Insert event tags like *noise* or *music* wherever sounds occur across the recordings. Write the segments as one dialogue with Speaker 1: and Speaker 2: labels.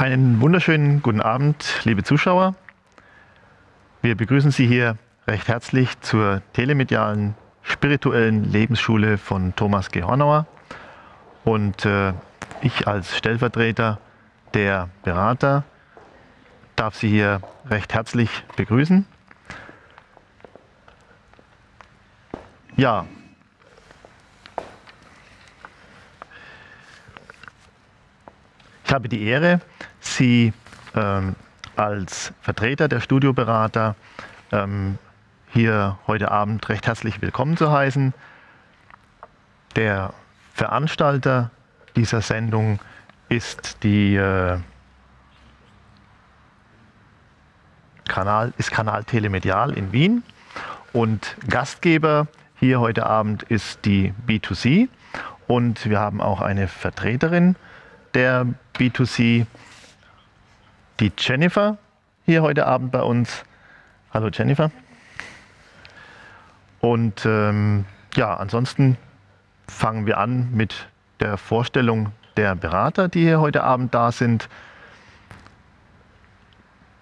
Speaker 1: Einen wunderschönen guten Abend, liebe Zuschauer. Wir begrüßen Sie hier recht herzlich zur telemedialen spirituellen Lebensschule von Thomas G. Hornauer. Und äh, ich als Stellvertreter der Berater darf Sie hier recht herzlich begrüßen. Ja, ich habe die Ehre, Sie ähm, als Vertreter der Studioberater ähm, hier heute Abend recht herzlich willkommen zu heißen. Der Veranstalter dieser Sendung ist die äh, Kanal, ist Kanal Telemedial in Wien und Gastgeber hier heute Abend ist die B2C und wir haben auch eine Vertreterin der B2C, die Jennifer, hier heute Abend bei uns. Hallo Jennifer. Und ähm, ja, ansonsten fangen wir an mit der Vorstellung der Berater, die hier heute Abend da sind.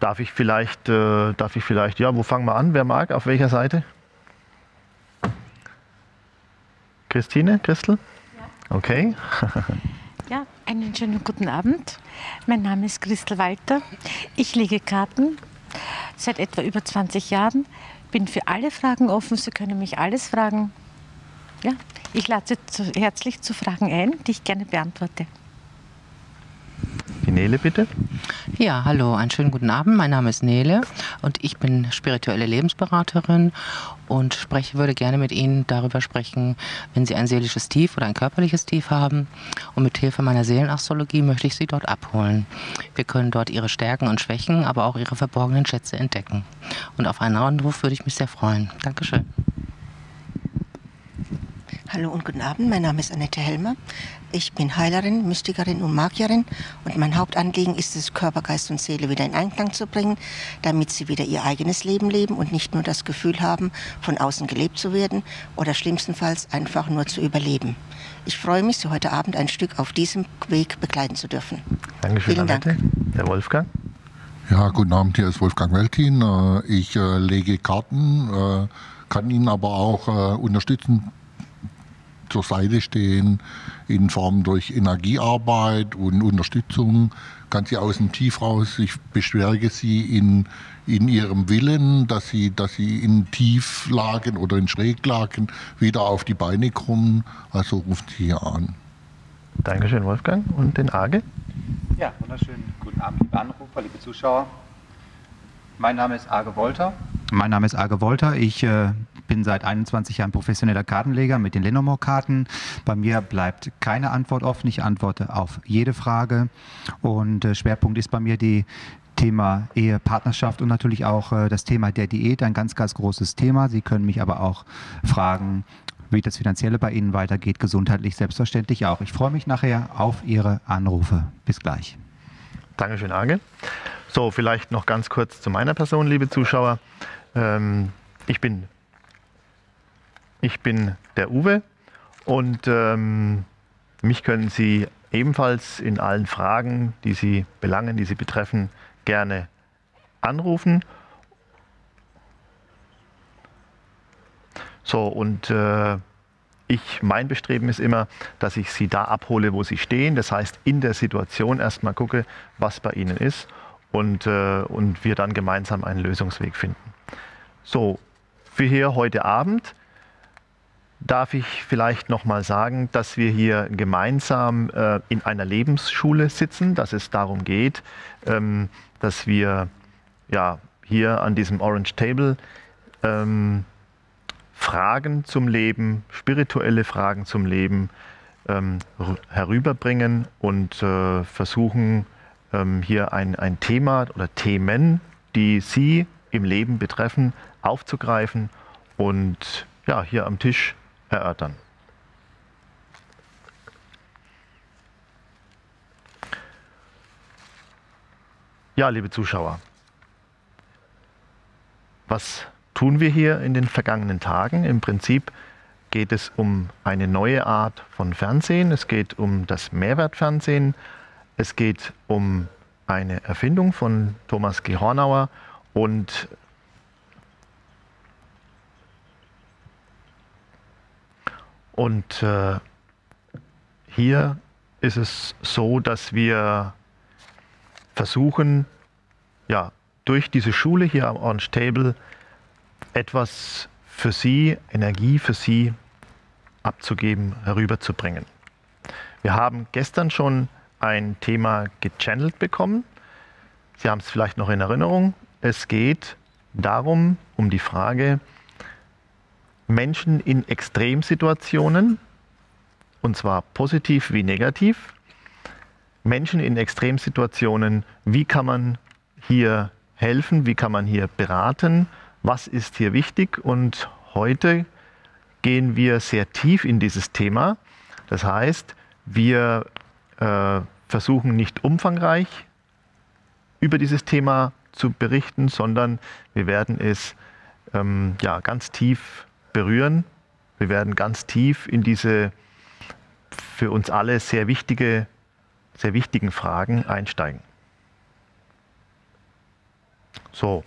Speaker 1: Darf ich vielleicht, äh, darf ich vielleicht, ja, wo fangen wir an? Wer mag? Auf welcher Seite? Christine, Christel? Ja. Okay. *laughs*
Speaker 2: einen schönen guten Abend. Mein Name ist Christel Walter. Ich lege Karten seit etwa über 20 Jahren. Bin für alle Fragen offen. Sie können mich alles fragen. Ja, ich lade Sie herzlich zu Fragen ein, die ich gerne beantworte.
Speaker 1: Die Nele, bitte.
Speaker 3: Ja, hallo, einen schönen guten Abend. Mein Name ist Nele und ich bin spirituelle Lebensberaterin und spreche, würde gerne mit Ihnen darüber sprechen, wenn Sie ein seelisches Tief oder ein körperliches Tief haben. Und mit Hilfe meiner Seelenastrologie möchte ich Sie dort abholen. Wir können dort Ihre Stärken und Schwächen, aber auch Ihre verborgenen Schätze entdecken. Und auf einen Anruf würde ich mich sehr freuen. Dankeschön.
Speaker 4: Hallo und guten Abend, mein Name ist Annette Helmer. Ich bin Heilerin, Mystikerin und Magierin und mein Hauptanliegen ist es, Körper, Geist und Seele wieder in Einklang zu bringen, damit sie wieder ihr eigenes Leben leben und nicht nur das Gefühl haben, von außen gelebt zu werden oder schlimmstenfalls einfach nur zu überleben. Ich freue mich, Sie heute Abend ein Stück auf diesem Weg begleiten zu dürfen.
Speaker 1: Dankeschön, Vielen Annette. Dank. Herr Wolfgang.
Speaker 5: Ja, guten Abend, hier ist Wolfgang Weltin. Äh, ich äh, lege Karten, äh, kann Ihnen aber auch unterstützen zur Seite stehen in Form durch Energiearbeit und Unterstützung, ganz aus dem Tief raus. Ich bestärke sie in, in ihrem Willen, dass sie, dass sie in Tieflagen oder in Schräglagen wieder auf die Beine kommen. Also rufen Sie hier an.
Speaker 1: Dankeschön, Wolfgang. Und den Age?
Speaker 6: Ja, wunderschön. Guten Abend, liebe Anrufer, liebe Zuschauer. Mein Name ist Age Wolter.
Speaker 7: Mein Name ist Age Wolter. Ich äh, bin seit 21 Jahren professioneller Kartenleger mit den Lenormand-Karten. Bei mir bleibt keine Antwort offen. Ich antworte auf jede Frage. Und äh, Schwerpunkt ist bei mir die Thema Ehe, Partnerschaft und natürlich auch äh, das Thema der Diät, ein ganz, ganz großes Thema. Sie können mich aber auch fragen, wie das Finanzielle bei Ihnen weitergeht, gesundheitlich selbstverständlich auch. Ich freue mich nachher auf Ihre Anrufe. Bis gleich.
Speaker 1: Dankeschön, Arge. So, vielleicht noch ganz kurz zu meiner Person, liebe Zuschauer. Ähm, ich bin ich bin der Uwe und ähm, mich können Sie ebenfalls in allen Fragen, die Sie belangen, die Sie betreffen, gerne anrufen. So, und äh, ich, mein Bestreben ist immer, dass ich Sie da abhole, wo Sie stehen. Das heißt, in der Situation erstmal gucke, was bei Ihnen ist und, äh, und wir dann gemeinsam einen Lösungsweg finden. So, für hier heute Abend darf ich vielleicht noch mal sagen, dass wir hier gemeinsam äh, in einer Lebensschule sitzen, dass es darum geht, ähm, dass wir ja, hier an diesem Orange Table ähm, Fragen zum Leben, spirituelle Fragen zum Leben ähm, herüberbringen und äh, versuchen, ähm, hier ein, ein Thema oder Themen, die Sie im Leben betreffen, aufzugreifen und ja, hier am Tisch erörtern. Ja, liebe Zuschauer, was tun wir hier in den vergangenen Tagen? Im Prinzip geht es um eine neue Art von Fernsehen. Es geht um das Mehrwertfernsehen. Es geht um eine Erfindung von Thomas G. Hornauer und Und äh, hier ist es so, dass wir versuchen, ja, durch diese Schule hier am Orange Table etwas für Sie, Energie für Sie abzugeben, herüberzubringen. Wir haben gestern schon ein Thema gechannelt bekommen. Sie haben es vielleicht noch in Erinnerung. Es geht darum, um die Frage, Menschen in Extremsituationen, und zwar positiv wie negativ. Menschen in Extremsituationen, wie kann man hier helfen, wie kann man hier beraten, was ist hier wichtig. Und heute gehen wir sehr tief in dieses Thema. Das heißt, wir äh, versuchen nicht umfangreich über dieses Thema zu berichten, sondern wir werden es ähm, ja, ganz tief berühren. Wir werden ganz tief in diese für uns alle sehr wichtige, sehr wichtigen Fragen einsteigen. So.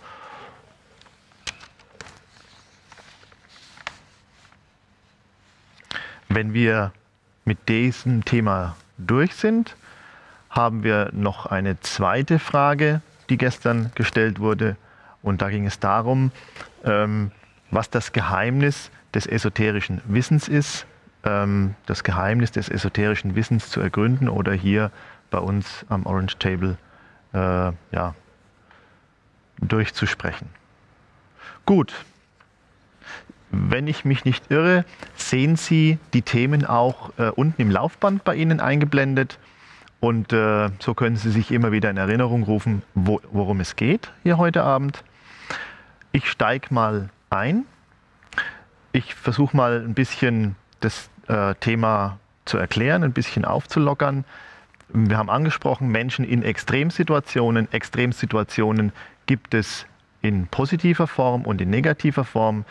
Speaker 1: Wenn wir mit diesem Thema durch sind, haben wir noch eine zweite Frage, die gestern gestellt wurde. Und da ging es darum, ähm, was das Geheimnis des esoterischen Wissens ist, ähm, das Geheimnis des esoterischen Wissens zu ergründen oder hier bei uns am Orange Table äh, ja, durchzusprechen. Gut, wenn ich mich nicht irre, sehen Sie die Themen auch äh, unten im Laufband bei Ihnen eingeblendet. Und äh, so können Sie sich immer wieder in Erinnerung rufen, wo, worum es geht hier heute Abend. Ich steige mal ein. Ich versuche mal ein bisschen das äh, Thema zu erklären, ein bisschen aufzulockern. Wir haben angesprochen, Menschen in Extremsituationen. Extremsituationen gibt es in positiver Form und in negativer Form.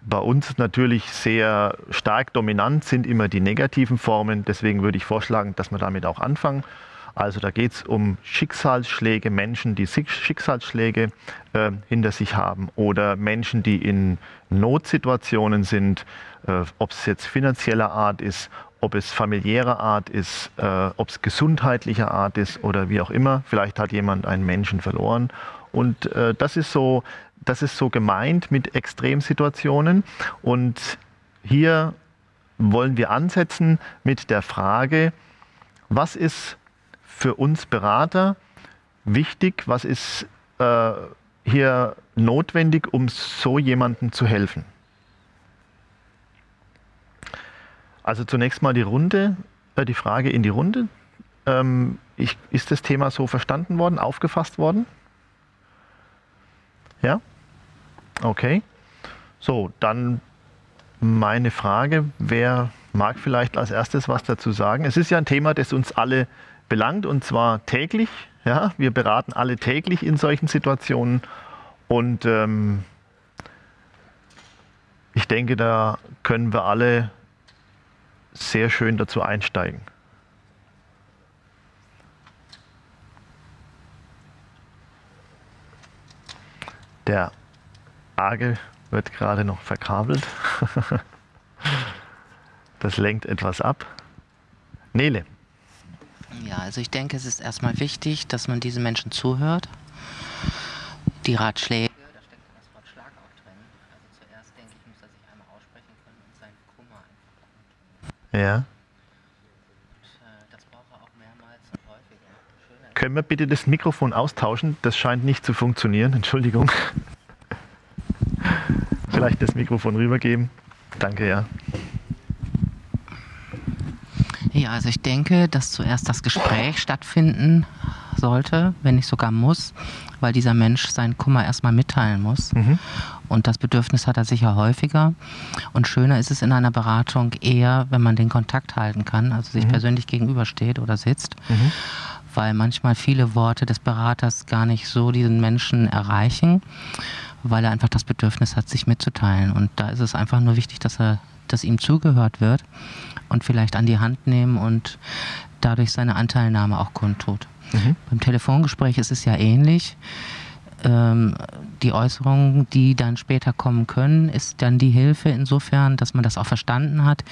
Speaker 1: Bei uns natürlich sehr stark dominant sind immer die negativen Formen. Deswegen würde ich vorschlagen, dass wir damit auch anfangen. Also da geht es um Schicksalsschläge, Menschen, die Schicksalsschläge äh, hinter sich haben oder Menschen, die in Notsituationen sind, äh, ob es jetzt finanzieller Art ist, ob es familiärer Art ist, äh, ob es gesundheitlicher Art ist oder wie auch immer. Vielleicht hat jemand einen Menschen verloren. Und äh, das ist so, das ist so gemeint mit Extremsituationen. Und hier wollen wir ansetzen mit der Frage, was ist für uns Berater wichtig? Was ist äh, hier notwendig, um so jemandem zu helfen? Also zunächst mal die Runde, äh, die Frage in die Runde. Ähm, ich, ist das Thema so verstanden worden, aufgefasst worden? Ja? Okay. So, dann meine Frage, wer mag vielleicht als erstes was dazu sagen? Es ist ja ein Thema, das uns alle belangt und zwar täglich. Ja, wir beraten alle täglich in solchen Situationen und ähm, ich denke, da können wir alle sehr schön dazu einsteigen. Der Arge wird gerade noch verkabelt. *laughs* Das lenkt etwas ab. Nele.
Speaker 3: Ja, also ich denke, es ist erstmal wichtig, dass man diesen Menschen zuhört. Die Ratschläge, da steckt das Wort Schlag auch drin. Also zuerst denke ich, muss er sich einmal aussprechen können und seinen Kummer einfach kundtun.
Speaker 1: Ja.
Speaker 3: Äh, das braucht auch mehrmals und häufiger. Schöner
Speaker 1: Können wir bitte das Mikrofon austauschen? Das scheint nicht zu funktionieren. Entschuldigung. *laughs* Vielleicht das Mikrofon rübergeben. Danke, ja.
Speaker 3: Ja, also ich denke, dass zuerst das Gespräch stattfinden sollte, wenn nicht sogar muss, weil dieser Mensch seinen Kummer erstmal mitteilen muss.
Speaker 1: Mhm.
Speaker 3: Und das Bedürfnis hat er sicher häufiger. Und schöner ist es in einer Beratung eher, wenn man den Kontakt halten kann, also sich
Speaker 1: Mhm.
Speaker 3: persönlich gegenübersteht oder sitzt,
Speaker 1: Mhm.
Speaker 3: weil manchmal viele Worte des Beraters gar nicht so diesen Menschen erreichen, weil er einfach das Bedürfnis hat, sich mitzuteilen. Und da ist es einfach nur wichtig, dass er dass ihm zugehört wird und vielleicht an die Hand nehmen und dadurch seine Anteilnahme auch kundtut. Mhm. Beim Telefongespräch ist es ja ähnlich. Ähm, die Äußerungen, die dann später kommen können, ist dann die Hilfe insofern, dass man das auch verstanden hat,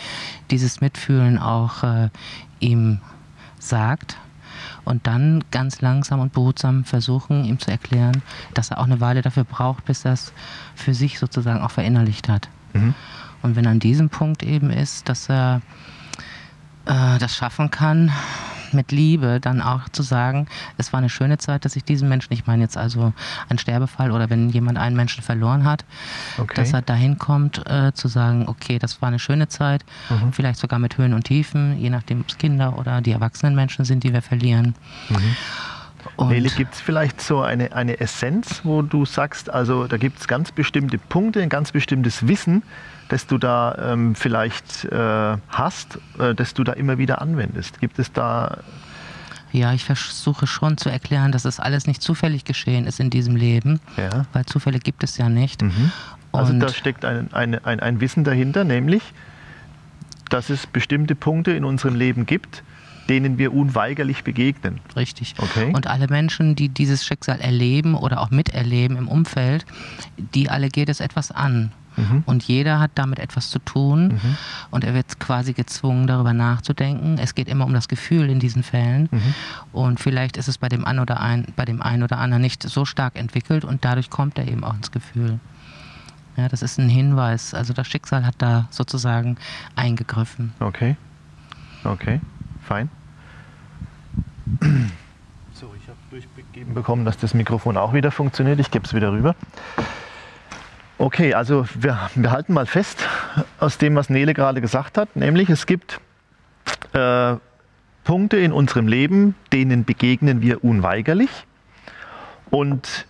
Speaker 3: dieses Mitfühlen auch äh, ihm sagt und dann ganz langsam und behutsam versuchen, ihm zu erklären, dass er auch eine Weile dafür braucht, bis er es für sich sozusagen auch verinnerlicht hat. Mhm. Und wenn an diesem Punkt eben ist, dass er äh, das schaffen kann, mit Liebe dann auch zu sagen, es war eine schöne Zeit, dass ich diesen Menschen, ich meine jetzt also ein Sterbefall oder wenn jemand einen Menschen verloren hat, okay. dass er dahin kommt, äh, zu sagen, okay, das war eine schöne Zeit, mhm. vielleicht sogar mit Höhen und Tiefen, je nachdem, ob es Kinder oder die erwachsenen Menschen sind, die wir verlieren.
Speaker 1: Mhm. Nele, gibt es vielleicht so eine, eine Essenz, wo du sagst, also da gibt es ganz bestimmte Punkte, ein ganz bestimmtes Wissen, das du da ähm, vielleicht äh, hast, äh, das du da immer wieder anwendest? Gibt es da
Speaker 3: ja, ich versuche schon zu erklären, dass es das alles nicht zufällig geschehen ist in diesem Leben, ja. weil Zufälle gibt es ja nicht. Mhm.
Speaker 1: Also da steckt ein, ein, ein, ein Wissen dahinter, nämlich, dass es bestimmte Punkte in unserem Leben gibt, denen wir unweigerlich begegnen.
Speaker 3: Richtig. Okay. Und alle Menschen, die dieses Schicksal erleben oder auch miterleben im Umfeld, die alle geht es etwas an. Mhm. Und jeder hat damit etwas zu tun mhm. und er wird quasi gezwungen, darüber nachzudenken. Es geht immer um das Gefühl in diesen Fällen. Mhm. Und vielleicht ist es bei dem, einen oder ein, bei dem einen oder anderen nicht so stark entwickelt und dadurch kommt er eben auch ins Gefühl. Ja, das ist ein Hinweis. Also das Schicksal hat da sozusagen eingegriffen.
Speaker 1: Okay. Okay, fein. *clears throat* So, ich habe durchgegeben bekommen, dass das Mikrofon auch wieder funktioniert. Ich gebe es wieder rüber. Okay, also wir, wir, halten mal fest aus dem, was Nele gerade gesagt hat, nämlich es gibt äh, Punkte in unserem Leben, denen begegnen wir unweigerlich und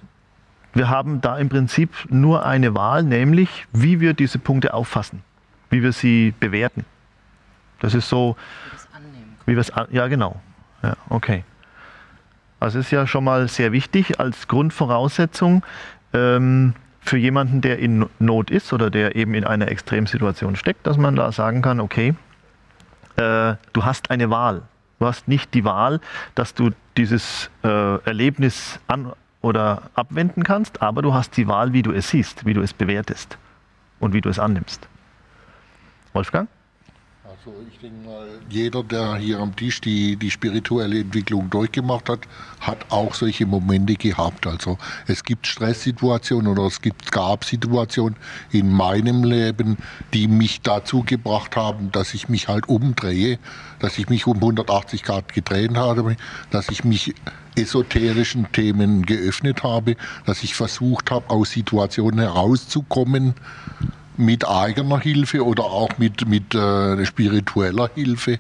Speaker 1: wir haben da im Prinzip nur eine Wahl, nämlich wie wir diese Punkte auffassen, wie wir sie bewerten. Das ist so, wie wir es annehmen. Ja, genau. Ja, okay. Also ist ja schon mal sehr wichtig als Grundvoraussetzung. Ähm, für jemanden, der in Not ist oder der eben in einer Extremsituation steckt, dass man da sagen kann, okay, äh, du hast eine Wahl. Du hast nicht die Wahl, dass du dieses äh, Erlebnis an oder abwenden kannst, aber du hast die Wahl, wie du es siehst, wie du es bewertest und wie du es annimmst. Wolfgang?
Speaker 5: Also ich denke mal, jeder, der hier am Tisch die, die spirituelle Entwicklung durchgemacht hat, hat auch solche Momente gehabt. Also es gibt Stresssituationen oder es gibt, gab Situationen in meinem Leben, die mich dazu gebracht haben, dass ich mich halt umdrehe, dass ich mich um 180 Grad gedreht habe, dass ich mich esoterischen Themen geöffnet habe, dass ich versucht habe, aus Situationen herauszukommen, mit eigener Hilfe oder auch mit, mit äh, spiritueller Hilfe.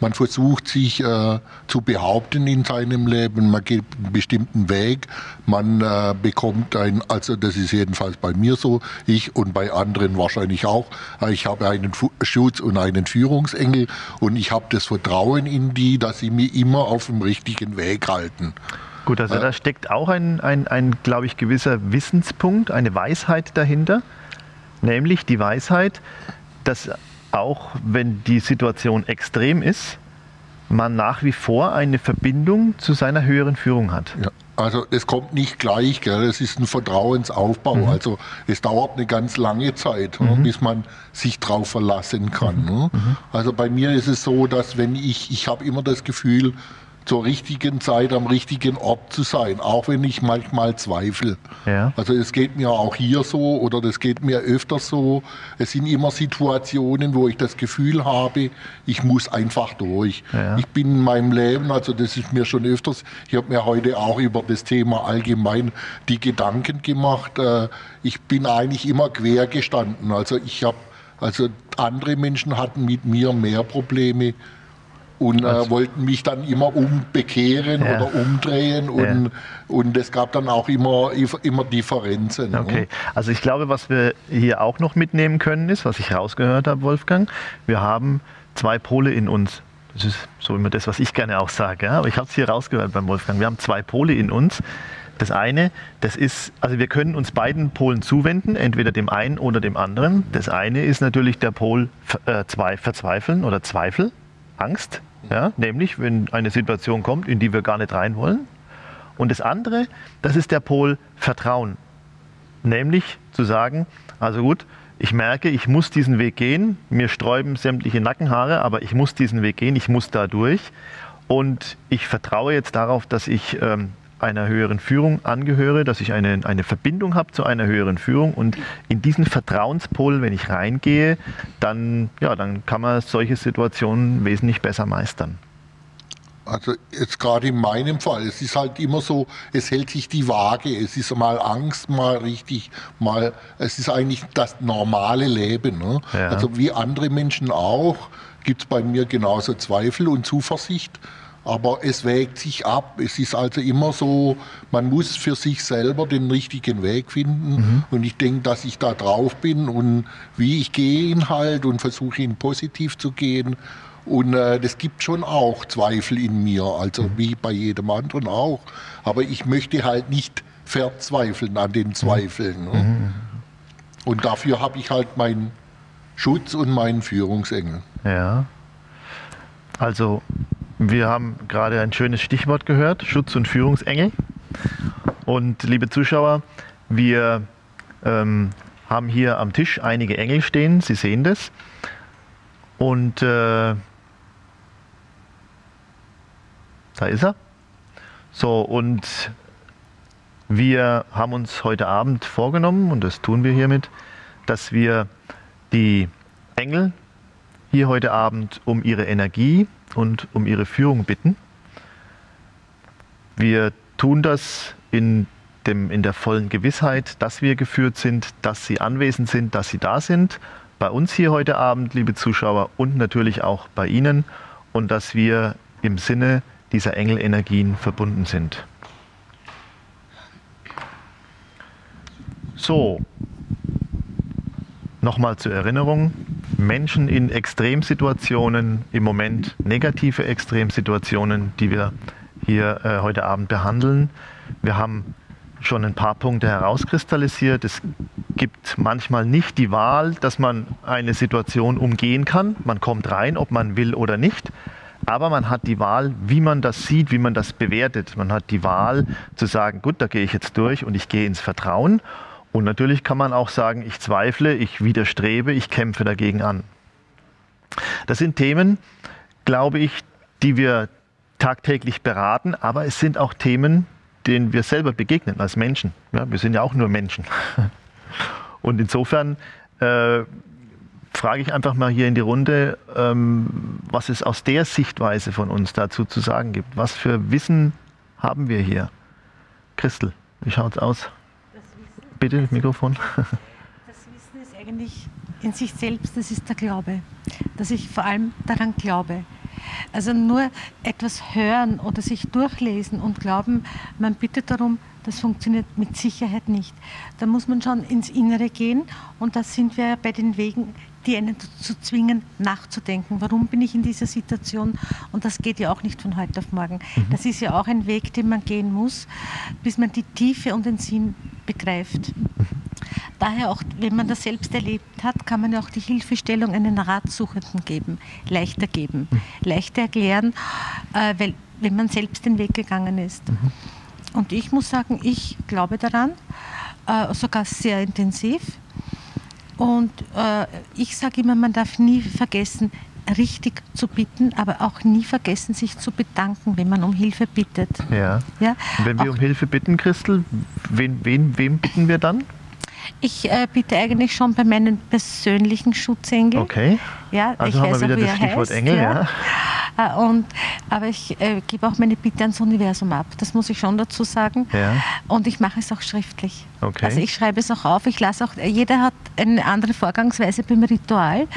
Speaker 5: Man versucht sich äh, zu behaupten in seinem Leben, man geht einen bestimmten Weg, man äh, bekommt ein, also das ist jedenfalls bei mir so, ich und bei anderen wahrscheinlich auch, äh, ich habe einen Fu Schutz und einen Führungsengel und ich habe das Vertrauen in die, dass sie mich immer auf dem richtigen Weg halten.
Speaker 1: Gut, also da steckt auch ein, ein, ein glaube ich, gewisser Wissenspunkt, eine Weisheit dahinter nämlich die Weisheit, dass auch wenn die Situation extrem ist, man nach wie vor eine Verbindung zu seiner höheren Führung hat.
Speaker 5: Ja, also es kommt nicht gleich, gell? es ist ein Vertrauensaufbau. Mhm. Also es dauert eine ganz lange Zeit, mhm. bis man sich darauf verlassen kann. Mhm. Ne? Mhm. Also bei mir ist es so, dass wenn ich, ich habe immer das Gefühl, zur richtigen Zeit am richtigen Ort zu sein, auch wenn ich manchmal zweifle. Ja. Also es geht mir auch hier so oder das geht mir öfter so. Es sind immer Situationen, wo ich das Gefühl habe, ich muss einfach durch. Ja. Ich bin in meinem Leben, also das ist mir schon öfters, ich habe mir heute auch über das Thema allgemein die Gedanken gemacht. Äh, ich bin eigentlich immer quer gestanden. Also ich habe, also andere Menschen hatten mit mir mehr Probleme und äh, wollten mich dann immer umbekehren ja. oder umdrehen und, ja. und es gab dann auch immer, immer Differenzen.
Speaker 1: Ne? Okay, also ich glaube, was wir hier auch noch mitnehmen können, ist, was ich rausgehört habe, Wolfgang, wir haben zwei Pole in uns. Das ist so immer das, was ich gerne auch sage, ja? aber ich habe es hier rausgehört beim Wolfgang. Wir haben zwei Pole in uns. Das eine, das ist, also wir können uns beiden Polen zuwenden, entweder dem einen oder dem anderen. Das eine ist natürlich der Pol äh, zwei, Verzweifeln oder Zweifel. Angst, ja, nämlich wenn eine Situation kommt, in die wir gar nicht rein wollen. Und das andere, das ist der Pol Vertrauen, nämlich zu sagen, also gut, ich merke, ich muss diesen Weg gehen, mir sträuben sämtliche Nackenhaare, aber ich muss diesen Weg gehen, ich muss da durch. Und ich vertraue jetzt darauf, dass ich ähm, einer höheren Führung angehöre, dass ich eine, eine Verbindung habe zu einer höheren Führung und in diesen Vertrauenspol, wenn ich reingehe, dann, ja, dann kann man solche Situationen wesentlich besser meistern.
Speaker 5: Also jetzt gerade in meinem Fall, es ist halt immer so, es hält sich die Waage, es ist mal Angst, mal richtig, mal, es ist eigentlich das normale Leben. Ne? Ja. Also wie andere Menschen auch, gibt es bei mir genauso Zweifel und Zuversicht aber es wägt sich ab. Es ist also immer so, man muss für sich selber den richtigen Weg finden. Mhm. Und ich denke, dass ich da drauf bin und wie ich gehe ihn halt und versuche ihn positiv zu gehen. Und äh, das gibt schon auch Zweifel in mir, also mhm. wie bei jedem anderen auch. Aber ich möchte halt nicht verzweifeln an den Zweifeln. Ne? Mhm. Und dafür habe ich halt meinen Schutz und meinen Führungsengel.
Speaker 1: Ja. Also wir haben gerade ein schönes Stichwort gehört, Schutz- und Führungsengel. Und liebe Zuschauer, wir ähm, haben hier am Tisch einige Engel stehen, Sie sehen das. Und äh, da ist er. So, und wir haben uns heute Abend vorgenommen, und das tun wir hiermit, dass wir die Engel hier heute Abend um ihre Energie und um ihre Führung bitten. Wir tun das in, dem, in der vollen Gewissheit, dass wir geführt sind, dass sie anwesend sind, dass sie da sind. Bei uns hier heute Abend, liebe Zuschauer, und natürlich auch bei Ihnen. Und dass wir im Sinne dieser Engelenergien verbunden sind. So, nochmal zur Erinnerung. Menschen in Extremsituationen, im Moment negative Extremsituationen, die wir hier äh, heute Abend behandeln. Wir haben schon ein paar Punkte herauskristallisiert. Es gibt manchmal nicht die Wahl, dass man eine Situation umgehen kann. Man kommt rein, ob man will oder nicht. Aber man hat die Wahl, wie man das sieht, wie man das bewertet. Man hat die Wahl zu sagen, gut, da gehe ich jetzt durch und ich gehe ins Vertrauen. Und natürlich kann man auch sagen, ich zweifle, ich widerstrebe, ich kämpfe dagegen an. Das sind Themen, glaube ich, die wir tagtäglich beraten, aber es sind auch Themen, denen wir selber begegnen als Menschen. Ja, wir sind ja auch nur Menschen. *laughs* Und insofern äh, frage ich einfach mal hier in die Runde, ähm, was es aus der Sichtweise von uns dazu zu sagen gibt. Was für Wissen haben wir hier? Christel, wie schaut es aus? Bitte, das Mikrofon.
Speaker 2: Das Wissen ist eigentlich in sich selbst, das ist der Glaube. Dass ich vor allem daran glaube. Also nur etwas hören oder sich durchlesen und glauben, man bittet darum, das funktioniert mit Sicherheit nicht. Da muss man schon ins Innere gehen und da sind wir bei den Wegen die einen dazu zwingen, nachzudenken. Warum bin ich in dieser Situation? Und das geht ja auch nicht von heute auf morgen. Mhm. Das ist ja auch ein Weg, den man gehen muss, bis man die Tiefe und den Sinn begreift. Mhm. Daher auch, wenn man das selbst erlebt hat, kann man ja auch die Hilfestellung einen Ratsuchenden geben, leichter geben, mhm. leichter erklären, äh, weil, wenn man selbst den Weg gegangen ist. Mhm. Und ich muss sagen, ich glaube daran, äh, sogar sehr intensiv. Und äh, ich sage immer, man darf nie vergessen, richtig zu bitten, aber auch nie vergessen, sich zu bedanken, wenn man um Hilfe bittet.
Speaker 1: Ja. ja? wenn wir auch um Hilfe bitten, Christel, wen, wen, wem bitten wir dann?
Speaker 2: Ich äh, bitte eigentlich schon bei meinen persönlichen Schutzengel.
Speaker 1: Okay.
Speaker 2: Ja,
Speaker 1: also ich haben weiß wir wieder auch, das Stichwort heißt, Engel, ja. ja.
Speaker 2: Äh, und, aber ich äh, gebe auch meine Bitte ans Universum ab. Das muss ich schon dazu sagen.
Speaker 1: Ja.
Speaker 2: Und ich mache es auch schriftlich.
Speaker 1: Okay.
Speaker 2: Also ich schreibe es auch auf. Ich lasse auch, jeder hat eine andere Vorgangsweise beim Ritual.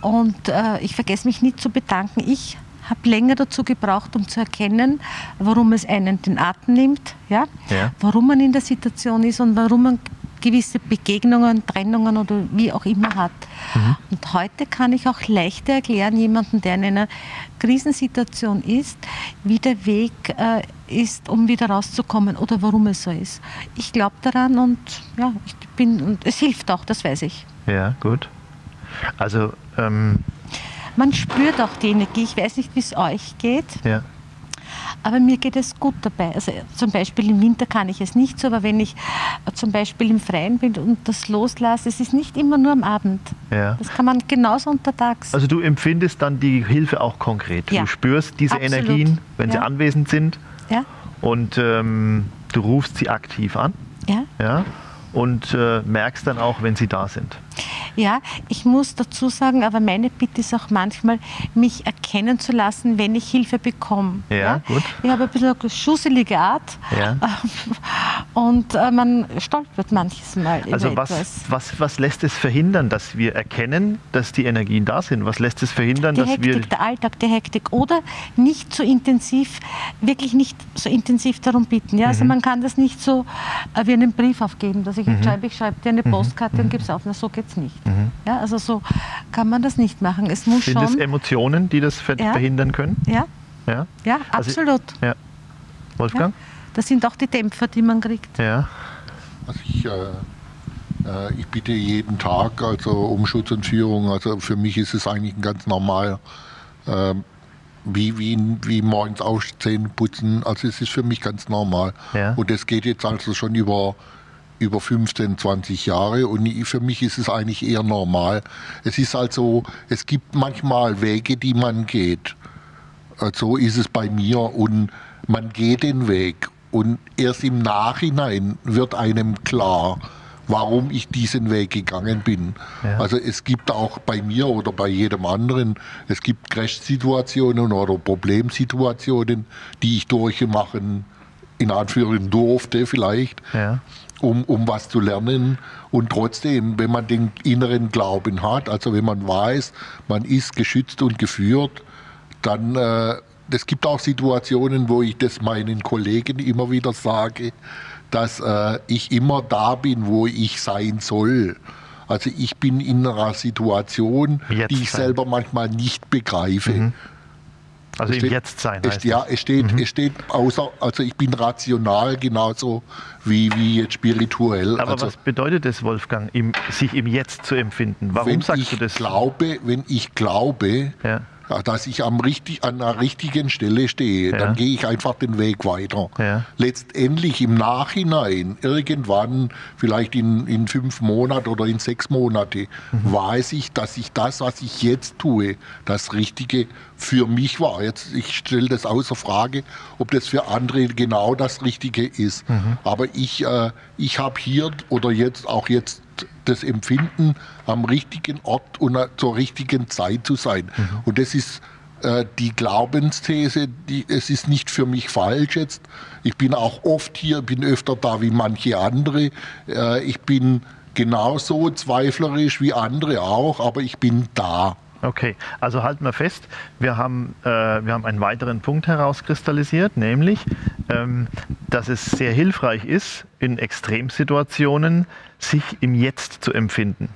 Speaker 2: Und äh, ich vergesse mich nicht zu bedanken. Ich habe länger dazu gebraucht, um zu erkennen, warum es einen den Atem nimmt, ja?
Speaker 1: ja?
Speaker 2: warum man in der Situation ist und warum man gewisse Begegnungen, Trennungen oder wie auch immer hat. Mhm. Und heute kann ich auch leichter erklären, jemanden, der in einer Krisensituation ist, wie der Weg äh, ist, um wieder rauszukommen oder warum es so ist. Ich glaube daran und ja, ich bin und es hilft auch, das weiß ich.
Speaker 1: Ja, gut. Also ähm
Speaker 2: man spürt auch die Energie. Ich weiß nicht, wie es euch geht.
Speaker 1: Ja.
Speaker 2: Aber mir geht es gut dabei. Also zum Beispiel im Winter kann ich es nicht so, aber wenn ich zum Beispiel im Freien bin und das loslasse, es ist nicht immer nur am Abend.
Speaker 1: Ja.
Speaker 2: Das kann man genauso untertags.
Speaker 1: Also du empfindest dann die Hilfe auch konkret.
Speaker 2: Ja.
Speaker 1: Du spürst diese
Speaker 2: Absolut.
Speaker 1: Energien, wenn sie
Speaker 2: Ja.
Speaker 1: anwesend sind
Speaker 2: ja,
Speaker 1: und ähm, du rufst sie aktiv an.
Speaker 2: ja.
Speaker 1: Ja? Und äh, merkst dann auch, wenn sie da sind.
Speaker 2: Ja, ich muss dazu sagen, aber meine Bitte ist auch manchmal, mich erkennen zu lassen, wenn ich Hilfe bekomme.
Speaker 1: Ja, gut.
Speaker 2: Ich habe ein bisschen eine schusselige Art
Speaker 1: Ja. *laughs*
Speaker 2: und äh, man stolpert manches Mal
Speaker 1: Also was,
Speaker 2: etwas.
Speaker 1: was, was lässt es verhindern, dass wir erkennen, dass die Energien da sind? Was lässt es verhindern,
Speaker 2: Die
Speaker 1: dass wir...
Speaker 2: Hektik, der Alltag, die Hektik oder nicht so intensiv, wirklich nicht so intensiv darum bitten. Ja? Also
Speaker 1: Mhm.
Speaker 2: man kann das nicht so äh, wie einen Brief aufgeben, dass ich jetzt schreibe, ich schreibe dir eine Postkarte und gebe es auf. Na, so geht es nicht. Ja, also so kann man das nicht machen. Es muss
Speaker 1: Mhm. sind es
Speaker 2: schon.
Speaker 1: Emotionen, die das ver
Speaker 2: Ja.
Speaker 1: verhindern können?
Speaker 2: Ja,
Speaker 1: Ja.
Speaker 2: ja,
Speaker 1: Also-
Speaker 2: absolut.
Speaker 1: ja. Wolfgang?
Speaker 2: Das sind auch die Dämpfer, die man kriegt.
Speaker 1: Ja.
Speaker 5: Also ich, äh, äh, ich bitte jeden Tag also um Schutz und Führung. Also für mich ist es eigentlich ein ganz normal, äh, wie, wie, wie morgens aufstehen, putzen. Also es ist für mich ganz normal.
Speaker 1: Ja.
Speaker 5: Und das geht jetzt also schon über, über 15, 20 Jahre und für mich ist es eigentlich eher normal. Es ist also, es gibt manchmal Wege, die man geht. So ist es bei mir und man geht den Weg und erst im Nachhinein wird einem klar, warum ich diesen Weg gegangen bin.
Speaker 1: Ja.
Speaker 5: Also es gibt auch bei mir oder bei jedem anderen, es gibt Crash-Situationen oder Problemsituationen, die ich durchmachen, in Anführungszeichen durfte vielleicht
Speaker 1: Ja.
Speaker 5: Um, um was zu lernen. Und trotzdem, wenn man den inneren Glauben hat, also wenn man weiß, man ist geschützt und geführt, dann, äh, es gibt auch Situationen, wo ich das meinen Kollegen immer wieder sage, dass äh, ich immer da bin, wo ich sein soll. Also ich bin in einer Situation,
Speaker 1: Jetzt
Speaker 5: die ich selber manchmal nicht begreife.
Speaker 1: Also
Speaker 5: Es
Speaker 1: im
Speaker 5: steht-
Speaker 1: Jetztsein
Speaker 5: Es,
Speaker 1: heißt
Speaker 5: ja, es steht, es steht außer, also ich bin rational genauso wie, wie jetzt spirituell.
Speaker 1: Aber
Speaker 5: also
Speaker 1: was bedeutet es, Wolfgang, im, sich im Jetzt zu empfinden? Warum
Speaker 5: wenn
Speaker 1: sagst
Speaker 5: ich
Speaker 1: du das?
Speaker 5: glaube, wenn ich glaube,
Speaker 1: Ja.
Speaker 5: Dass ich am richtig, an der richtigen Stelle stehe,
Speaker 1: Ja.
Speaker 5: dann gehe ich einfach den Weg weiter.
Speaker 1: Ja.
Speaker 5: Letztendlich im Nachhinein, irgendwann, vielleicht in, in fünf Monaten oder in sechs Monate,
Speaker 1: Mhm.
Speaker 5: weiß ich, dass ich das, was ich jetzt tue, das Richtige für mich war. Jetzt, ich stelle das außer Frage, ob das für andere genau das Richtige ist.
Speaker 1: Mhm.
Speaker 5: Aber ich, äh, ich habe hier oder jetzt auch jetzt das Empfinden, am richtigen Ort und zur richtigen Zeit zu sein.
Speaker 1: Mhm.
Speaker 5: Und das ist äh, die Glaubensthese, die, es ist nicht für mich falsch jetzt. Ich bin auch oft hier, bin öfter da wie manche andere. Äh, ich bin genauso zweiflerisch wie andere auch, aber ich bin da.
Speaker 1: Okay, also halten wir fest, wir haben, äh, wir haben einen weiteren Punkt herauskristallisiert, nämlich, ähm, dass es sehr hilfreich ist, in Extremsituationen sich im Jetzt zu empfinden.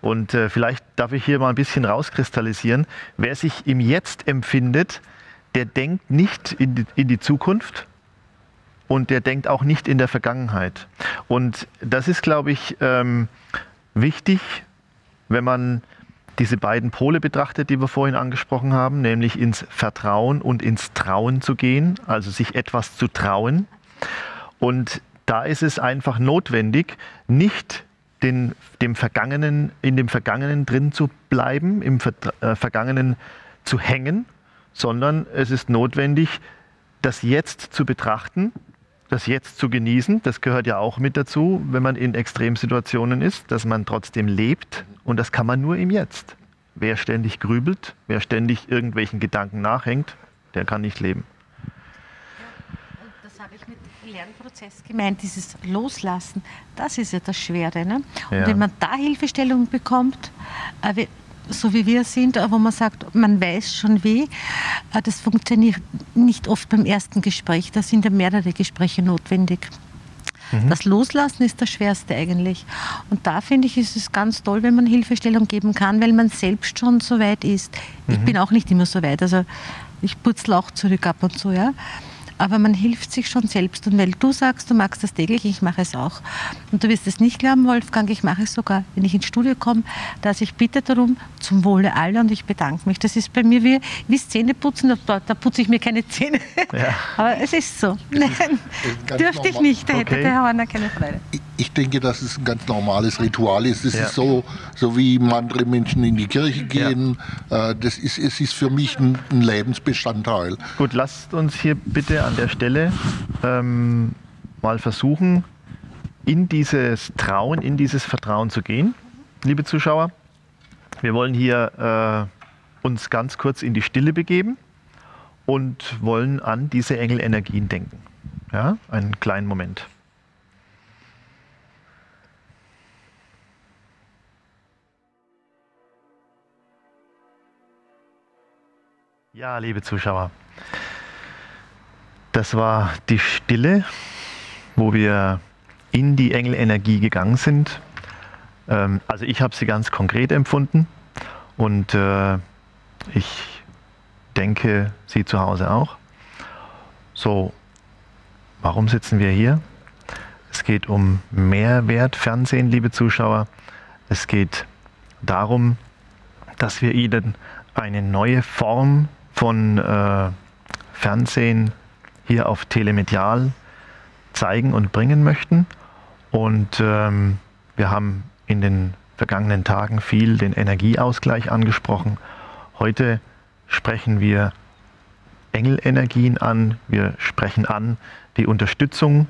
Speaker 1: Und äh, vielleicht darf ich hier mal ein bisschen rauskristallisieren. Wer sich im Jetzt empfindet, der denkt nicht in die, in die Zukunft, und der denkt auch nicht in der Vergangenheit. Und das ist, glaube ich, ähm, wichtig, wenn man diese beiden Pole betrachtet, die wir vorhin angesprochen haben, nämlich ins Vertrauen und ins Trauen zu gehen, also sich etwas zu trauen. Und da ist es einfach notwendig, nicht den, dem Vergangenen, in dem Vergangenen drin zu bleiben, im Vertra äh, Vergangenen zu hängen, sondern es ist notwendig, das Jetzt zu betrachten, das Jetzt zu genießen. Das gehört ja auch mit dazu, wenn man in Extremsituationen ist, dass man trotzdem lebt und das kann man nur im Jetzt. Wer ständig grübelt, wer ständig irgendwelchen Gedanken nachhängt, der kann nicht leben.
Speaker 2: Das habe ich mit Lernprozess gemeint, dieses Loslassen, das ist ja das Schwere. Ne?
Speaker 1: Ja.
Speaker 2: Und wenn man da Hilfestellung bekommt, äh, so wie wir sind, äh, wo man sagt, man weiß schon wie, äh, das funktioniert nicht oft beim ersten Gespräch. Da sind ja mehrere Gespräche notwendig. Das Loslassen ist das Schwerste eigentlich. Und da finde ich, ist es ganz toll, wenn man Hilfestellung geben kann, weil man selbst schon so weit ist. Ich bin auch nicht immer so weit. Also ich purzel auch zurück ab und zu, ja. Aber man hilft sich schon selbst. Und weil du sagst, du magst das täglich, ich mache es auch. Und du wirst es nicht glauben, Wolfgang, ich mache es sogar, wenn ich ins Studio komme, dass ich bitte darum, zum Wohle aller und ich bedanke mich. Das ist bei mir wie, wie Zähneputzen, da, da putze ich mir keine Zähne. Ja. *laughs* Aber es ist so. Nein, dürfte ich nicht, da hätte okay. der Herr Horner keine Freude.
Speaker 5: Ich denke, dass es ein ganz normales Ritual ist. Das ja. ist so, so wie andere Menschen in die Kirche gehen. Ja. Äh, das ist, es ist für mich ein, ein Lebensbestandteil.
Speaker 1: Gut, lasst uns hier bitte an der Stelle ähm, mal versuchen, in dieses Trauen, in dieses Vertrauen zu gehen, liebe Zuschauer. Wir wollen hier äh, uns ganz kurz in die Stille begeben und wollen an diese Engelenergien denken. Ja, einen kleinen Moment. Ja, liebe Zuschauer, das war die Stille, wo wir in die Engelenergie gegangen sind. Ähm, also ich habe sie ganz konkret empfunden und äh, ich denke, Sie zu Hause auch. So, warum sitzen wir hier? Es geht um Mehrwertfernsehen, liebe Zuschauer. Es geht darum, dass wir Ihnen eine neue Form von äh, Fernsehen hier auf Telemedial zeigen und bringen möchten. Und ähm, wir haben in den vergangenen Tagen viel den Energieausgleich angesprochen. Heute sprechen wir Engelenergien an, wir sprechen an die Unterstützung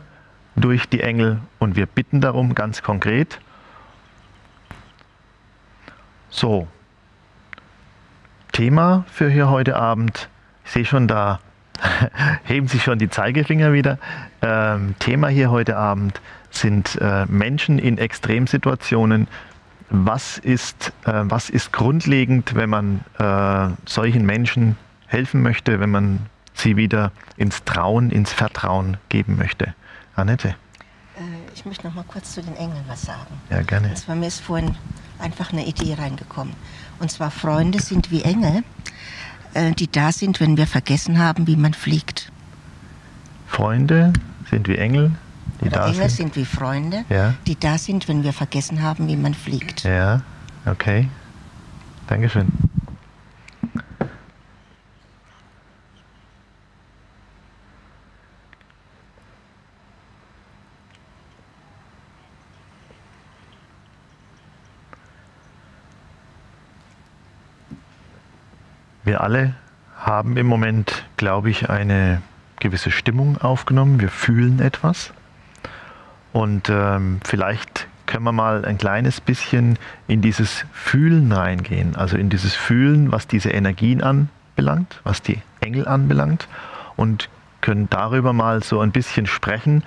Speaker 1: durch die Engel und wir bitten darum ganz konkret. So, Thema für hier heute Abend, ich sehe schon da *laughs* heben sich schon die Zeigefinger wieder. Ähm, Thema hier heute Abend sind äh, Menschen in Extremsituationen. Was ist, äh, was ist grundlegend, wenn man äh, solchen Menschen helfen möchte, wenn man sie wieder ins Trauen, ins Vertrauen geben möchte? Annette? Äh,
Speaker 4: ich möchte noch mal kurz zu den Engeln was sagen.
Speaker 1: Ja, gerne. Und
Speaker 4: zwar mir ist vorhin einfach eine Idee reingekommen. Und zwar Freunde sind wie Engel. Äh, die da sind, wenn wir vergessen haben, wie man fliegt.
Speaker 1: Freunde sind wie Engel,
Speaker 4: die Oder da Engel sind. sind wie Freunde, ja. die da sind, wenn wir vergessen haben, wie man fliegt.
Speaker 1: Ja, okay. Dankeschön. Wir alle haben im Moment, glaube ich, eine gewisse Stimmung aufgenommen. Wir fühlen etwas. Und ähm, vielleicht können wir mal ein kleines bisschen in dieses Fühlen reingehen. Also in dieses Fühlen, was diese Energien anbelangt, was die Engel anbelangt. Und können darüber mal so ein bisschen sprechen,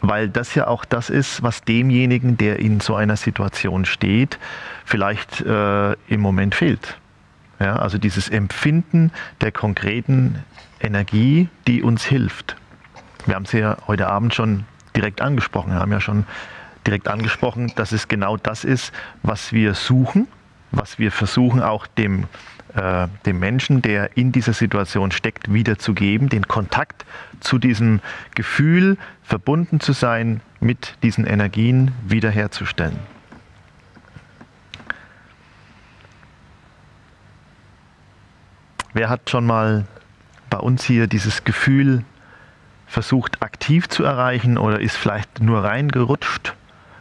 Speaker 1: weil das ja auch das ist, was demjenigen, der in so einer Situation steht, vielleicht äh, im Moment fehlt. Ja, also dieses Empfinden der konkreten Energie, die uns hilft. Wir haben es ja heute Abend schon direkt angesprochen. Wir haben ja schon direkt angesprochen, dass es genau das ist, was wir suchen, was wir versuchen auch dem, äh, dem Menschen, der in dieser Situation steckt, wiederzugeben, den Kontakt zu diesem Gefühl, verbunden zu sein, mit diesen Energien wiederherzustellen. Wer hat schon mal bei uns hier dieses Gefühl versucht aktiv zu erreichen oder ist vielleicht nur reingerutscht?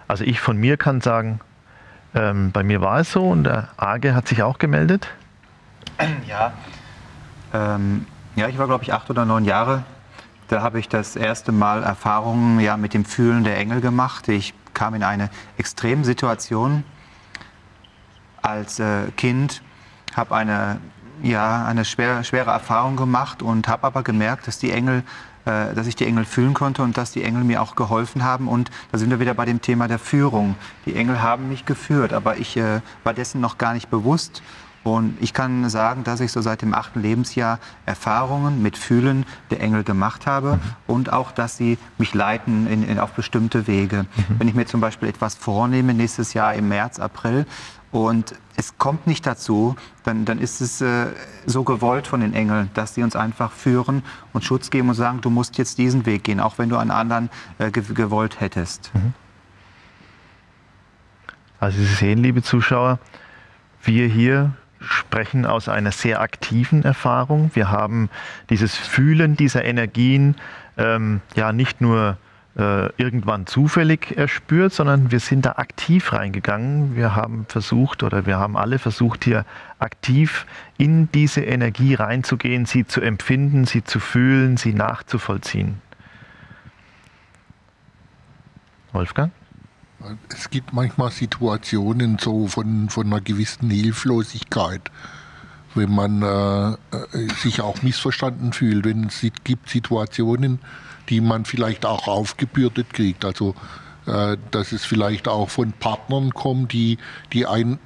Speaker 1: Also ich von mir kann sagen, ähm, bei mir war es so und der Arge hat sich auch gemeldet. *clears throat*
Speaker 7: Ja, ähm, ja ich war glaube ich acht oder neun Jahre. Da habe ich das erste Mal Erfahrungen ja, mit dem Fühlen der Engel gemacht. Ich kam in eine Extremsituation als äh, Kind, habe eine ja, eine schwere, schwere Erfahrung gemacht und habe aber gemerkt, dass die Engel äh, dass ich die Engel fühlen konnte und dass die Engel mir auch geholfen haben. Und da sind wir wieder bei dem Thema der Führung. Die Engel haben mich geführt, aber ich äh, war dessen noch gar nicht bewusst. Und ich kann sagen, dass ich so seit dem achten Lebensjahr Erfahrungen mit Fühlen der Engel gemacht habe mhm. und auch, dass sie mich leiten in, in, auf bestimmte Wege. Mhm. Wenn ich mir zum Beispiel etwas vornehme, nächstes Jahr im März, April,
Speaker 6: und es kommt nicht dazu, dann, dann ist es äh, so gewollt von den Engeln, dass sie uns einfach führen und Schutz geben und sagen, du musst jetzt diesen Weg gehen, auch wenn du einen anderen äh, gewollt hättest. Mhm.
Speaker 1: Also Sie sehen, liebe Zuschauer, wir hier sprechen aus einer sehr aktiven Erfahrung. Wir haben dieses Fühlen dieser Energien ähm, ja nicht nur äh, irgendwann zufällig erspürt, sondern wir sind da aktiv reingegangen. Wir haben versucht oder wir haben alle versucht, hier aktiv in diese Energie reinzugehen, sie zu empfinden, sie zu fühlen, sie nachzuvollziehen. Wolfgang?
Speaker 5: Es gibt manchmal Situationen so von, von einer gewissen Hilflosigkeit, wenn man äh, äh sich auch missverstanden fühlt. Wenn es gibt Situationen, die man vielleicht auch aufgebürdet kriegt. Also äh, dass es vielleicht auch von Partnern kommt, die, die einen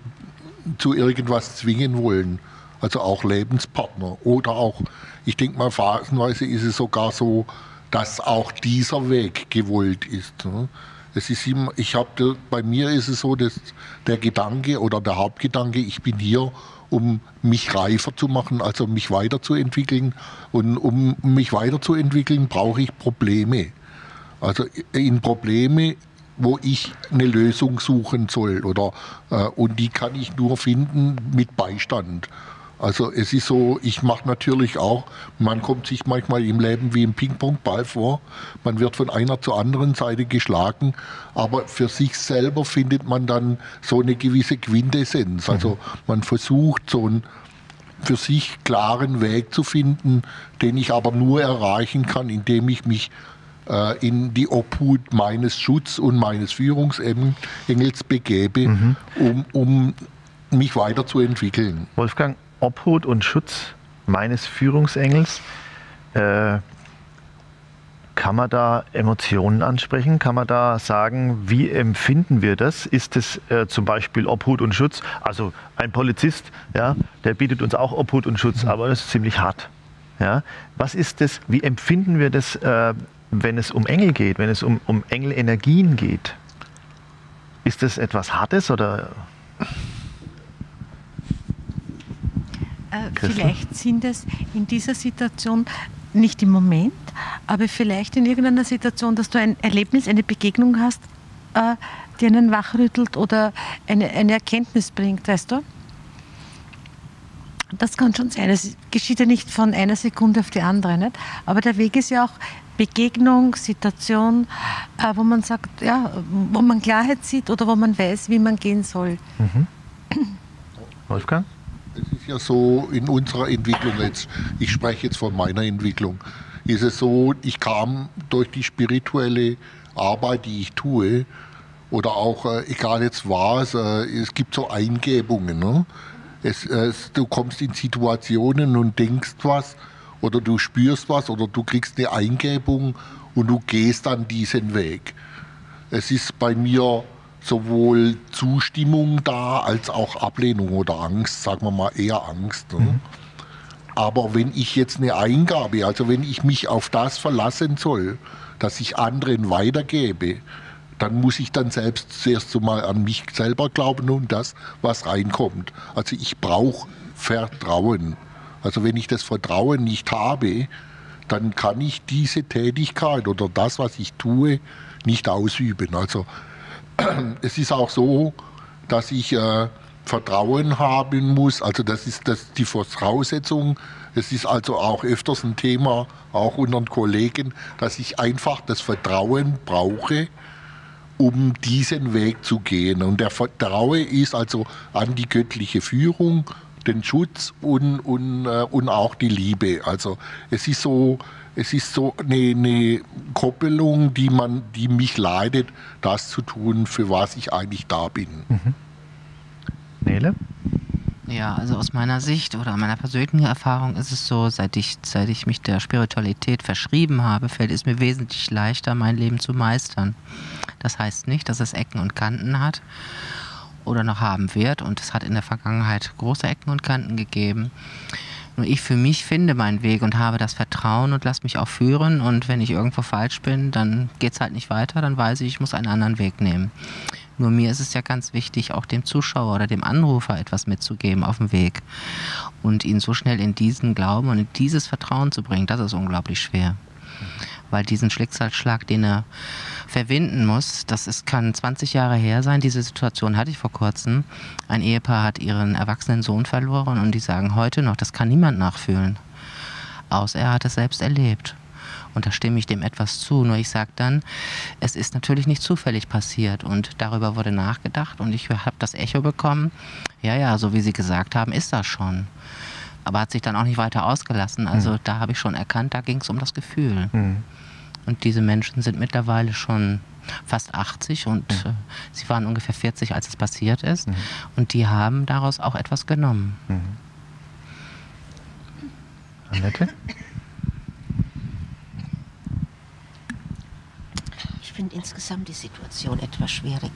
Speaker 5: zu irgendwas zwingen wollen. Also auch Lebenspartner. Oder auch, ich denke mal, phasenweise ist es sogar so, dass auch dieser Weg gewollt ist. Ne? Es ist immer, ich habe, bei mir ist es so, dass der Gedanke oder der Hauptgedanke, ich bin hier, um mich reifer zu machen, also mich weiterzuentwickeln. Und um mich weiterzuentwickeln, brauche ich Probleme. Also in Probleme, wo ich eine Lösung suchen soll. Oder, äh, und die kann ich nur finden mit Beistand. Also es ist so, ich mache natürlich auch, man kommt sich manchmal im Leben wie im Ping-Pong-Ball vor. Man wird von einer zur anderen Seite geschlagen, aber für sich selber findet man dann so eine gewisse Quintessenz. Also mhm. man versucht so einen für sich klaren Weg zu finden, den ich aber nur erreichen kann, indem ich mich äh, in die Obhut meines Schutz- und meines Führungsengels begebe, mhm. um, um mich weiterzuentwickeln.
Speaker 1: Wolfgang, Obhut und Schutz meines Führungsengels. Äh, kann man da Emotionen ansprechen? Kann man da sagen, wie empfinden wir das? Ist es äh, zum Beispiel Obhut und Schutz? Also ein Polizist, ja, der bietet uns auch Obhut und Schutz, aber das ist ziemlich hart. Ja? Was ist das? Wie empfinden wir das, äh, wenn es um Engel geht, wenn es um, um Engelenergien geht? Ist das etwas Hartes oder?
Speaker 2: Äh, vielleicht sind es in dieser Situation nicht im Moment, aber vielleicht in irgendeiner Situation, dass du ein Erlebnis, eine Begegnung hast, äh, die einen wachrüttelt oder eine, eine Erkenntnis bringt, weißt du? Das kann schon sein. Es geschieht ja nicht von einer Sekunde auf die andere. Nicht? Aber der Weg ist ja auch Begegnung, Situation, äh, wo man sagt, ja, wo man Klarheit sieht oder wo man weiß, wie man gehen soll. Mhm. *clears throat*
Speaker 1: Wolfgang?
Speaker 5: Es ist ja so in unserer Entwicklung jetzt, ich spreche jetzt von meiner Entwicklung, ist es so, ich kam durch die spirituelle Arbeit, die ich tue, oder auch, äh, egal jetzt was, äh, es gibt so Eingebungen. Ne? Es, es, du kommst in Situationen und denkst was, oder du spürst was, oder du kriegst eine Eingebung und du gehst dann diesen Weg. Es ist bei mir sowohl Zustimmung da als auch Ablehnung oder Angst, sagen wir mal eher Angst. Ne? Mhm. Aber wenn ich jetzt eine Eingabe, also wenn ich mich auf das verlassen soll, dass ich anderen weitergebe, dann muss ich dann selbst zuerst mal an mich selber glauben und das, was reinkommt. Also ich brauche Vertrauen. Also wenn ich das Vertrauen nicht habe, dann kann ich diese Tätigkeit oder das, was ich tue, nicht ausüben. Also *clears throat* es ist auch so, dass ich äh, Vertrauen haben muss. Also das ist das die Voraussetzung. Es ist also auch öfters ein Thema, auch unter den Kollegen, dass ich einfach das Vertrauen brauche, um diesen Weg zu gehen. Und der Vertrauen ist also an die göttliche Führung, den Schutz und, und, äh, und auch die Liebe. Also es ist so, es ist so eine, eine Koppelung, die, man, die mich leidet, das zu tun, für was ich eigentlich da bin. Mhm.
Speaker 1: Nele?
Speaker 3: Ja, also aus meiner Sicht oder meiner persönlichen Erfahrung ist es so, seit ich, seit ich mich der Spiritualität verschrieben habe, fällt es mir wesentlich leichter, mein Leben zu meistern. Das heißt nicht, dass es Ecken und Kanten hat oder noch haben wird und es hat in der Vergangenheit große Ecken und Kanten gegeben. Nur ich für mich finde meinen Weg und habe das Vertrauen und lasse mich auch führen. Und wenn ich irgendwo falsch bin, dann geht es halt nicht weiter. Dann weiß ich, ich muss einen anderen Weg nehmen. Nur mir ist es ja ganz wichtig, auch dem Zuschauer oder dem Anrufer etwas mitzugeben auf dem Weg und ihn so schnell in diesen Glauben und in dieses Vertrauen zu bringen, das ist unglaublich schwer. Weil diesen Schicksalsschlag, den er verwinden muss, das ist, kann 20 Jahre her sein. Diese Situation hatte ich vor kurzem. Ein Ehepaar hat ihren erwachsenen Sohn verloren und die sagen heute noch, das kann niemand nachfühlen. Außer er hat es selbst erlebt. Und da stimme ich dem etwas zu. Nur ich sage dann, es ist natürlich nicht zufällig passiert. Und darüber wurde nachgedacht und ich habe das Echo bekommen. Ja, ja, so wie Sie gesagt haben, ist das schon. Aber hat sich dann auch nicht weiter ausgelassen. Also mhm. da habe ich schon erkannt, da ging es um das Gefühl. Mhm. Und diese Menschen sind mittlerweile schon fast 80 und mhm. äh, sie waren ungefähr 40, als es passiert ist. Mhm. Und die haben daraus auch etwas genommen. Mhm.
Speaker 1: Annette?
Speaker 4: Ich finde insgesamt die Situation etwas schwierig.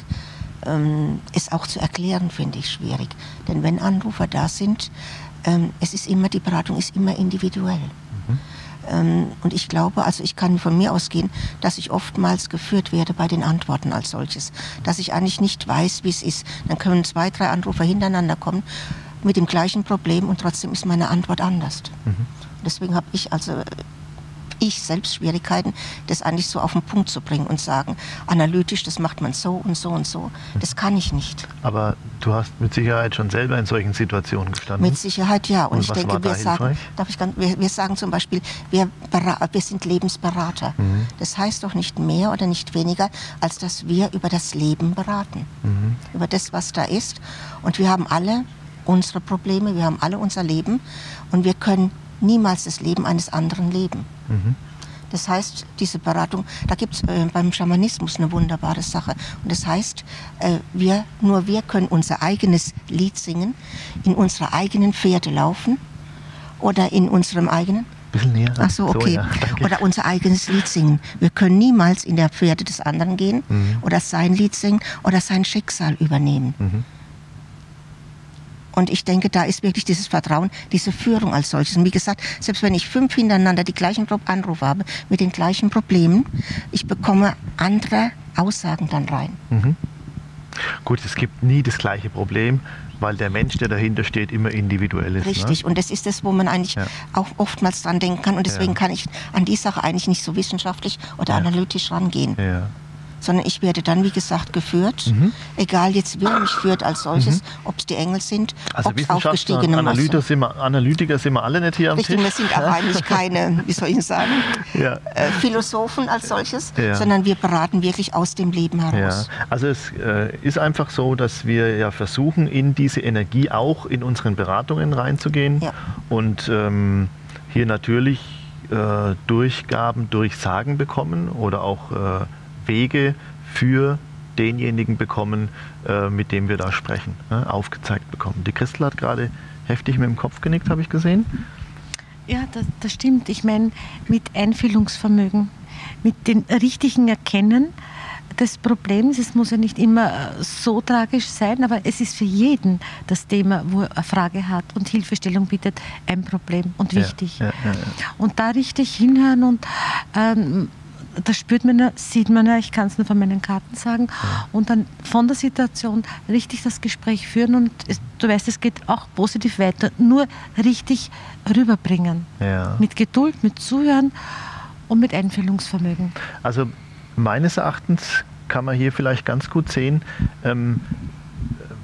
Speaker 4: Ähm, es auch zu erklären, finde ich schwierig. Denn wenn Anrufer da sind, ähm, es ist immer, die Beratung ist immer individuell. Mhm. Ähm, und ich glaube, also ich kann von mir ausgehen, dass ich oftmals geführt werde bei den Antworten als solches. Dass ich eigentlich nicht weiß, wie es ist. Dann können zwei, drei Anrufer hintereinander kommen mit dem gleichen Problem und trotzdem ist meine Antwort anders. Mhm. Deswegen habe ich also ich selbst Schwierigkeiten, das eigentlich so auf den Punkt zu bringen und sagen, analytisch, das macht man so und so und so. Das kann ich nicht.
Speaker 1: Aber du hast mit Sicherheit schon selber in solchen Situationen gestanden.
Speaker 4: Mit Sicherheit ja. Und, und ich denke, wir sagen, darf ich wir, wir, sagen zum Beispiel, wir, wir sind Lebensberater. Mhm. Das heißt doch nicht mehr oder nicht weniger, als dass wir über das Leben beraten. Mhm. Über das, was da ist. Und wir haben alle unsere Probleme, wir haben alle unser Leben und wir können niemals das Leben eines anderen leben. Mhm. Das heißt, diese Beratung, da gibt es äh, beim Schamanismus eine wunderbare Sache. Und das heißt, äh, wir, nur wir können unser eigenes Lied singen, in unserer eigenen Pferde laufen oder in unserem eigenen.
Speaker 1: Bisschen näher.
Speaker 4: Ach so, okay. So, ja, oder unser eigenes Lied singen. Wir können niemals in der Pferde des anderen gehen mhm. oder sein Lied singen oder sein Schicksal übernehmen. Mhm. Und ich denke, da ist wirklich dieses Vertrauen, diese Führung als solches. Und wie gesagt, selbst wenn ich fünf hintereinander die gleichen Anrufe habe, mit den gleichen Problemen, ich bekomme andere Aussagen dann rein. Mhm.
Speaker 1: Gut, es gibt nie das gleiche Problem, weil der Mensch, der dahinter steht, immer individuell ist.
Speaker 4: Ne? Richtig, ne? und das ist das, wo man eigentlich ja. auch oftmals dran denken kann. Und deswegen ja. kann ich an die Sache eigentlich nicht so wissenschaftlich oder ja. analytisch rangehen. Ja sondern ich werde dann, wie gesagt, geführt. Mhm. Egal jetzt, wer mich führt als solches, mhm. ob es die Engel sind,
Speaker 1: also ob es aufgestiegene Analytiker sind, wir, Analytiker sind wir alle nicht hier am
Speaker 4: Richtig,
Speaker 1: Tisch.
Speaker 4: wir sind aber eigentlich keine, wie soll ich sagen, *laughs* ja. äh, Philosophen als solches, ja. sondern wir beraten wirklich aus dem Leben heraus.
Speaker 1: Ja. Also es äh, ist einfach so, dass wir ja versuchen, in diese Energie auch in unseren Beratungen reinzugehen und ähm, hier natürlich äh, Durchgaben, Durchsagen bekommen oder auch äh, Wege für denjenigen bekommen, äh, mit dem wir da sprechen, ne, aufgezeigt bekommen. Die Christel hat gerade heftig mit dem Kopf genickt, habe ich gesehen.
Speaker 2: Ja, das, das stimmt. Ich meine, mit Einfühlungsvermögen, mit dem richtigen Erkennen des Problems. Es muss ja nicht immer äh, so tragisch sein, aber es ist für jeden das Thema, wo er eine Frage hat und Hilfestellung bietet, ein Problem und wichtig. Ja, ja, ja, und da richtig hinhören und ähm, das spürt man ja, sieht man ja, ich kann es nur von meinen Karten sagen. Und dann von der Situation richtig das Gespräch führen und es, du weißt, es geht auch positiv weiter. Nur richtig rüberbringen. Ja. Mit Geduld, mit Zuhören und mit Einfühlungsvermögen.
Speaker 1: Also meines Erachtens kann man hier vielleicht ganz gut sehen, ähm,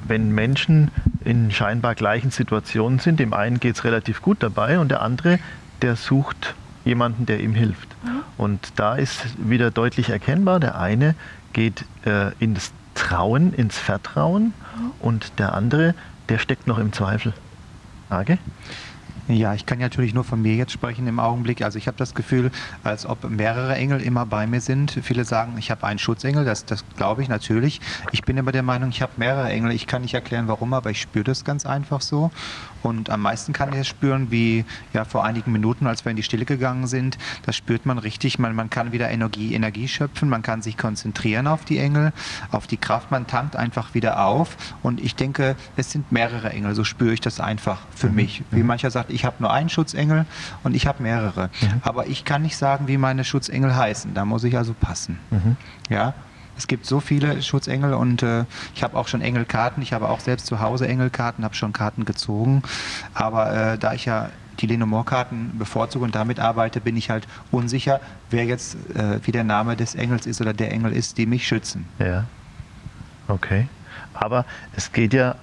Speaker 1: wenn Menschen in scheinbar gleichen Situationen sind, dem einen geht es relativ gut dabei und der andere, der sucht jemanden, der ihm hilft. Mhm. Und da ist wieder deutlich erkennbar, der eine geht äh, ins Trauen, ins Vertrauen mhm. und der andere, der steckt noch im Zweifel. Age?
Speaker 7: Ja, ich kann natürlich nur von mir jetzt sprechen im Augenblick. Also ich habe das Gefühl, als ob mehrere Engel immer bei mir sind. Viele sagen, ich habe einen Schutzengel, das, das glaube ich natürlich. Ich bin immer der Meinung, ich habe mehrere Engel. Ich kann nicht erklären, warum, aber ich spüre das ganz einfach so. Und am meisten kann ich es spüren, wie ja, vor einigen Minuten, als wir in die Stille gegangen sind. Das spürt man richtig. Man, man kann wieder Energie, Energie schöpfen. Man kann sich konzentrieren auf die Engel, auf die Kraft. Man tankt einfach wieder auf. Und ich denke, es sind mehrere Engel. So spüre ich das einfach für mhm. mich. Wie mhm. mancher sagt, ich habe nur einen Schutzengel und ich habe mehrere. Mhm. Aber ich kann nicht sagen, wie meine Schutzengel heißen. Da muss ich also passen. Mhm. Ja, Es gibt so viele Schutzengel und äh, ich habe auch schon Engelkarten. Ich habe auch selbst zu Hause Engelkarten, habe schon Karten gezogen. Aber äh, da ich ja die Lenormand-Karten bevorzuge und damit arbeite, bin ich halt unsicher, wer jetzt äh, wie der Name des Engels ist oder der Engel ist, die mich schützen.
Speaker 1: Ja. Okay. Aber es geht ja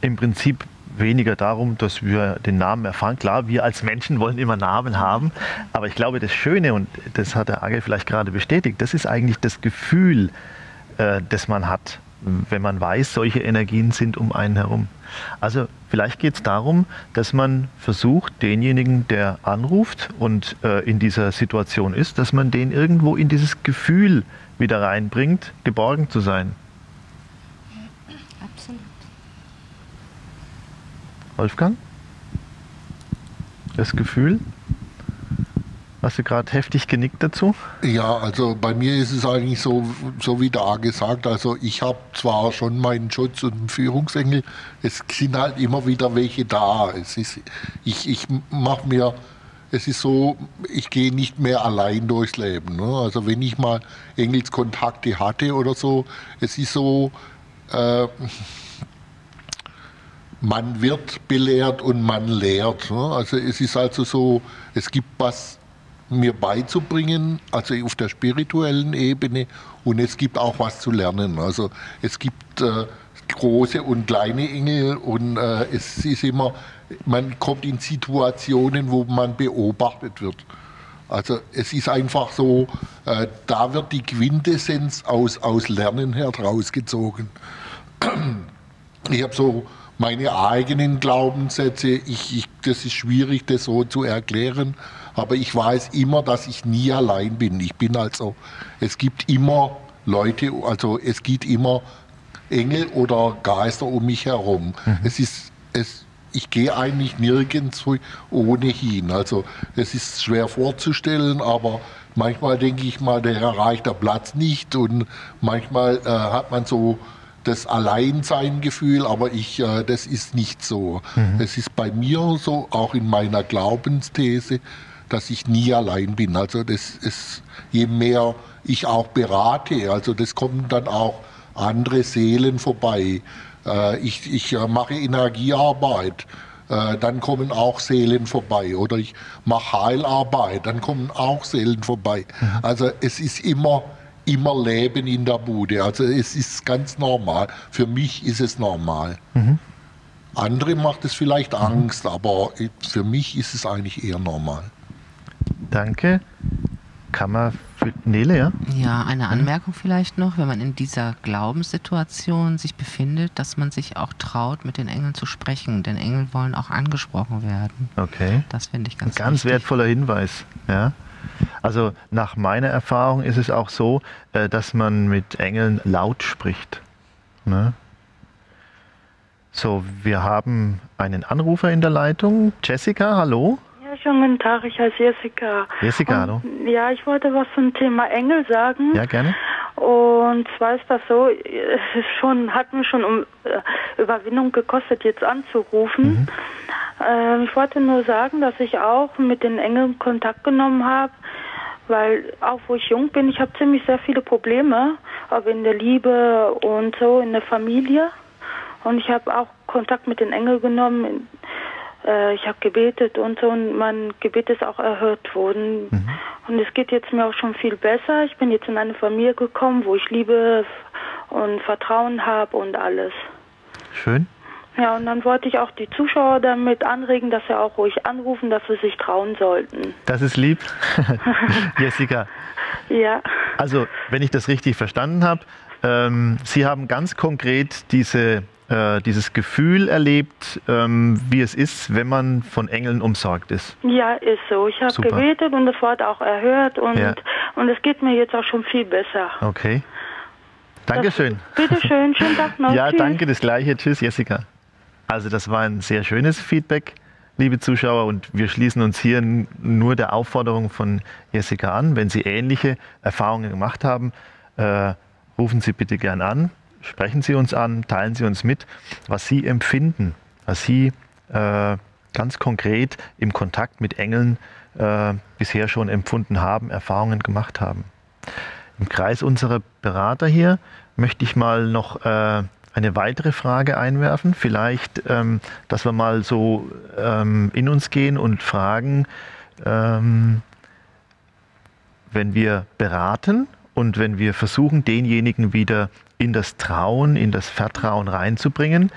Speaker 1: im Prinzip weniger darum, dass wir den Namen erfahren. Klar, wir als Menschen wollen immer Namen haben, aber ich glaube, das Schöne, und das hat der Agel vielleicht gerade bestätigt, das ist eigentlich das Gefühl, äh, das man hat, wenn man weiß, solche Energien sind um einen herum. Also vielleicht geht es darum, dass man versucht, denjenigen, der anruft und äh, in dieser Situation ist, dass man den irgendwo in dieses Gefühl wieder reinbringt, geborgen zu sein. Wolfgang? Das Gefühl? Hast du gerade heftig genickt dazu?
Speaker 5: Ja, also bei mir ist es eigentlich so, so wie da gesagt, also ich habe zwar schon meinen Schutz und einen Führungsengel, es sind halt immer wieder welche da. Es ist, ich ich mache mir, es ist so, ich gehe nicht mehr allein durchs Leben. Ne? Also wenn ich mal Engelskontakte hatte oder so, es ist so, äh, man wird belehrt und man lehrt. Ne? Also es ist also so, es gibt was mir beizubringen, also auf der spirituellen Ebene und es gibt auch was zu lernen. Also es gibt äh, große und kleine Engel und äh, es ist immer, man kommt in Situationen, wo man beobachtet wird. Also es ist einfach so, äh, da wird die Quintessenz aus, aus Lernen herausgezogen. Ich habe so meine eigenen Glaubenssätze, ich, ich, das ist schwierig, das so zu erklären, aber ich weiß immer, dass ich nie allein bin. Ich bin also, es gibt immer Leute, also es gibt immer Engel oder Geister um mich herum. Mhm. Es ist, es, ich gehe eigentlich nirgends ohnehin. Also es ist schwer vorzustellen, aber manchmal denke ich mal, der erreicht der Platz nicht und manchmal äh, hat man so das Alleinsein-Gefühl, aber ich, äh, das ist nicht so. Mhm. Es ist bei mir so, auch in meiner Glaubensthese, dass ich nie allein bin. Also das ist, je mehr ich auch berate, also das kommen dann auch andere Seelen vorbei. Äh, ich, ich äh, mache Energiearbeit, äh, dann kommen auch Seelen vorbei. Oder ich mache Heilarbeit, dann kommen auch Seelen vorbei. Mhm. Also es ist immer immer Leben in der Bude. Also es ist ganz normal. Für mich ist es normal. Mhm. Andere macht es vielleicht mhm. Angst, aber für mich ist es eigentlich eher normal.
Speaker 1: Danke. Kann man für Nele, ja?
Speaker 3: Ja, eine Anmerkung vielleicht noch, wenn man in dieser Glaubenssituation sich befindet, dass man sich auch traut, mit den Engeln zu sprechen. Denn Engel wollen auch angesprochen werden.
Speaker 1: Okay.
Speaker 3: Das finde ich ganz
Speaker 1: Ein ganz
Speaker 3: wichtig.
Speaker 1: wertvoller Hinweis, ja. Also nach meiner Erfahrung ist es auch so, äh, dass man mit Engeln laut spricht. Ne? So, wir haben einen Anrufer in der Leitung. Jessica, hallo.
Speaker 8: Schönen guten Tag, ich heiße Jessica.
Speaker 1: Jessica, hallo.
Speaker 8: Ja, ich wollte was zum Thema Engel sagen.
Speaker 1: Ja, gerne.
Speaker 8: Und zwar ist das so, schon, hat mir schon um äh, Überwindung gekostet, jetzt anzurufen. Mhm. Äh, ich wollte nur sagen, dass ich auch mit den Engeln Kontakt genommen habe, weil auch wo ich jung bin, ich habe ziemlich sehr viele Probleme, ob in der Liebe und so, in der Familie. Und ich habe auch Kontakt mit den Engeln genommen. Äh, ich habe gebetet und so und mein Gebet ist auch erhört worden. Mhm. Und es geht jetzt mir auch schon viel besser. Ich bin jetzt in eine Familie gekommen, wo ich Liebe und Vertrauen habe und alles.
Speaker 1: Schön.
Speaker 8: Ja, und dann wollte ich auch die Zuschauer damit anregen, dass sie auch ruhig anrufen, dass sie sich trauen sollten.
Speaker 1: Das ist lieb. *laughs* Jessica.
Speaker 8: Ja.
Speaker 1: Also, wenn ich das richtig verstanden habe, ähm, Sie haben ganz konkret diese, äh, dieses Gefühl erlebt, ähm, wie es ist, wenn man von Engeln umsorgt ist.
Speaker 8: Ja, ist so. Ich habe gebetet und das Wort auch erhört und, ja. und es geht mir jetzt auch schon viel besser.
Speaker 1: Okay. Dankeschön.
Speaker 8: Bitte schön, schönen Tag *laughs* noch.
Speaker 1: Ja, Tschüss. danke, das gleiche. Tschüss, Jessica. Also das war ein sehr schönes Feedback, liebe Zuschauer, und wir schließen uns hier nur der Aufforderung von Jessica an. Wenn Sie ähnliche Erfahrungen gemacht haben, äh, rufen Sie bitte gern an, sprechen Sie uns an, teilen Sie uns mit, was Sie empfinden, was Sie äh, ganz konkret im Kontakt mit Engeln äh, bisher schon empfunden haben, Erfahrungen gemacht haben. Im Kreis unserer Berater hier möchte ich mal noch äh, eine weitere Frage einwerfen. Vielleicht, ähm, dass wir mal so ähm, in uns gehen und fragen, ähm, wenn wir beraten und wenn wir versuchen, denjenigen wieder in das Trauen, in das Vertrauen reinzubringen,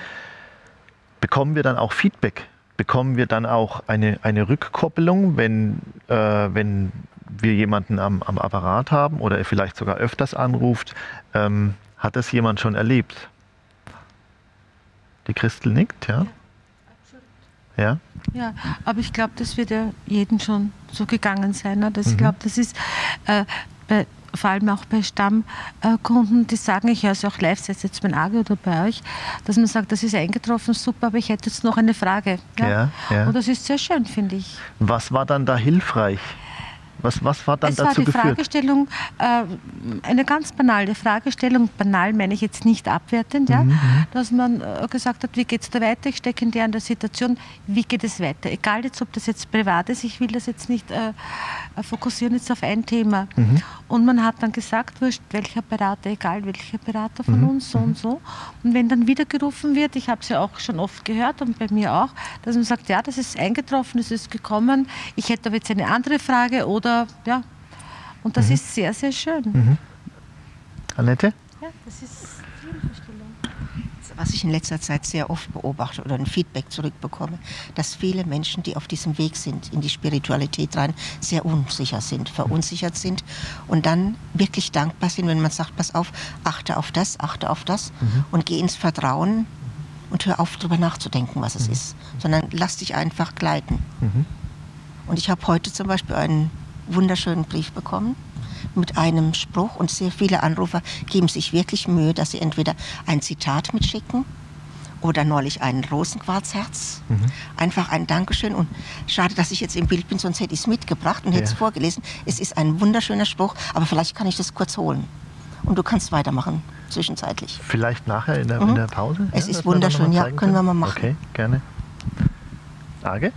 Speaker 1: bekommen wir dann auch Feedback? Bekommen wir dann auch eine, eine Rückkopplung, wenn, äh, wenn wir jemanden am, am Apparat haben oder er vielleicht sogar öfters anruft? Ähm, hat das jemand schon erlebt? Die Christel nickt, ja? Ja?
Speaker 2: Ja, aber ich glaube, das wird ja jedem schon so gegangen sein. Ne? Das,
Speaker 1: Mhm.
Speaker 2: Ich glaube, das ist äh, bei, vor allem auch bei Stammkunden, die sagen, ich höre es auch live, sei es jetzt bei AGE oder bei euch, dass man sagt, das ist eingetroffen, super, aber ich hätte jetzt noch eine Frage.
Speaker 1: Ja, ja.
Speaker 2: Und das ist sehr schön, finde ich.
Speaker 1: Was war dann da hilfreich? Was, was war dann
Speaker 2: es war
Speaker 1: dazu
Speaker 2: die
Speaker 1: geführt?
Speaker 2: Fragestellung, äh, eine ganz banale Fragestellung, banal meine ich jetzt nicht abwertend,
Speaker 1: Mhm,
Speaker 2: ja, dass man äh, gesagt hat, wie geht es da weiter, ich stecke in der, in der Situation, wie geht es weiter? Egal jetzt, ob das jetzt privat ist, ich will das jetzt nicht äh, fokussieren jetzt auf ein Thema.
Speaker 1: Mhm.
Speaker 2: Und man hat dann gesagt, wurscht, welcher Berater, egal welcher Berater von
Speaker 1: Mhm,
Speaker 2: uns, so und so. Und wenn dann wieder gerufen wird, ich habe es ja auch schon oft gehört und bei mir auch, dass man sagt, ja, das ist eingetroffen, es ist gekommen, ich hätte aber jetzt eine andere Frage oder, ja. Und das
Speaker 1: Mhm.
Speaker 2: ist sehr, sehr schön.
Speaker 1: Mhm. Annette?
Speaker 2: Ja, das ist
Speaker 4: Was ich in letzter Zeit sehr oft beobachte oder ein Feedback zurückbekomme, dass viele Menschen, die auf diesem Weg sind, in die Spiritualität rein, sehr unsicher sind, verunsichert sind und dann wirklich dankbar sind, wenn man sagt, pass auf, achte auf das, achte auf das
Speaker 1: Mhm.
Speaker 4: und geh ins Vertrauen und hör auf, darüber nachzudenken, was es ist, sondern lass dich einfach gleiten.
Speaker 1: Mhm.
Speaker 4: Und ich habe heute zum Beispiel einen wunderschönen Brief bekommen mit einem Spruch und sehr viele Anrufer geben sich wirklich Mühe, dass sie entweder ein Zitat mitschicken oder neulich ein Rosenquarzherz.
Speaker 1: Mhm.
Speaker 4: Einfach ein Dankeschön und schade, dass ich jetzt im Bild bin, sonst hätte ich es mitgebracht und hätte es
Speaker 1: Ja.
Speaker 4: vorgelesen. Es ist ein wunderschöner Spruch, aber vielleicht kann ich das kurz holen. Und du kannst weitermachen, zwischenzeitlich.
Speaker 1: Vielleicht nachher in der,
Speaker 4: Mhm.
Speaker 1: in der Pause?
Speaker 4: Es ist
Speaker 1: dass wir
Speaker 4: wunderschön, ja, können wir mal machen.
Speaker 1: Okay, gerne. Age?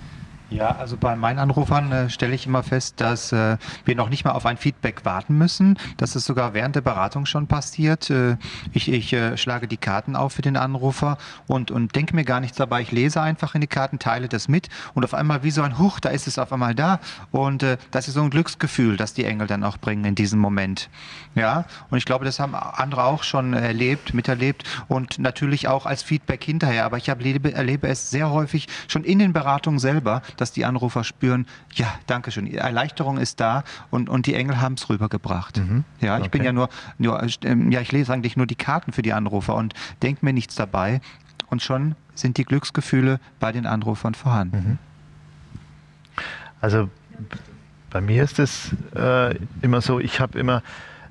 Speaker 7: Ja, also bei meinen Anrufern äh, stelle ich immer fest, dass äh, wir noch nicht mal auf ein Feedback warten müssen, dass es sogar während der Beratung schon passiert. Äh, ich ich äh, schlage die Karten auf für den Anrufer und, und denke mir gar nichts dabei. Ich lese einfach in die Karten, teile das mit und auf einmal wie so ein Huch, da ist es auf einmal da. Und äh, das ist so ein Glücksgefühl, das die Engel dann auch bringen in diesem Moment. Ja, und ich glaube, das haben andere auch schon erlebt, miterlebt und natürlich auch als Feedback hinterher. Aber ich erlebe, erlebe es sehr häufig schon in den Beratungen selber, dass die Anrufer spüren, ja, danke schön, Erleichterung ist da und, und die Engel haben es rübergebracht.
Speaker 1: Mhm.
Speaker 7: Ja, ich bin
Speaker 1: Okay.
Speaker 7: ja nur, nur, ähm, ja, ich lese eigentlich nur die Karten für die Anrufer und denke mir nichts dabei. Und schon sind die Glücksgefühle bei den Anrufern vorhanden.
Speaker 1: Also bei mir ist es äh, immer so, ich habe immer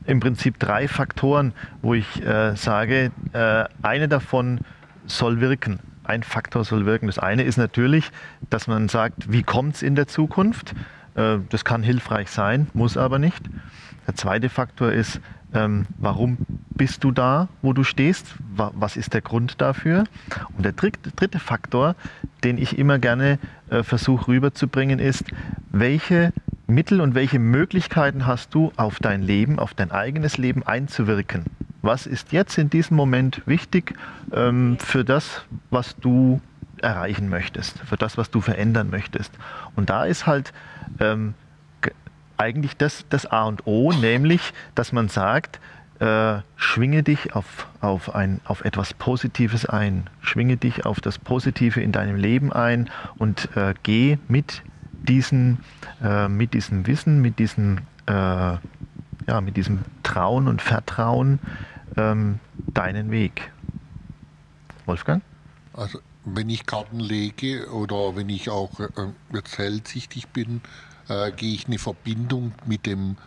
Speaker 1: im Prinzip drei Faktoren, wo ich äh, sage, äh, eine davon soll wirken. Ein Faktor soll wirken. Das eine ist natürlich, dass man sagt, wie kommt es in der Zukunft? Äh, das kann hilfreich sein, muss aber nicht. Der zweite Faktor ist, ähm, warum bist du da, wo du stehst? Wa was ist der Grund dafür? Und der dritte, dritte Faktor, den ich immer gerne äh, versuche rüberzubringen, ist, welche Mittel und welche Möglichkeiten hast du, auf dein Leben, auf dein eigenes Leben einzuwirken? Was ist jetzt in diesem Moment wichtig ähm, für das, was du erreichen möchtest, für das, was du verändern möchtest? Und da ist halt ähm, eigentlich das, das A und O, nämlich, dass man sagt, äh, schwinge dich auf, auf, ein, auf etwas Positives ein, schwinge dich auf das Positive in deinem Leben ein und äh, geh mit, diesen, äh, mit diesem Wissen, mit diesem, äh, ja, mit diesem Trauen und Vertrauen ähm, deinen Weg. Wolfgang?
Speaker 5: Also wenn ich Karten lege oder wenn ich auch äh, jetzt hellsichtig bin, äh, gehe ich eine Verbindung mit dem,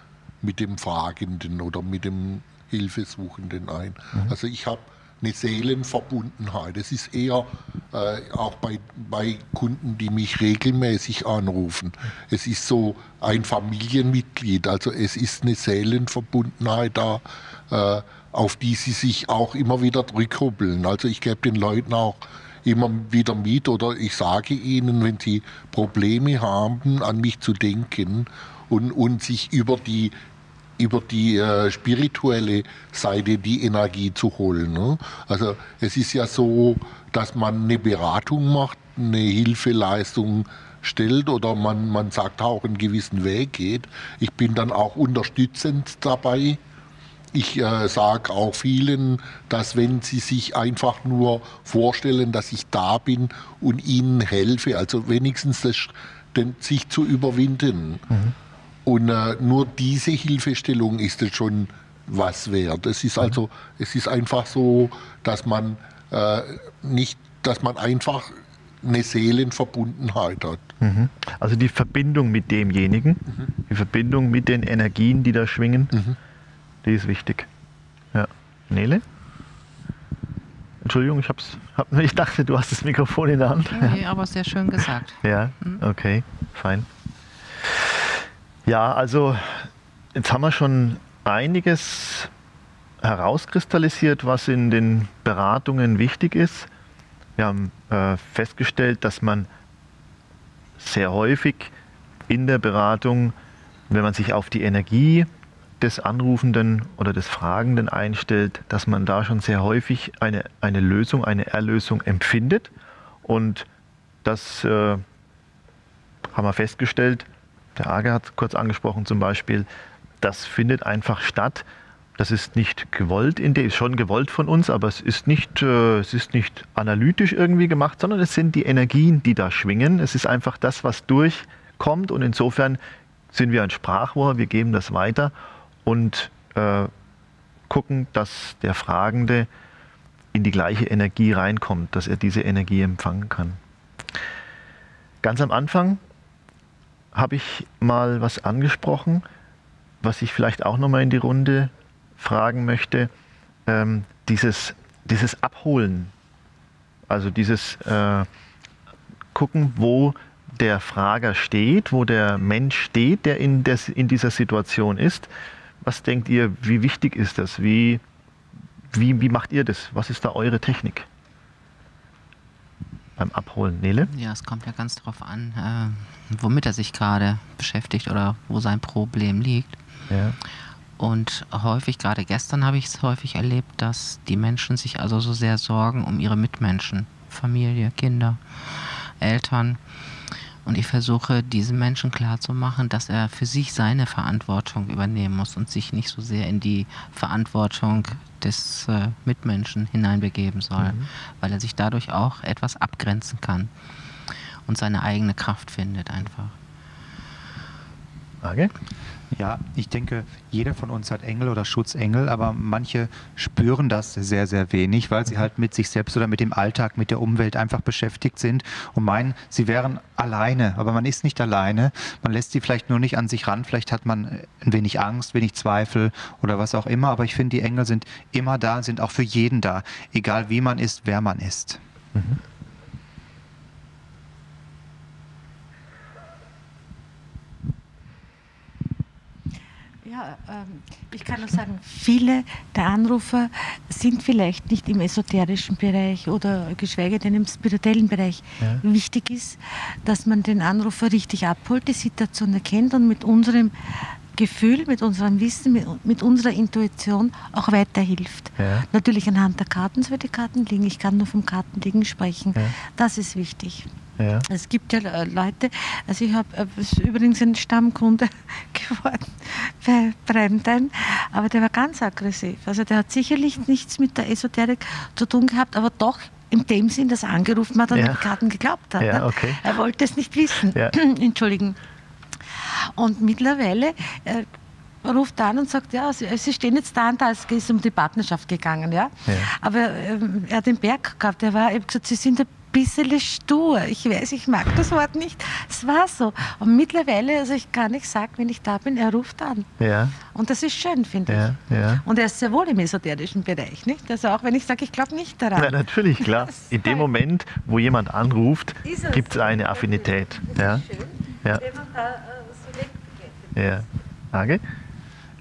Speaker 5: mit dem Fragenden oder mit dem Hilfesuchenden ein. Also ich habe eine Seelenverbundenheit. Das ist eher äh, auch bei, bei Kunden, die mich regelmäßig anrufen. Es ist so ein Familienmitglied, also es ist eine Seelenverbundenheit da, äh, auf die sie sich auch immer wieder rückkoppeln. Also ich gebe den Leuten auch immer wieder mit oder ich sage ihnen, wenn sie Probleme haben, an mich zu denken und, und sich über die über die äh, spirituelle Seite die Energie zu holen. Ne? Also es ist ja so, dass man eine Beratung macht, eine Hilfeleistung stellt oder man, man sagt auch einen gewissen Weg geht. Ich bin dann auch unterstützend dabei. Ich äh, sage auch vielen, dass wenn sie sich einfach nur vorstellen, dass ich da bin und ihnen helfe, also wenigstens das, den, sich zu überwinden. Mhm. Und äh, nur diese Hilfestellung ist es schon was wert. Es ist also, es ist einfach so, dass man äh, nicht, dass man einfach eine Seelenverbundenheit hat.
Speaker 1: Mhm. Also die Verbindung mit demjenigen, mhm. die Verbindung mit den Energien, die da schwingen, mhm. die ist wichtig. Ja. Nele? Entschuldigung, ich, hab's, hab, *laughs* ich dachte, du hast das Mikrofon in der Hand.
Speaker 3: Nee, aber sehr schön gesagt.
Speaker 1: Ja, mhm. okay, fein. Ja, also jetzt haben wir schon einiges herauskristallisiert, was in den Beratungen wichtig ist. Wir haben äh, festgestellt, dass man sehr häufig in der Beratung, wenn man sich auf die Energie des Anrufenden oder des Fragenden einstellt, dass man da schon sehr häufig eine, eine Lösung, eine Erlösung empfindet. Und das äh, haben wir festgestellt, der Age hat kurz angesprochen zum Beispiel, das findet einfach statt. Das ist nicht gewollt, in der, ist schon gewollt von uns, aber es ist, nicht, äh, es ist nicht analytisch irgendwie gemacht, sondern es sind die Energien, die da schwingen. Es ist einfach das, was durchkommt und insofern sind wir ein Sprachrohr, wir geben das weiter und äh, gucken, dass der Fragende in die gleiche Energie reinkommt, dass er diese Energie empfangen kann. Ganz am Anfang habe ich mal was angesprochen, was ich vielleicht auch nochmal in die Runde fragen möchte. Ähm, dieses, dieses Abholen, also dieses äh, Gucken, wo der Frager steht, wo der Mensch steht, der in, des, in dieser Situation ist. Was denkt ihr, wie wichtig ist das? Wie, wie, wie macht ihr das? Was ist da eure Technik? Beim Abholen, Nele?
Speaker 3: Ja, es kommt ja ganz darauf an, äh, womit er sich gerade beschäftigt oder wo sein Problem liegt. Ja. Und häufig, gerade gestern habe ich es häufig erlebt, dass die Menschen sich also so sehr sorgen um ihre Mitmenschen, Familie, Kinder, Eltern. Und ich versuche, diesen Menschen klarzumachen, dass er für sich seine Verantwortung übernehmen muss und sich nicht so sehr in die Verantwortung des äh, Mitmenschen hineinbegeben soll, mhm. weil er sich dadurch auch etwas abgrenzen kann und seine eigene Kraft findet einfach.
Speaker 1: Frage?
Speaker 7: Ja, ich denke, jeder von uns hat Engel oder Schutzengel, aber manche spüren das sehr, sehr wenig, weil sie halt mit sich selbst oder mit dem Alltag, mit der Umwelt einfach beschäftigt sind und meinen, sie wären alleine. Aber man ist nicht alleine. Man lässt sie vielleicht nur nicht an sich ran. Vielleicht hat man ein wenig Angst, wenig Zweifel oder was auch immer. Aber ich finde, die Engel sind immer da, sind auch für jeden da, egal wie man ist, wer man ist. Mhm.
Speaker 2: Ja, ähm, ich kann nur sagen, viele der Anrufer sind vielleicht nicht im esoterischen Bereich oder geschweige denn im spirituellen Bereich. Ja. Wichtig ist, dass man den Anrufer richtig abholt, die Situation erkennt und mit unserem Gefühl, mit unserem Wissen, mit, mit unserer Intuition auch weiterhilft. Ja. Natürlich anhand der Karten, so wie die Karten liegen. Ich kann nur vom Kartenlegen sprechen. Ja. Das ist wichtig. Ja. Es gibt ja äh, Leute, also ich habe äh, übrigens ein Stammkunde *laughs* geworden bei Primetime, aber der war ganz aggressiv. Also der hat sicherlich nichts mit der Esoterik zu tun gehabt, aber doch in dem Sinn, dass er angerufen hat und ja. die Karten geglaubt hat.
Speaker 1: Ja,
Speaker 2: ne?
Speaker 1: okay.
Speaker 2: Er wollte es nicht wissen. Ja. *clears throat* Entschuldigen. Und mittlerweile äh, ruft an und sagt, ja, Sie, stehen jetzt da und da, es ist um die Partnerschaft gegangen, ja. ja. Aber ähm, er hat den Berg gehabt, er war, ich habe gesagt, Sie sind ein bisschen stur. Ich weiß, ich mag das Wort nicht. Es war so. Und mittlerweile, also ich kann nicht sagen, wenn ich da bin, er ruft an.
Speaker 1: Ja.
Speaker 2: Und das ist schön, finde
Speaker 1: ja,
Speaker 2: ich.
Speaker 1: Ja.
Speaker 2: Und er ist sehr wohl im esoterischen Bereich, nicht? Also auch wenn ich sage, ich glaube nicht daran.
Speaker 1: Ja, natürlich, klar. *laughs* In dem Moment, wo jemand anruft, gibt es eine Affinität. Ja. Schön, ja. Wenn man da äh, so Ja. Frage?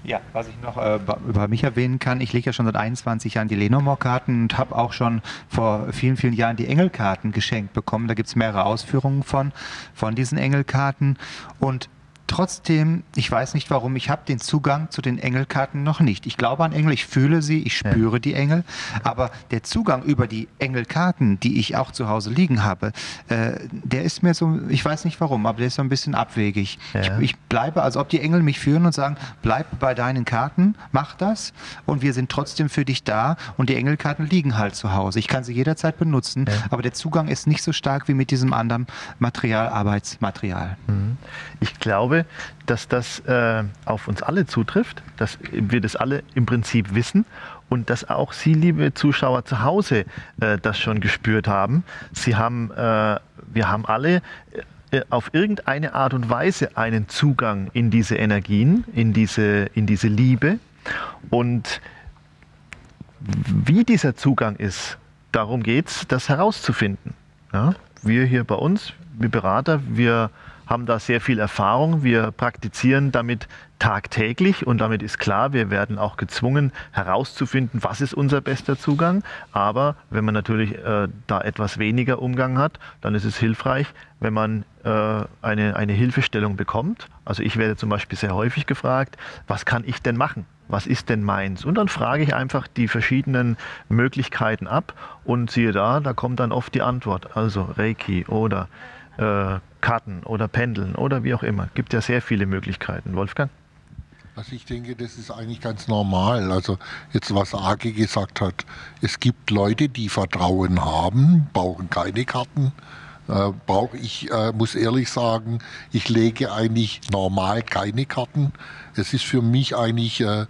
Speaker 7: Ja, was ich noch äh, über mich erwähnen kann, ich lege ja schon seit 21 Jahren die Lenormand-Karten und habe auch schon vor vielen, vielen Jahren die Engelkarten geschenkt bekommen. Da gibt es mehrere Ausführungen von, von diesen Engelkarten. Und trotzdem, ich weiß nicht warum, ich habe den Zugang zu den Engelkarten noch nicht. Ich glaube an Engel, ich fühle sie, ich spüre ja. die Engel, aber der Zugang über die Engelkarten, die ich auch zu Hause liegen habe, äh, der ist mir so, ich weiß nicht warum, aber der ist so ein bisschen abwegig. Ja. Ich, ich, bleibe, als ob die Engel mich führen und sagen, bleib bei deinen Karten, mach das und wir sind trotzdem für dich da und die Engelkarten liegen halt zu Hause. Ich kann sie jederzeit benutzen, ja. aber der Zugang ist nicht so stark wie mit diesem anderen Material, Arbeitsmaterial.
Speaker 1: Mhm. Ich glaube, dass das äh, auf uns alle zutrifft, dass wir das alle im Prinzip wissen und dass auch Sie, liebe Zuschauer zu Hause, äh, das schon gespürt haben. Sie haben, äh, wir haben alle äh, auf irgendeine Art und Weise einen Zugang in diese Energien, in diese, in diese Liebe. Und wie dieser Zugang ist, darum geht es, das herauszufinden. Ja? Wir hier bei uns, wir Berater, wir haben da sehr viel Erfahrung. Wir praktizieren damit tagtäglich und damit ist klar, wir werden auch gezwungen herauszufinden, was ist unser bester Zugang. Aber wenn man natürlich äh, da etwas weniger Umgang hat, dann ist es hilfreich, wenn man äh, eine, eine Hilfestellung bekommt. Also ich werde zum Beispiel sehr häufig gefragt, was kann ich denn machen? Was ist denn meins? Und dann frage ich einfach die verschiedenen Möglichkeiten ab und siehe da, da kommt dann oft die Antwort. Also Reiki oder äh, Karten oder Pendeln oder wie auch immer. Gibt ja sehr viele Möglichkeiten. Wolfgang?
Speaker 5: Also ich denke, das ist eigentlich ganz normal. Also jetzt was Agi gesagt hat, es gibt Leute, die Vertrauen haben, brauchen keine Karten. Äh, brauche ich äh, muss ehrlich sagen, ich lege eigentlich normal keine Karten. Es ist für mich eigentlich äh,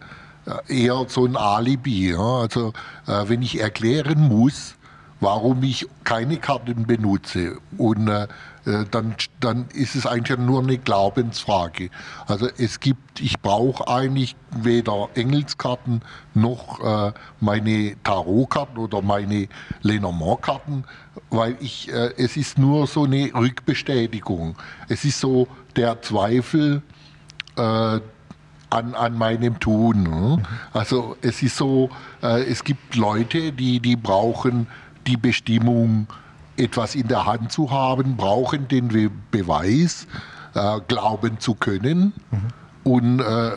Speaker 5: eher so ein Alibi. Ja? Also äh, wenn ich erklären muss, warum ich keine Karten benutze und äh, dann, dann ist es eigentlich nur eine Glaubensfrage. Also es gibt, ich brauche eigentlich weder Engelskarten noch äh, meine Tarotkarten oder meine Lenormand-Karten, weil ich, äh, es ist nur so eine Rückbestätigung. Es ist so der Zweifel äh, an, an meinem Tun. Ne? Also es ist so, äh, es gibt Leute, die, die brauchen die Bestimmung etwas in der Hand zu haben, brauchen den Beweis, äh, glauben zu können. Mhm. Und äh,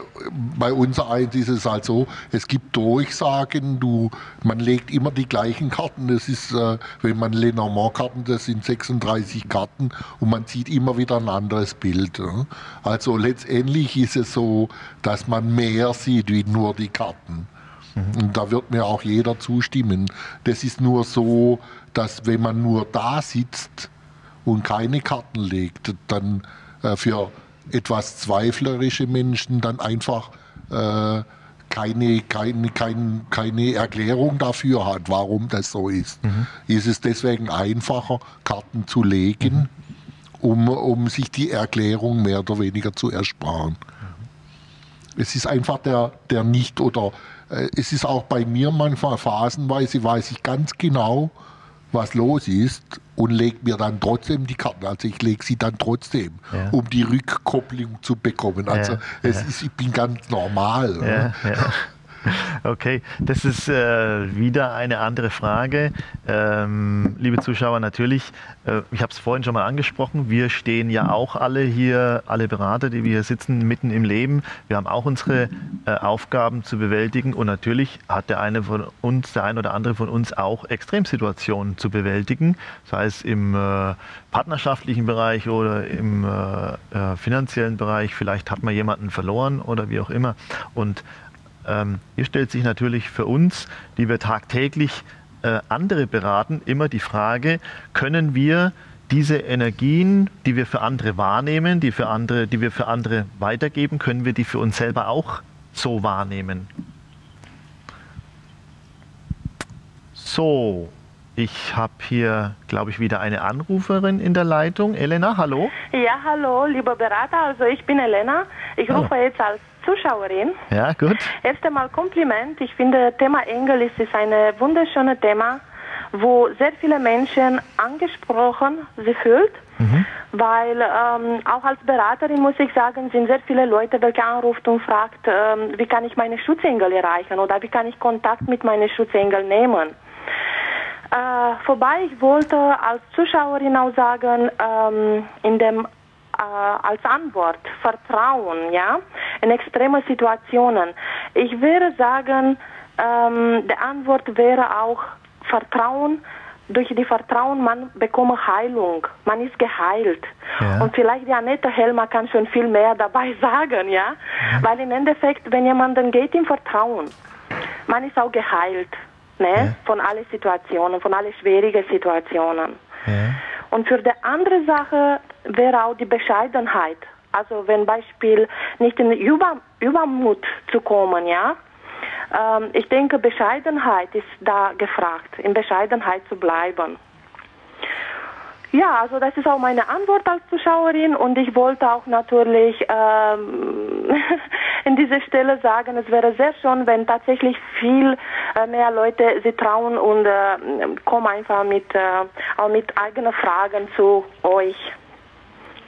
Speaker 5: bei uns eins ist es halt so, es gibt Durchsagen, du, man legt immer die gleichen Karten. Das ist, äh, wenn man Lenormand-Karten, das sind 36 Karten und man sieht immer wieder ein anderes Bild. Ne? Also letztendlich ist es so, dass man mehr sieht wie nur die Karten. Mhm. Und da wird mir auch jeder zustimmen. Das ist nur so, dass wenn man nur da sitzt und keine Karten legt, dann äh, für etwas zweiflerische Menschen dann einfach äh, keine, keine, keine, keine Erklärung dafür hat, warum das so ist. Mhm. Ist es deswegen einfacher, Karten zu legen, mhm. um, um sich die Erklärung mehr oder weniger zu ersparen. Mhm. Es ist einfach der, der nicht oder es ist auch bei mir manchmal phasenweise, weiß ich ganz genau, was los ist und lege mir dann trotzdem die Karten. Also ich lege sie dann trotzdem, ja. um die Rückkopplung zu bekommen. Also ja, es ja. Ist, ich bin ganz normal. *laughs*
Speaker 1: Okay, das ist äh, wieder eine andere Frage. Ähm, liebe Zuschauer, natürlich, äh, ich habe es vorhin schon mal angesprochen, wir stehen ja auch alle hier, alle Berater, die wir hier sitzen, mitten im Leben. Wir haben auch unsere äh, Aufgaben zu bewältigen und natürlich hat der eine von uns, der ein oder andere von uns auch Extremsituationen zu bewältigen, sei es im äh, partnerschaftlichen Bereich oder im äh, äh, finanziellen Bereich. Vielleicht hat man jemanden verloren oder wie auch immer. Und ähm, hier stellt sich natürlich für uns, die wir tagtäglich äh, andere beraten, immer die Frage, können wir diese Energien, die wir für andere wahrnehmen, die, für andere, die wir für andere weitergeben, können wir die für uns selber auch so wahrnehmen? So, ich habe hier, glaube ich, wieder eine Anruferin in der Leitung. Elena, hallo?
Speaker 9: Ja, hallo, lieber Berater. Also ich bin Elena. Ich rufe oh. jetzt als Zuschauerin.
Speaker 1: Ja, gut.
Speaker 9: Erst einmal Kompliment. Ich finde, Thema Engel ist, ist ein wunderschönes Thema, wo sehr viele Menschen angesprochen sich fühlt. Mhm. Weil ähm, auch als Beraterin muss ich sagen, sind sehr viele Leute, welche anruft und fragt, ähm, wie kann ich meine Schutzengel erreichen oder wie kann ich Kontakt mit meinen Schutzengel nehmen. Äh, vorbei, ich wollte als Zuschauerin auch sagen, ähm, in dem äh, als Antwort Vertrauen, ja, in extreme Situationen. Ich würde sagen, ähm, die Antwort wäre auch Vertrauen. Durch die Vertrauen man bekommt Heilung, man ist geheilt.
Speaker 1: Ja.
Speaker 9: Und vielleicht die Annette Helmer kann schon viel mehr dabei *laughs* sagen, ja, weil im Endeffekt, wenn jemanden geht im Vertrauen, man ist auch geheilt, ne,
Speaker 1: Ja.
Speaker 9: von allen Situationen, von allen schwierigen Situationen.
Speaker 1: Ja.
Speaker 9: Und für die andere Sache wäre auch die Bescheidenheit. Also wenn Beispiel nicht in Über Übermut zu kommen, ja. Ähm, ich denke, Bescheidenheit ist da gefragt, in Bescheidenheit zu bleiben. Ja, also das ist auch meine Antwort als Zuschauerin und ich wollte auch natürlich ähm, *laughs* in dieser Stelle sagen, es wäre sehr schön, wenn tatsächlich viel äh, mehr Leute sich trauen und äh, kommen einfach mit, äh, auch mit eigenen Fragen zu euch.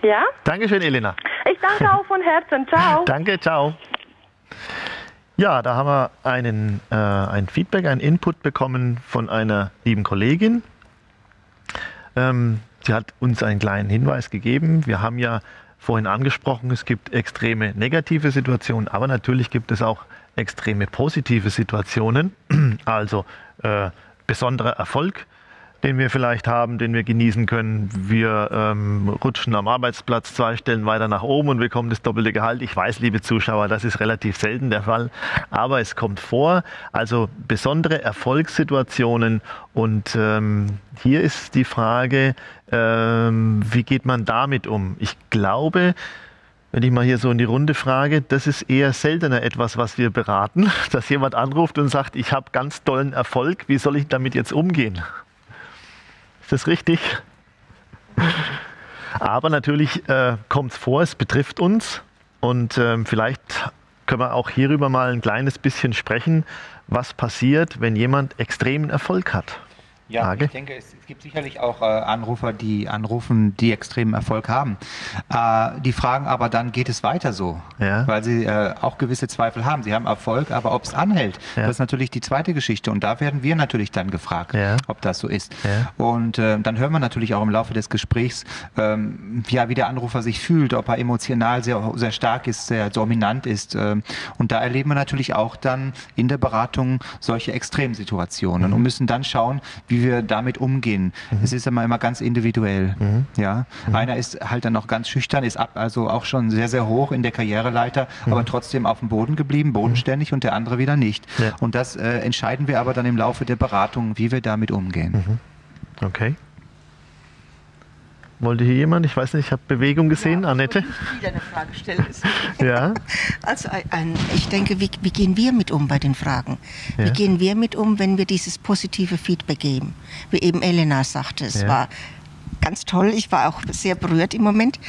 Speaker 9: Ja?
Speaker 1: Dankeschön, Elena.
Speaker 9: Ich danke auch von Herzen. Ciao. *laughs*
Speaker 1: Danke, ciao. Ja, da haben wir einen, äh, ein Feedback, einen Input bekommen von einer lieben Kollegin. Ähm, sie hat uns einen kleinen Hinweis gegeben. Wir haben ja vorhin angesprochen, es gibt extreme negative Situationen, aber natürlich gibt es auch extreme positive Situationen. *clears throat* Also äh, besonderer Erfolg, den wir vielleicht haben, den wir genießen können. Wir ähm, rutschen am Arbeitsplatz zwei Stellen weiter nach oben und bekommen das doppelte Gehalt. Ich weiß, liebe Zuschauer, das ist relativ selten der Fall, aber es kommt vor. Also besondere Erfolgssituationen und ähm, hier ist die Frage, ähm, wie geht man damit um? Ich glaube, wenn ich mal hier so in die Runde frage, das ist eher seltener etwas, was wir beraten, *laughs* dass jemand anruft und sagt, ich habe ganz tollen Erfolg, wie soll ich damit jetzt umgehen? Ist das richtig? Aber natürlich äh, kommt es vor, es betrifft uns und ähm, vielleicht können wir auch hierüber mal ein kleines bisschen sprechen, was passiert, wenn jemand extremen Erfolg hat.
Speaker 7: Ja,
Speaker 1: Frage?
Speaker 7: ich denke, es, es gibt sicherlich auch äh, Anrufer, die anrufen, die extremen Erfolg haben. Äh, die fragen aber dann, geht es weiter so?
Speaker 1: Ja.
Speaker 7: Weil sie äh, auch gewisse Zweifel haben. Sie haben Erfolg, aber ob es anhält,
Speaker 1: Ja.
Speaker 7: das ist natürlich die zweite Geschichte. Und da werden wir natürlich dann gefragt,
Speaker 1: Ja.
Speaker 7: ob das so ist. Und äh, dann hören wir natürlich auch im Laufe des Gesprächs, ähm, ja, wie der Anrufer sich fühlt, ob er emotional sehr, sehr stark ist, sehr dominant ist. ähm, und da erleben wir natürlich auch dann in der Beratung solche Extremsituationen und müssen dann schauen, wie wir damit umgehen. Es ist immer, immer ganz individuell. Ja? Einer ist halt dann noch ganz schüchtern, ist ab, also auch schon sehr, sehr hoch in der Karriereleiter, aber trotzdem auf dem Boden geblieben, bodenständig und der andere wieder nicht.
Speaker 1: Ja.
Speaker 7: Und das äh, entscheiden wir aber dann im Laufe der Beratung, wie wir damit umgehen.
Speaker 1: Okay. Wollte hier jemand? Ich weiß nicht, ich habe Bewegung gesehen, Annette.
Speaker 4: Wieder eine Frage stellen. *laughs*
Speaker 1: Ja.
Speaker 4: Also ein, ein, ich denke, wie, wie gehen wir mit um bei den Fragen?
Speaker 1: Ja.
Speaker 4: Wie gehen wir mit um, wenn wir dieses positive Feedback geben? Wie eben Elena sagte, es
Speaker 1: Ja.
Speaker 4: war ganz toll. Ich war auch sehr berührt im Moment.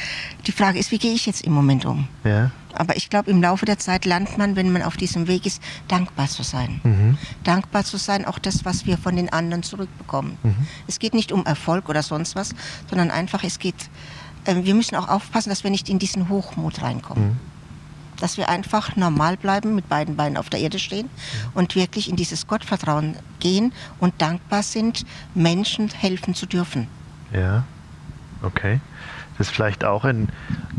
Speaker 4: Die Frage ist, wie gehe ich jetzt im Moment um?
Speaker 1: Ja.
Speaker 4: Aber ich glaube, im Laufe der Zeit lernt man, wenn man auf diesem Weg ist, dankbar zu sein.
Speaker 1: Mhm.
Speaker 4: Dankbar zu sein, auch das, was wir von den anderen zurückbekommen.
Speaker 1: Mhm.
Speaker 4: Es geht nicht um Erfolg oder sonst was, sondern einfach, es geht, äh, wir müssen auch aufpassen, dass wir nicht in diesen Hochmut reinkommen.
Speaker 1: Mhm.
Speaker 4: Dass wir einfach normal bleiben, mit beiden Beinen auf der Erde stehen und wirklich in dieses Gottvertrauen gehen und dankbar sind, Menschen helfen zu dürfen.
Speaker 1: Ja, okay. Das ist vielleicht auch ein,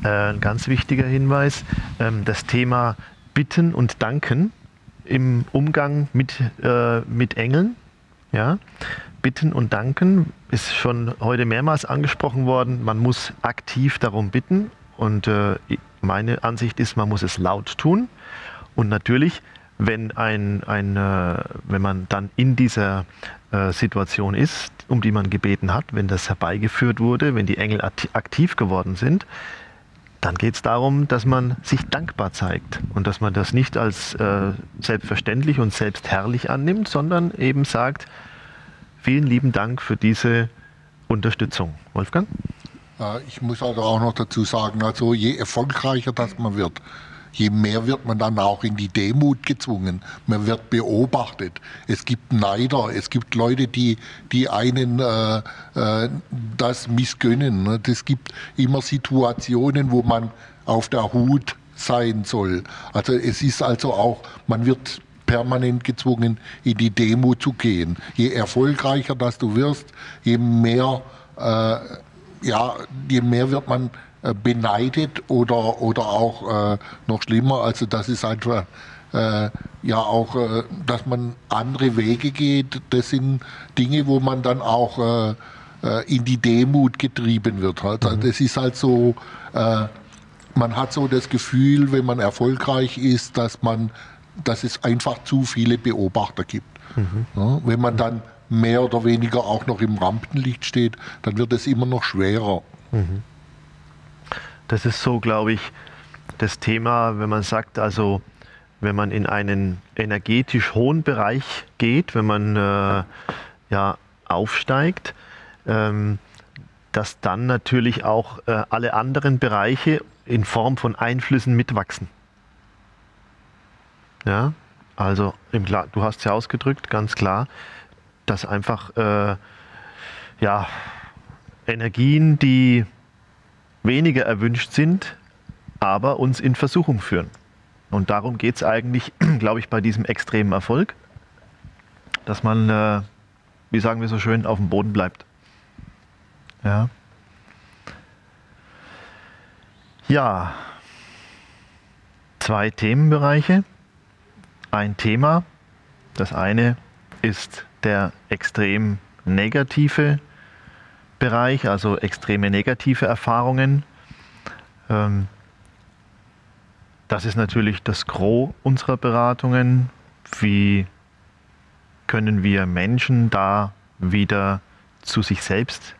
Speaker 1: äh, ein ganz wichtiger Hinweis. Ähm, das Thema Bitten und Danken im Umgang mit, äh, mit Engeln. Ja? Bitten und Danken ist schon heute mehrmals angesprochen worden. Man muss aktiv darum bitten. Und äh, meine Ansicht ist, man muss es laut tun. Und natürlich, wenn, ein, ein, äh, wenn man dann in dieser äh, Situation ist, um die man gebeten hat, wenn das herbeigeführt wurde, wenn die Engel aktiv geworden sind, dann geht es darum, dass man sich dankbar zeigt und dass man das nicht als äh, selbstverständlich und selbstherrlich annimmt, sondern eben sagt, vielen lieben Dank für diese Unterstützung. Wolfgang?
Speaker 5: Äh, Ich muss also auch noch dazu sagen, also je erfolgreicher das man wird, je mehr wird man dann auch in die Demut gezwungen. Man wird beobachtet. Es gibt Neider, es gibt Leute, die, die einen äh, äh, das missgönnen. ne? Es gibt immer Situationen, wo man auf der Hut sein soll. Also es ist also auch, man wird permanent gezwungen, in die Demut zu gehen. Je erfolgreicher das du wirst, je mehr äh, ja, je mehr wird man beneidet oder, oder auch äh, noch schlimmer. Also das ist einfach äh, ja auch, äh, dass man andere Wege geht. Das sind Dinge, wo man dann auch äh, äh, in die Demut getrieben wird. Halt. Also. Das ist halt so, man hat so das Gefühl, wenn man erfolgreich ist, dass man, dass es einfach zu viele Beobachter gibt. Mhm. Ja, wenn man dann mehr oder weniger auch noch im Rampenlicht steht, dann wird es immer noch schwerer. Mhm.
Speaker 1: Das ist so, glaube ich, das Thema, wenn man sagt, also wenn man in einen energetisch hohen Bereich geht, wenn man äh, ja, aufsteigt, ähm, dass dann natürlich auch äh, alle anderen Bereiche in Form von Einflüssen mitwachsen. Ja, also im, du hast es ja ausgedrückt, ganz klar dass einfach äh, ja, Energien, die weniger erwünscht sind, aber uns in Versuchung führen. Und darum geht es eigentlich, *clears throat* glaube ich, bei diesem extremen Erfolg, dass man, äh, wie sagen wir so schön, auf dem Boden bleibt. Ja. Ja, zwei Themenbereiche. Ein Thema. Das eine ist der extrem negative Bereich, also extreme negative Erfahrungen. Ähm, das ist natürlich das Gros unserer Beratungen. Wie können wir Menschen da wieder zu sich selbst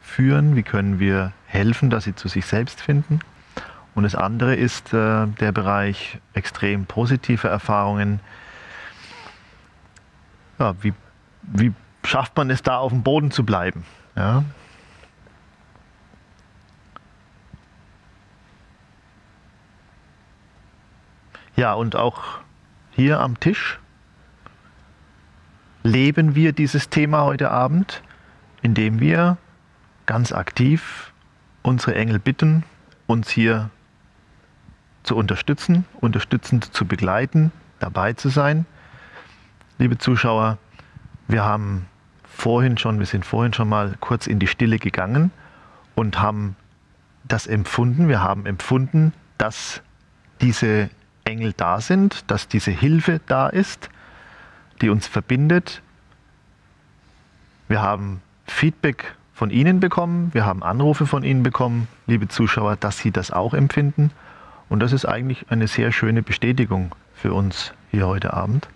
Speaker 1: führen? Wie können wir helfen, dass sie zu sich selbst finden? Und das andere ist äh, der Bereich extrem positive Erfahrungen, ja, wie, wie schafft man es da auf dem Boden zu bleiben? Ja. Ja, und auch hier am Tisch leben wir dieses Thema heute Abend, indem wir ganz aktiv unsere Engel bitten, uns hier zu unterstützen, unterstützend zu begleiten, dabei zu sein liebe Zuschauer, wir haben vorhin schon, wir sind vorhin schon mal kurz in die Stille gegangen und haben das empfunden. Wir haben empfunden, dass diese Engel da sind, dass diese Hilfe da ist, die uns verbindet. Wir haben Feedback von Ihnen bekommen, wir haben Anrufe von Ihnen bekommen, liebe Zuschauer, dass Sie das auch empfinden. Und das ist eigentlich eine sehr schöne Bestätigung für uns hier heute Abend.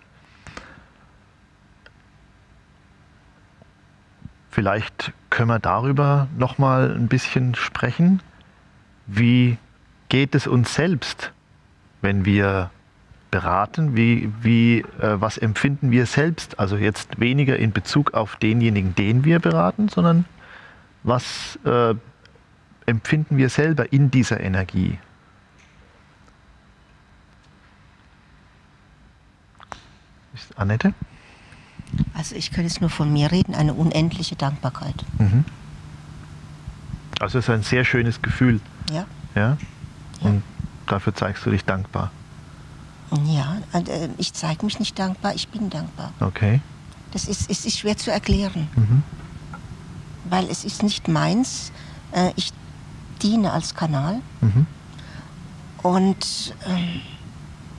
Speaker 1: Vielleicht können wir darüber noch mal ein bisschen sprechen. Wie geht es uns selbst, wenn wir beraten? Wie, wie, äh, was empfinden wir selbst? Also jetzt weniger in Bezug auf denjenigen, den wir beraten, sondern was äh, empfinden wir selber in dieser Energie? Ist Annette?
Speaker 4: Also ich kann jetzt nur von mir reden, eine unendliche Dankbarkeit.
Speaker 1: Mhm. Also es ist ein sehr schönes Gefühl.
Speaker 4: Ja.
Speaker 1: Ja? Und ja. dafür zeigst du dich dankbar.
Speaker 4: Ja, äh, ich zeige mich nicht dankbar, ich bin dankbar.
Speaker 1: Okay.
Speaker 4: Das ist, es ist schwer zu erklären.
Speaker 1: Mhm.
Speaker 4: Weil es ist nicht meins. Äh, ich diene als Kanal.
Speaker 1: Mhm.
Speaker 4: Und ähm,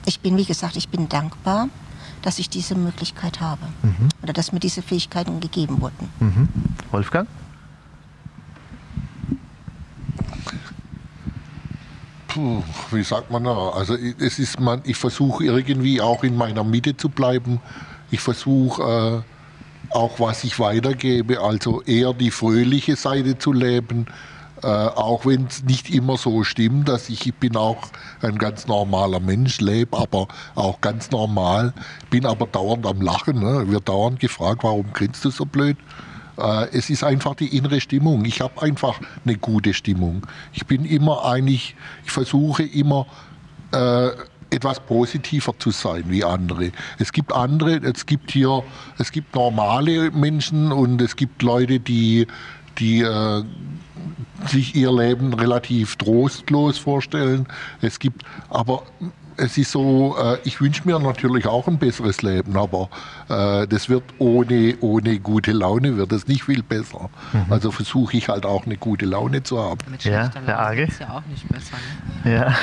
Speaker 4: ich bin, wie gesagt, ich bin dankbar dass ich diese Möglichkeit habe
Speaker 1: mhm.
Speaker 4: oder dass mir diese Fähigkeiten gegeben wurden.
Speaker 1: Mhm. Wolfgang?
Speaker 5: Puh, wie sagt man da? Also es ist man, ich versuche irgendwie auch in meiner Mitte zu bleiben. Ich versuche äh, auch, was ich weitergebe, also eher die fröhliche Seite zu leben äh, auch wenn es nicht immer so stimmt, dass ich, ich bin auch ein ganz normaler Mensch, lebe aber auch ganz normal, bin aber dauernd am Lachen. Ne? Wird dauernd gefragt, warum grinst du so blöd? Äh, es ist einfach die innere Stimmung. Ich habe einfach eine gute Stimmung. Ich bin immer eigentlich, ich versuche immer äh, etwas positiver zu sein wie andere. Es gibt andere, es gibt hier, es gibt normale Menschen und es gibt Leute, die, die äh, sich ihr Leben relativ trostlos vorstellen. Es gibt aber es ist so, äh, ich wünsche mir natürlich auch ein besseres Leben, aber äh, das wird ohne, ohne gute Laune wird es nicht viel besser. Mhm. Also versuche ich halt auch eine gute Laune zu haben.
Speaker 3: Mit schlechter ja, Laune ist ja auch nicht besser. Ne?
Speaker 7: Ja.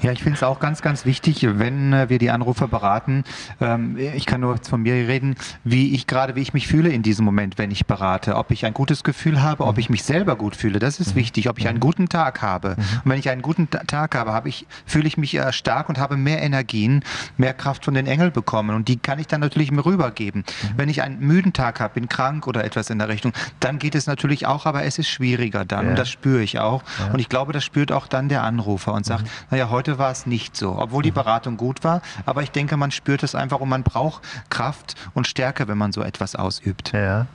Speaker 7: Ja, ich finde es auch ganz, ganz wichtig, wenn äh, wir die Anrufer beraten. Ähm, ich kann nur von mir reden, wie ich gerade, wie ich mich fühle in diesem Moment, wenn ich berate. Ob ich ein gutes Gefühl habe, ob ich mich selber gut fühle, das ist mhm. wichtig. Ob ich einen guten Tag habe. Mhm. Und wenn ich einen guten Tag habe, habe ich, fühle ich mich äh, stark und habe mehr Energien, mehr Kraft von den Engeln bekommen. Und die kann ich dann natürlich mir rübergeben. Mhm. Wenn ich einen müden Tag habe, bin krank oder etwas in der Richtung, dann geht es natürlich auch, aber es ist schwieriger dann. Und das spüre ich auch. Und ich glaube, das spürt auch dann der Anrufer und sagt, mhm. naja, heute heute war es nicht so, obwohl die mhm. Beratung gut war. Aber ich denke, man spürt es einfach und man braucht Kraft und Stärke, wenn man so etwas ausübt.
Speaker 1: Ja.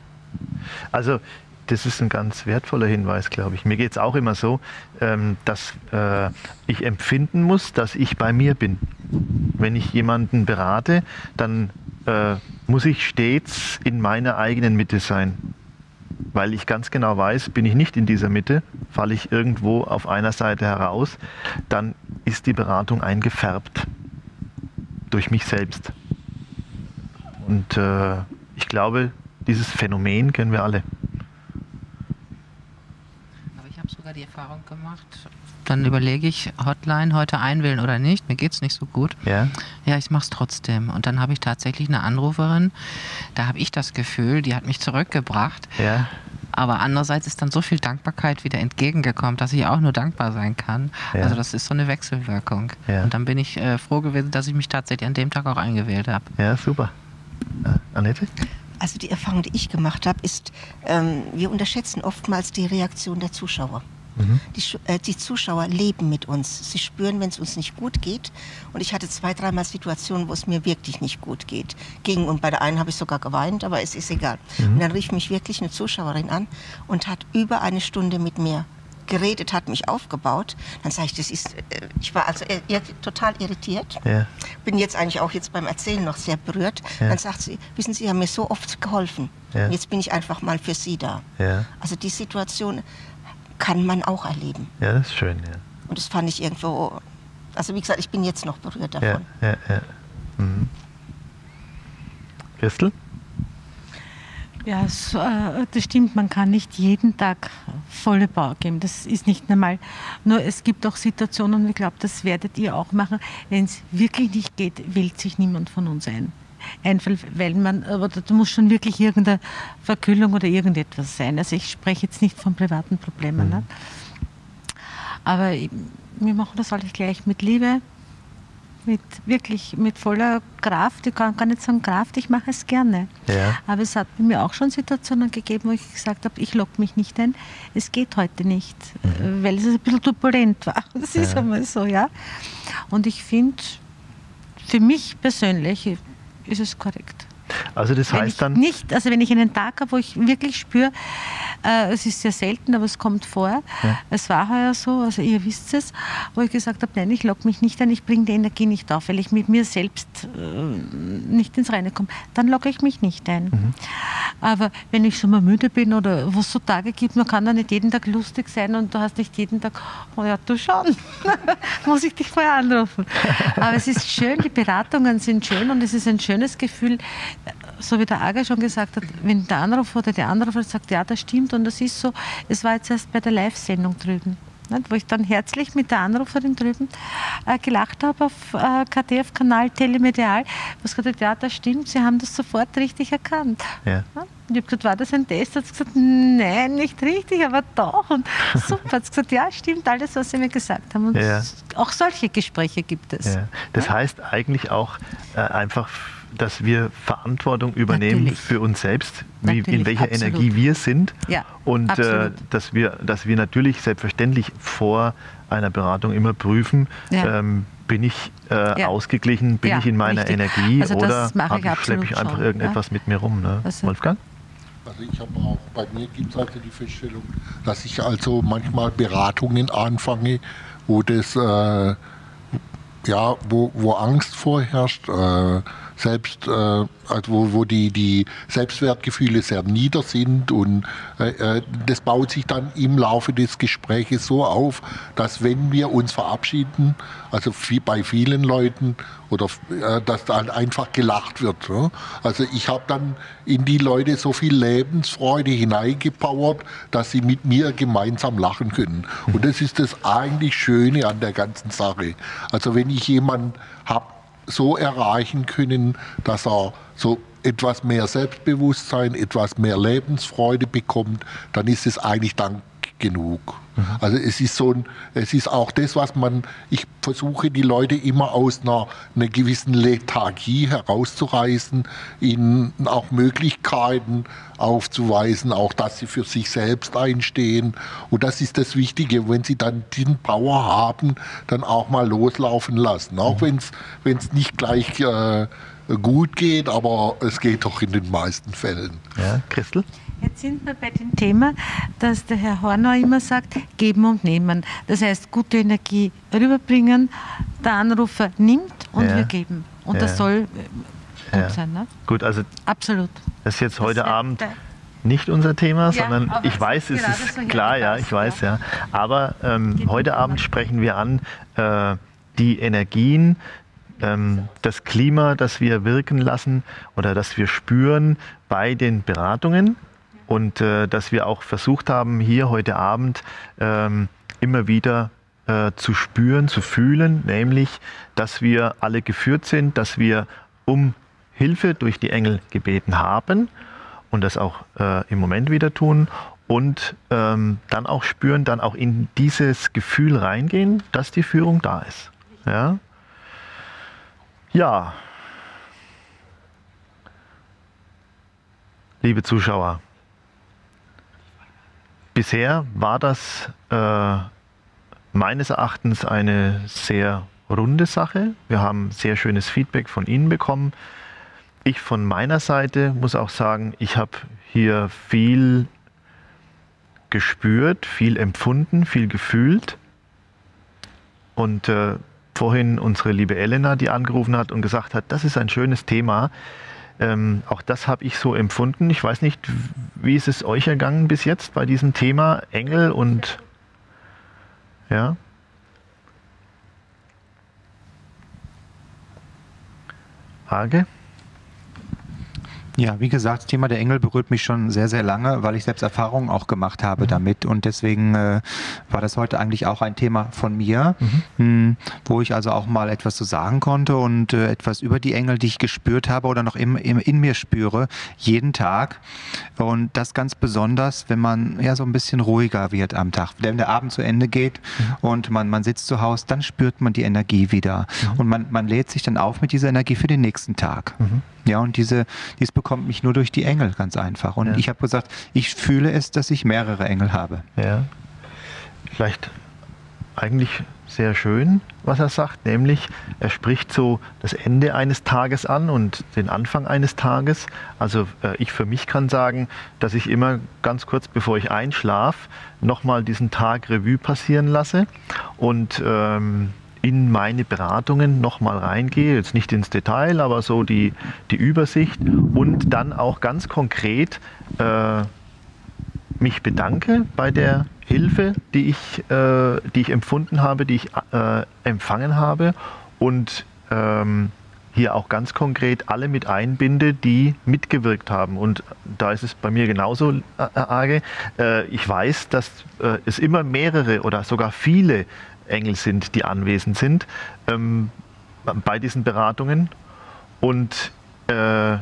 Speaker 1: Also das ist ein ganz wertvoller Hinweis, glaube ich. Mir geht es auch immer so, ähm, dass äh, ich empfinden muss, dass ich bei mir bin. Wenn ich jemanden berate, dann äh, muss ich stets in meiner eigenen Mitte sein weil ich ganz genau weiß, bin ich nicht in dieser Mitte, falle ich irgendwo auf einer Seite heraus, dann ist die Beratung eingefärbt durch mich selbst. Und äh, ich glaube, dieses Phänomen kennen wir alle.
Speaker 3: Aber ich habe sogar die Erfahrung gemacht, dann überlege ich, Hotline heute einwählen oder nicht. Mir geht es nicht so gut.
Speaker 1: Ja.
Speaker 3: Ja, ich mache es trotzdem. Und dann habe ich tatsächlich eine Anruferin, da habe ich das Gefühl, die hat mich zurückgebracht.
Speaker 1: Ja.
Speaker 3: Aber andererseits ist dann so viel Dankbarkeit wieder entgegengekommen, dass ich auch nur dankbar sein kann. Ja. Also das ist so eine Wechselwirkung. Ja. Und dann bin ich äh, froh gewesen, dass ich mich tatsächlich an dem Tag auch eingewählt habe.
Speaker 1: Ja, super. Äh, Annette?
Speaker 4: Also die Erfahrung, die ich gemacht habe, ist, ähm, wir unterschätzen oftmals die Reaktion der Zuschauer. Mhm. Die, äh, die, Zuschauer leben mit uns. Sie spüren, wenn es uns nicht gut geht. Und ich hatte zwei, dreimal Situationen, wo es mir wirklich nicht gut geht. Ging, und bei der einen habe ich sogar geweint, aber es ist egal. Mhm. Und dann rief mich wirklich eine Zuschauerin an und hat über eine Stunde mit mir geredet, hat mich aufgebaut. Dann sage ich, das ist, äh, ich war also ir total irritiert. Ja. Bin jetzt eigentlich auch jetzt beim Erzählen noch sehr berührt. Ja. Dann sagt sie, wissen Sie, Sie haben mir so oft geholfen. Ja. Jetzt bin ich einfach mal für Sie da. Also die Situation, kann man auch erleben.
Speaker 1: Ja, das ist schön, ja.
Speaker 4: Und das fand ich irgendwo, also wie gesagt, ich bin jetzt noch berührt davon.
Speaker 1: Ja, ja, ja. Mhm. Christel?
Speaker 2: Ja, so, äh, das stimmt, man kann nicht jeden Tag volle Bau geben. Das ist nicht normal. Nur es gibt auch Situationen, und ich glaube, das werdet ihr auch machen, wenn es wirklich nicht geht, wählt sich niemand von uns ein einfällt, weil man, aber da muss schon wirklich irgendeine Verkühlung oder irgendetwas sein. Also ich spreche jetzt nicht von privaten Problemen. Mhm. Ne? Aber wir machen das alles gleich mit Liebe, mit wirklich mit voller Kraft. Ich kann gar nicht sagen Kraft, ich mache es gerne. Ja. Aber es hat mir auch schon Situationen gegeben, wo ich gesagt habe, ich locke mich nicht ein. Es geht heute nicht, mhm. weil es ein bisschen turbulent war. *laughs* Das ist ja. einmal so, ja. Und ich finde, für mich persönlich, ist es korrekt.
Speaker 1: Also das heißt dann.
Speaker 2: Nicht, also wenn ich einen Tag habe, wo ich wirklich spüre, äh, es ist sehr selten, aber es kommt vor. Ja. Es war heuer so, also ihr wisst es, wo ich gesagt habe, nein, ich logge mich nicht ein, ich bringe die Energie nicht auf, weil ich mit mir selbst äh, nicht ins Reine komme. Dann logge ich mich nicht ein. Mhm. Aber wenn ich schon mal müde bin oder was so Tage gibt, man kann da nicht jeden Tag lustig sein und du hast nicht jeden Tag, oh ja, du schon, *laughs* muss ich dich vorher anrufen. Aber es ist schön, die Beratungen sind schön und es ist ein schönes Gefühl, so wie der Aga schon gesagt hat, wenn der Anrufer oder der Anrufer sagt, ja, das stimmt und das ist so, es war jetzt erst bei der Live-Sendung drüben. wo ich dann herzlich mit der Anruferin drüben äh, gelacht habe auf äh, KDF-Kanal Telemedial. Was gesagt ja, das stimmt, Sie haben das sofort richtig erkannt. Ja. Ich habe gesagt, war das ein Test? Hat sie gesagt, nein, nicht richtig, aber doch. Und *laughs* super, hat sie gesagt, ja, stimmt, alles, was Sie mir gesagt haben. Und ja. auch solche Gespräche gibt es.
Speaker 1: Das heißt eigentlich auch äh, einfach dass wir Verantwortung übernehmen Natürlich. für uns selbst, wie, in welcher absolut. Energie wir sind. Ja, und äh, dass, wir, dass wir natürlich selbstverständlich vor einer Beratung immer prüfen, ja. ähm, bin ich äh, ja. ausgeglichen, bin ich in meiner richtig. Energie also oder schleppe ich einfach schon, irgendetwas mit mir rum. Ne? Also Wolfgang?
Speaker 5: Also ich habe auch, bei mir gibt es also die Feststellung, dass ich also manchmal Beratungen anfange, wo das äh, ja, wo, wo Angst vorherrscht, äh, selbst, äh, also wo, wo die, die Selbstwertgefühle sehr nieder sind und äh, äh, das baut sich dann im Laufe des Gespräches so auf, dass wenn wir uns verabschieden, also bei vielen Leuten oder äh, dass da halt einfach gelacht wird. Ne? Also ich habe dann in die Leute so viel Lebensfreude hineingepowert, dass sie mit mir gemeinsam lachen können. Und das ist das eigentlich Schöne an der ganzen Sache. Also wenn ich jemanden habe, so erreichen können, dass er so etwas mehr Selbstbewusstsein, etwas mehr Lebensfreude bekommt, dann ist es eigentlich dann genug. Mhm. Also es ist so ein, es ist auch das, was man, ich versuche die Leute immer aus einer, einer gewissen Lethargie herauszureißen, ihnen auch Möglichkeiten aufzuweisen, auch dass sie für sich selbst einstehen. Und das ist das Wichtige, wenn sie dann diesen Power haben, dann auch mal loslaufen lassen. Auch mhm. wenn es nicht gleich äh, gut geht, aber es geht doch in den meisten Fällen.
Speaker 1: Ja, Christel?
Speaker 2: Jetzt sind wir bei dem Thema, dass der Herr Horner immer sagt, geben und nehmen. Das heißt, gute Energie rüberbringen, der Anrufer nimmt und ja. wir geben. Und ja. das soll äh, gut ja. sein. Ne?
Speaker 1: Gut, also
Speaker 2: Absolut.
Speaker 1: Das ist jetzt heute das Abend nicht unser Thema, sondern ich weiß, es ist so klar, ja, ich weiß, ja. Aber ähm, heute Abend sprechen wir an äh, die Energien, ähm, das Klima, das wir wirken lassen oder das wir spüren bei den Beratungen und äh, dass wir auch versucht haben, hier heute Abend ähm, immer wieder äh, zu spüren, zu fühlen, nämlich, dass wir alle geführt sind, dass wir um Hilfe durch die Engel gebeten haben und das auch äh, im Moment wieder tun und ähm, dann auch spüren, dann auch in dieses Gefühl reingehen, dass die Führung da ist. Ja, ja. liebe Zuschauer, Bisher war das äh, meines Erachtens eine sehr runde Sache. Wir haben sehr schönes Feedback von Ihnen bekommen. Ich von meiner Seite muss auch sagen, ich habe hier viel gespürt, viel empfunden, viel gefühlt. Und äh, vorhin unsere liebe Elena, die angerufen hat und gesagt hat, das ist ein schönes Thema. Ähm, auch das habe ich so empfunden. Ich weiß nicht, wie ist es euch ergangen bis jetzt bei diesem Thema Engel und ja? Frage?
Speaker 7: Ja, wie gesagt, das Thema der Engel berührt mich schon sehr, sehr lange, weil ich selbst Erfahrungen auch gemacht habe mhm. damit. Und deswegen äh, war das heute eigentlich auch ein Thema von mir, mhm. mh, hm, wo ich also auch mal etwas zu sagen konnte und äh, etwas über die Engel, die ich gespürt habe oder noch im, im, in mir spüre, jeden Tag. Und das ganz besonders, wenn man ja so ein bisschen ruhiger wird am Tag. Wenn der Abend zu Ende geht mhm. und man, man sitzt zu Hause, dann spürt man die Energie wieder. Mhm. Und man, man lädt sich dann auf mit dieser Energie für den nächsten Tag. Ja, und diese, dies bekommt mich nur durch die Engel ganz einfach. Und ja. ich habe gesagt, ich fühle es, dass ich mehrere Engel habe.
Speaker 1: Ja. Vielleicht eigentlich sehr schön, was er sagt, nämlich er spricht so das Ende eines Tages an und den Anfang eines Tages. Also äh, ich für mich kann sagen, dass ich immer ganz kurz bevor ich einschlafe, nochmal diesen Tag Revue passieren lasse und ähm, in meine Beratungen nochmal reingehe, jetzt nicht ins Detail, aber so die, die Übersicht und dann auch ganz konkret äh, mich bedanke bei der Hilfe, die ich, äh, die ich empfunden habe, die ich äh, empfangen habe und ähm, hier auch ganz konkret alle mit einbinde, die mitgewirkt haben. Und da ist es bei mir genauso äh, arge. Äh, ich weiß, dass äh, es immer mehrere oder sogar viele Engel sind, die anwesend sind ähm, bei diesen Beratungen. Und äh,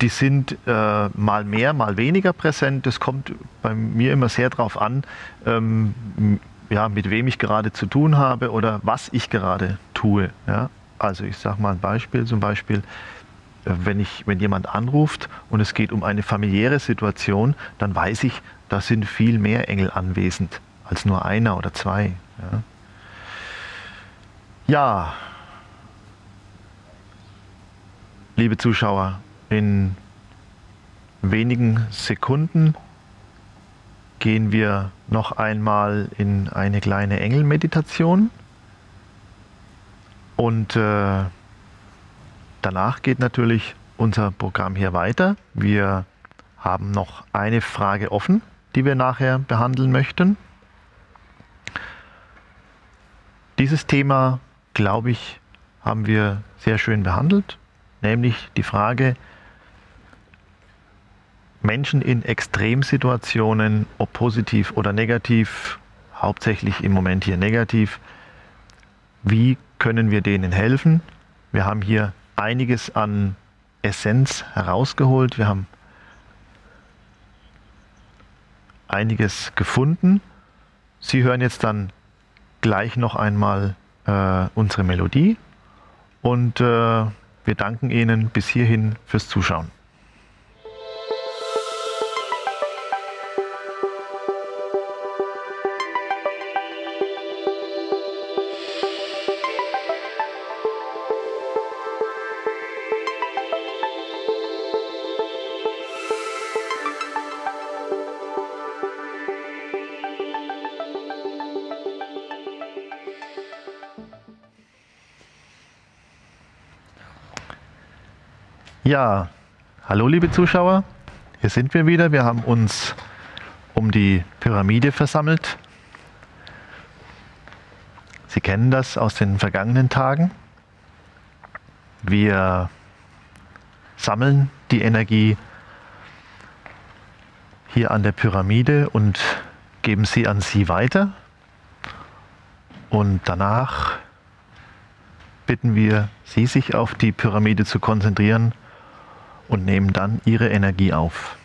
Speaker 1: die sind äh, mal mehr, mal weniger präsent. Das kommt bei mir immer sehr darauf an, ähm, ja, mit wem ich gerade zu tun habe oder was ich gerade tue. Ja? Also ich sage mal ein Beispiel, zum Beispiel, äh, wenn, ich, wenn jemand anruft und es geht um eine familiäre Situation, dann weiß ich, da sind viel mehr Engel anwesend als nur einer oder zwei. Ja? Ja, liebe Zuschauer, in wenigen Sekunden gehen wir noch einmal in eine kleine Engelmeditation. Und äh, danach geht natürlich unser Programm hier weiter. Wir haben noch eine Frage offen, die wir nachher behandeln möchten. Dieses Thema, glaube ich, haben wir sehr schön behandelt, nämlich die Frage, Menschen in Extremsituationen, ob positiv oder negativ, hauptsächlich im Moment hier negativ, wie können wir denen helfen? Wir haben hier einiges an Essenz herausgeholt, wir haben einiges gefunden. Sie hören jetzt dann gleich noch einmal äh, unsere Melodie und äh, wir danken Ihnen bis hierhin fürs Zuschauen. Ja, hallo liebe Zuschauer, hier sind wir wieder. Wir haben uns um die Pyramide versammelt. Sie kennen das aus den vergangenen Tagen. Wir sammeln die Energie hier an der Pyramide und geben sie an Sie weiter. Und danach bitten wir Sie, sich auf die Pyramide zu konzentrieren und nehmen dann ihre Energie auf.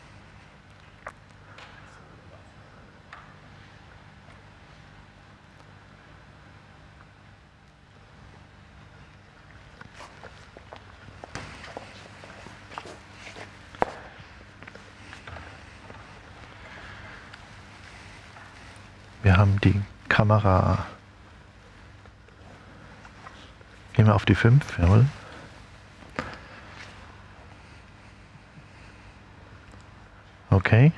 Speaker 1: Wir haben die Kamera. Gehen wir auf die 5, jawohl. Okay.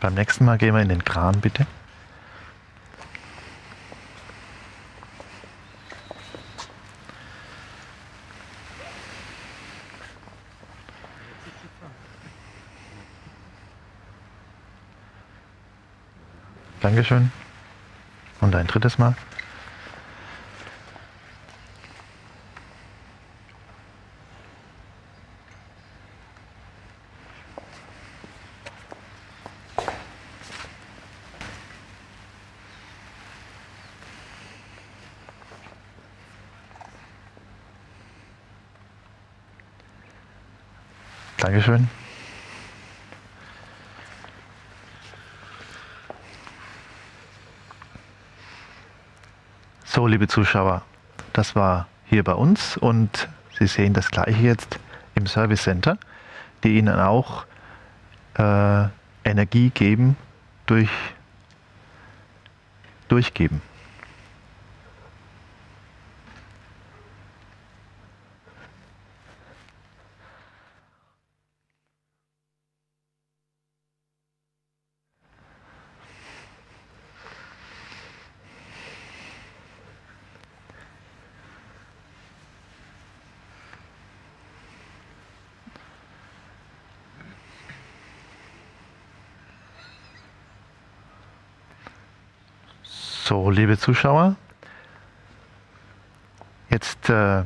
Speaker 1: Beim nächsten Mal gehen wir in den Kran, bitte. Dankeschön. Und ein drittes Mal. Dankeschön. So, liebe Zuschauer, das war hier bei uns und Sie sehen das gleiche jetzt im Service Center, die Ihnen auch äh, Energie geben durch Durchgeben. So, liebe Zuschauer, jetzt äh,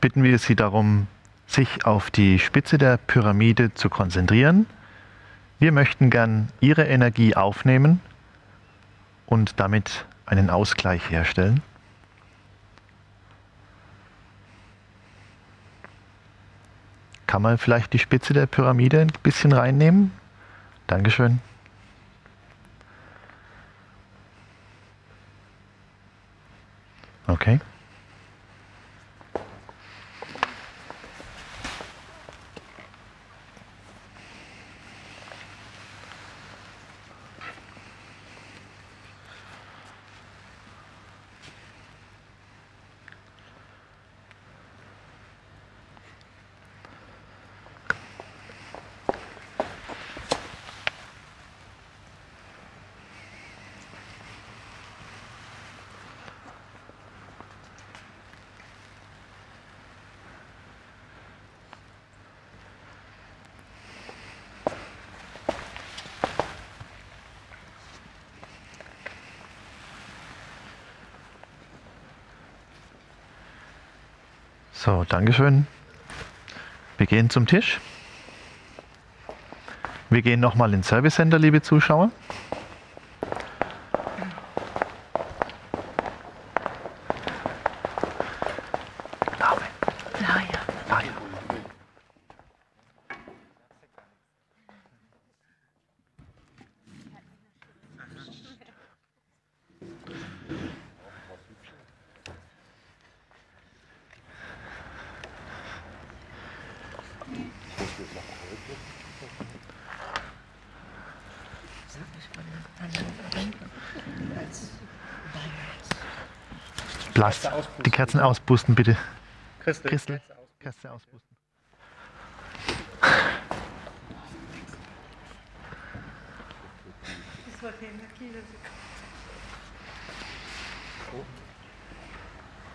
Speaker 1: bitten wir Sie darum, sich auf die Spitze der Pyramide zu konzentrieren. Wir möchten gern Ihre Energie aufnehmen und damit einen Ausgleich herstellen. Kann man vielleicht die Spitze der Pyramide ein bisschen reinnehmen? Dankeschön. So, Dankeschön. Wir gehen zum Tisch. Wir gehen nochmal ins Service Center, liebe Zuschauer. Blast. Die Kerzen auspusten, bitte.
Speaker 6: Christel,
Speaker 1: Christel, Kerze auspusten.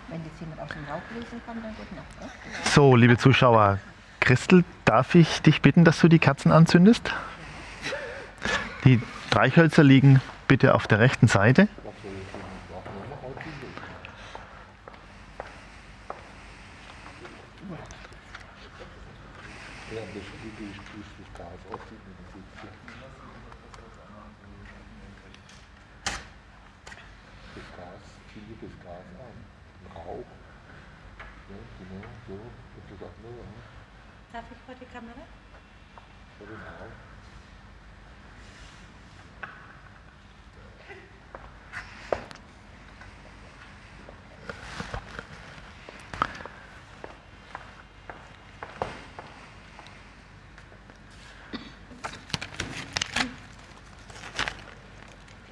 Speaker 4: Wenn jetzt jemand aus dem Rauch lesen kann, dann gut noch. Ne?
Speaker 1: So, liebe Zuschauer, Christel, darf ich dich bitten, dass du die Kerzen anzündest? Die Streichhölzer liegen bitte auf der rechten Seite.
Speaker 2: Darf ich vor die Kamera?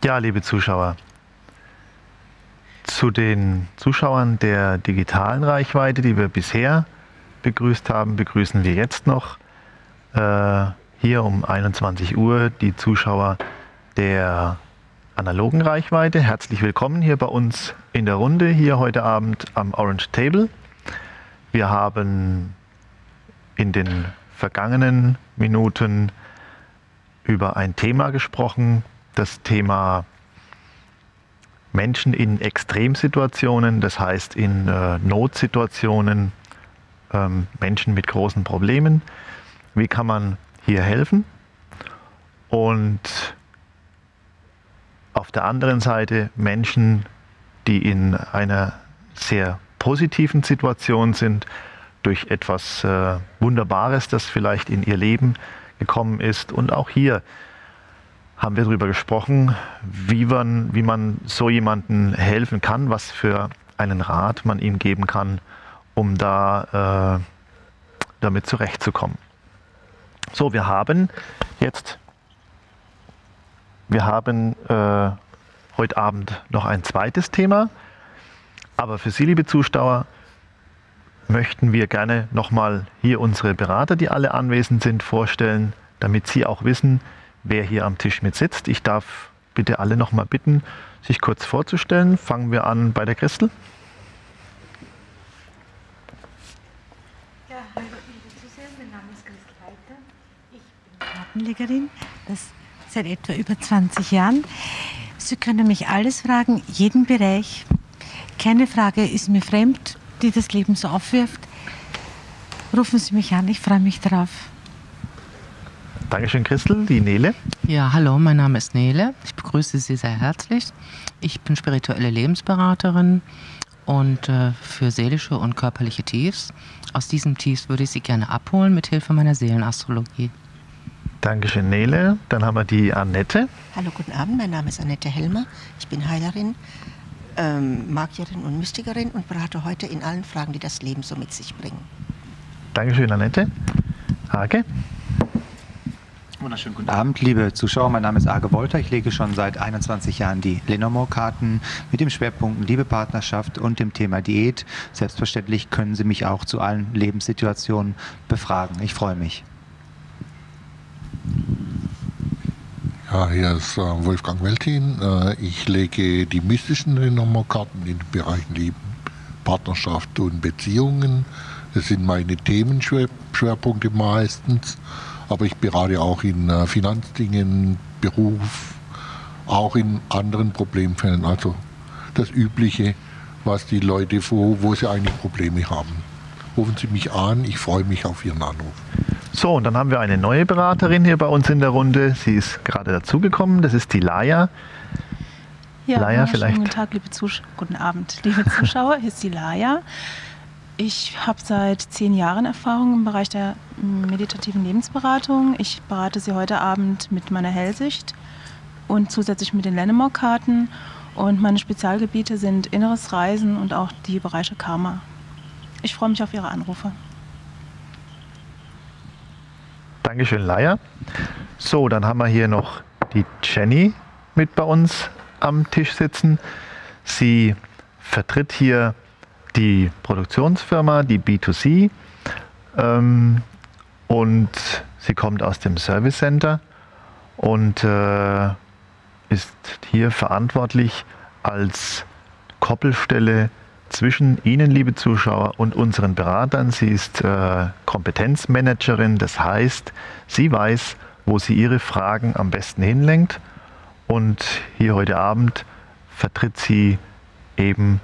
Speaker 1: Ja, liebe Zuschauer, zu den Zuschauern der digitalen Reichweite, die wir bisher begrüßt haben, begrüßen wir jetzt noch äh, hier um 21 Uhr die Zuschauer der analogen Reichweite. Herzlich willkommen hier bei uns in der Runde, hier heute Abend am Orange Table. Wir haben in den vergangenen Minuten über ein Thema gesprochen, das Thema Menschen in Extremsituationen, das heißt in äh, Notsituationen, ähm, Menschen mit großen Problemen. Wie kann man hier helfen? Und auf der anderen Seite Menschen, die in einer sehr positiven Situation sind, durch etwas äh, Wunderbares, das vielleicht in ihr Leben gekommen ist. Und auch hier haben wir darüber gesprochen, wie man, wie man so jemanden helfen kann, was für einen Rat man ihm geben kann, um da äh, damit zurechtzukommen. So, wir haben jetzt, wir haben äh, heute Abend noch ein zweites Thema, aber für Sie, liebe Zuschauer, möchten wir gerne nochmal hier unsere Berater, die alle anwesend sind, vorstellen, damit Sie auch wissen, wer hier am Tisch mit sitzt. Ich darf bitte alle nochmal bitten, sich kurz vorzustellen. Fangen wir an bei der Christel.
Speaker 2: Ja, hallo liebe Zuseher, mein Name ist Christel Walter. Ich bin Kartenlegerin, das seit etwa über 20 Jahren. Sie können mich alles fragen, jeden Bereich. Keine Frage ist mir fremd, die das Leben so aufwirft. Rufen Sie mich an, ich freue mich darauf.
Speaker 1: Dankeschön, Christel. Die Nele.
Speaker 3: Ja, hallo, mein Name ist Nele. Ich begrüße Sie sehr herzlich. Ich bin spirituelle Lebensberaterin und äh, für seelische und körperliche Tiefs. Aus diesem Tiefs würde ich Sie gerne abholen mit Hilfe meiner Seelenastrologie.
Speaker 1: Dankeschön, Nele. Dann haben wir die Annette.
Speaker 4: Hallo, guten Abend. Mein Name ist Annette Helmer. Ich bin Heilerin, ähm, Magierin und Mystikerin und berate heute in allen Fragen, die das Leben so mit sich bringen.
Speaker 1: Dankeschön, Annette. Hake.
Speaker 6: Wunderschönen guten Abend, liebe Zuschauer. Mein Name ist Arge Wolter. Ich lege schon seit 21 Jahren die Lenormand-Karten mit dem Schwerpunkt Liebe, Partnerschaft und dem Thema Diät. Selbstverständlich können Sie mich auch zu allen Lebenssituationen befragen. Ich freue mich.
Speaker 5: Ja, hier ist äh, Wolfgang Weltin. Äh, ich lege die mystischen Lenormand-Karten in den Bereichen Liebe, Partnerschaft und Beziehungen. Das sind meine Themenschwerpunkte meistens. Aber ich berate auch in äh, Finanzdingen, Beruf, auch in anderen Problemfällen. Also das Übliche, was die Leute, wo, wo sie eigentlich Probleme haben. rufen Sie mich an. Ich freue mich auf Ihren Anruf.
Speaker 1: So, und dann haben wir eine neue Beraterin hier bei uns in der Runde. Sie ist gerade dazugekommen. Das ist die Laia.
Speaker 10: Ja,
Speaker 1: Laia, vielleicht.
Speaker 10: Guten Tag, liebe Zuschauer. Guten Abend, liebe Zuschauer. Hier ist die Laia. Ich habe seit zehn Jahren Erfahrung im Bereich der meditativen Lebensberatung. Ich berate Sie heute Abend mit meiner Hellsicht und zusätzlich mit den Lennemore-Karten. Und meine Spezialgebiete sind inneres Reisen und auch die Bereiche Karma. Ich freue mich auf Ihre Anrufe.
Speaker 1: Dankeschön, Laia. So, dann haben wir hier noch die Jenny mit bei uns am Tisch sitzen. Sie vertritt hier die Produktionsfirma, die B2C. Ähm, und sie kommt aus dem Service Center und äh, ist hier verantwortlich als Koppelstelle zwischen Ihnen, liebe Zuschauer, und unseren Beratern. Sie ist äh, Kompetenzmanagerin, das heißt, sie weiß, wo sie ihre Fragen am besten hinlenkt. Und hier heute Abend vertritt sie eben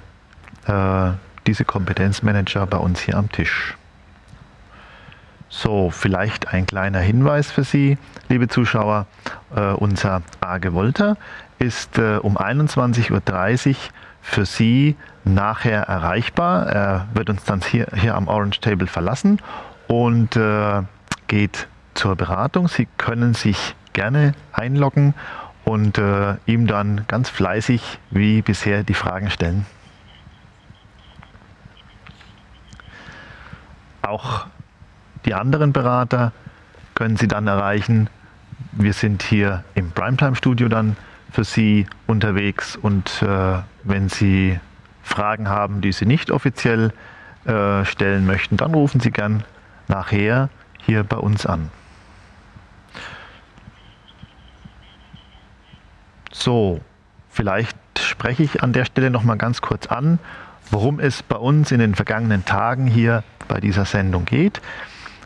Speaker 1: äh, diese Kompetenzmanager bei uns hier am Tisch. So, vielleicht ein kleiner Hinweis für Sie, liebe Zuschauer. Äh, unser Age Volta ist äh, um 21.30 Uhr für Sie nachher erreichbar. Er wird uns dann hier, hier am Orange Table verlassen und äh, geht zur Beratung. Sie können sich gerne einloggen und ihm dann ganz fleißig wie bisher die Fragen stellen. Auch die anderen Berater können Sie dann erreichen. Wir sind hier im Primetime-Studio dann für Sie unterwegs und äh, wenn Sie Fragen haben, die Sie nicht offiziell äh, stellen möchten, dann rufen Sie gern nachher hier bei uns an. So, vielleicht spreche ich an der Stelle noch mal ganz kurz an, worum es bei uns in den vergangenen Tagen hier bei dieser Sendung geht.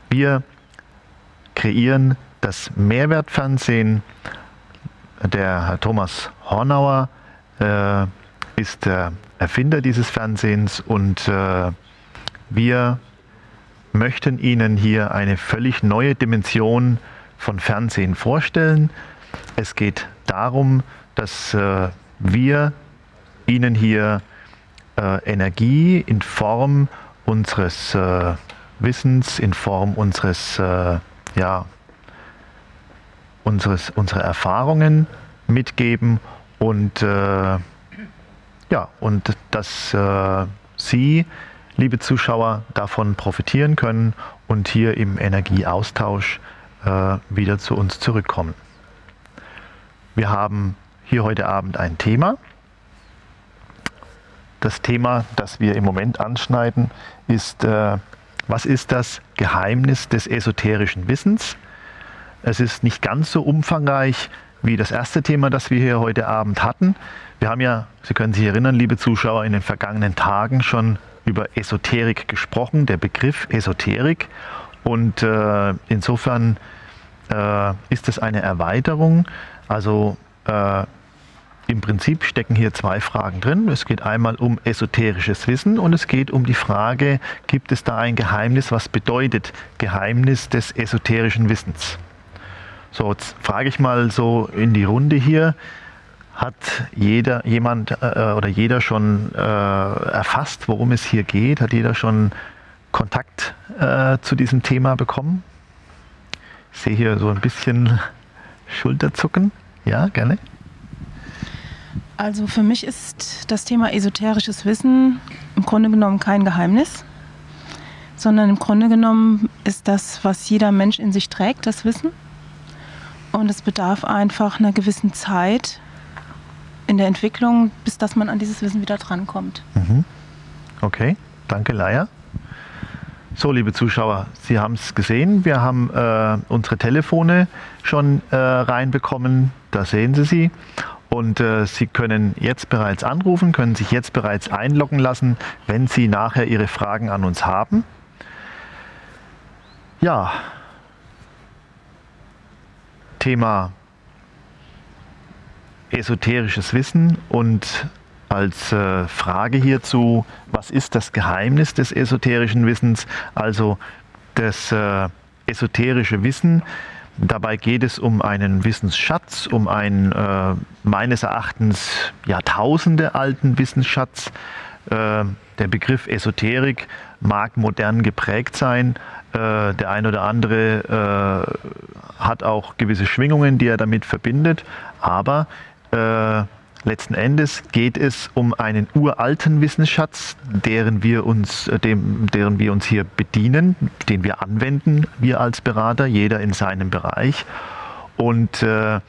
Speaker 1: Wir kreieren das Mehrwertfernsehen. Der Thomas Hornauer äh, ist der Erfinder dieses Fernsehens und äh, wir möchten Ihnen hier eine völlig neue Dimension von Fernsehen vorstellen. Es geht darum, dass äh, wir Ihnen hier äh, Energie in Form unseres äh, Wissens, in Form unseres, äh, ja, unseres, unserer Erfahrungen mitgeben und, äh, ja, und dass äh, Sie, liebe Zuschauer, davon profitieren können und hier im Energieaustausch äh, wieder zu uns zurückkommen. Wir haben hier heute Abend ein Thema. Das Thema, das wir im Moment anschneiden, ist, äh, was ist das Geheimnis des esoterischen Wissens? Es ist nicht ganz so umfangreich wie das erste Thema, das wir hier heute Abend hatten. Wir haben ja, Sie können sich erinnern, liebe Zuschauer, in den vergangenen Tagen schon über Esoterik gesprochen, der Begriff Esoterik. Und äh, insofern äh, ist es eine Erweiterung. Also äh, im Prinzip stecken hier zwei Fragen drin. Es geht einmal um esoterisches Wissen und es geht um die Frage, gibt es da ein Geheimnis? Was bedeutet Geheimnis des esoterischen Wissens? So, jetzt frage ich mal so in die Runde hier. Hat jeder, jemand äh, oder jeder schon äh, erfasst, worum es hier geht? Hat jeder schon Kontakt äh, zu diesem Thema bekommen? Ich sehe hier so ein bisschen *laughs* Schulterzucken. Ja, gerne.
Speaker 10: Also für mich ist das Thema esoterisches Wissen im Grunde genommen kein Geheimnis, sondern im Grunde genommen ist das, was jeder Mensch in sich trägt, das Wissen. Und es bedarf einfach einer gewissen Zeit in der Entwicklung, bis dass man an dieses Wissen wieder drankommt.
Speaker 1: Mhm. Okay, danke Laia. So, liebe Zuschauer, Sie haben es gesehen. Wir haben äh, unsere Telefone schon äh, reinbekommen. Da sehen Sie sie. Und äh, Sie können jetzt bereits anrufen, können sich jetzt bereits einloggen lassen, wenn Sie nachher Ihre Fragen an uns haben. Ja, Thema esoterisches Wissen und als äh, Frage hierzu, was ist das Geheimnis des esoterischen Wissens? Also das äh, esoterische Wissen. Dabei geht es um einen Wissensschatz, um einen äh, meines Erachtens Jahrtausende alten Wissensschatz. Äh, der Begriff Esoterik mag modern geprägt sein. Äh, der ein oder andere äh, hat auch gewisse Schwingungen, die er damit verbindet. Aber äh, Letzten Endes geht es um einen uralten Wissensschatz, deren wir uns, äh, dem, deren wir uns hier bedienen, den wir anwenden, wir als Berater, jeder in seinem Bereich. Und äh,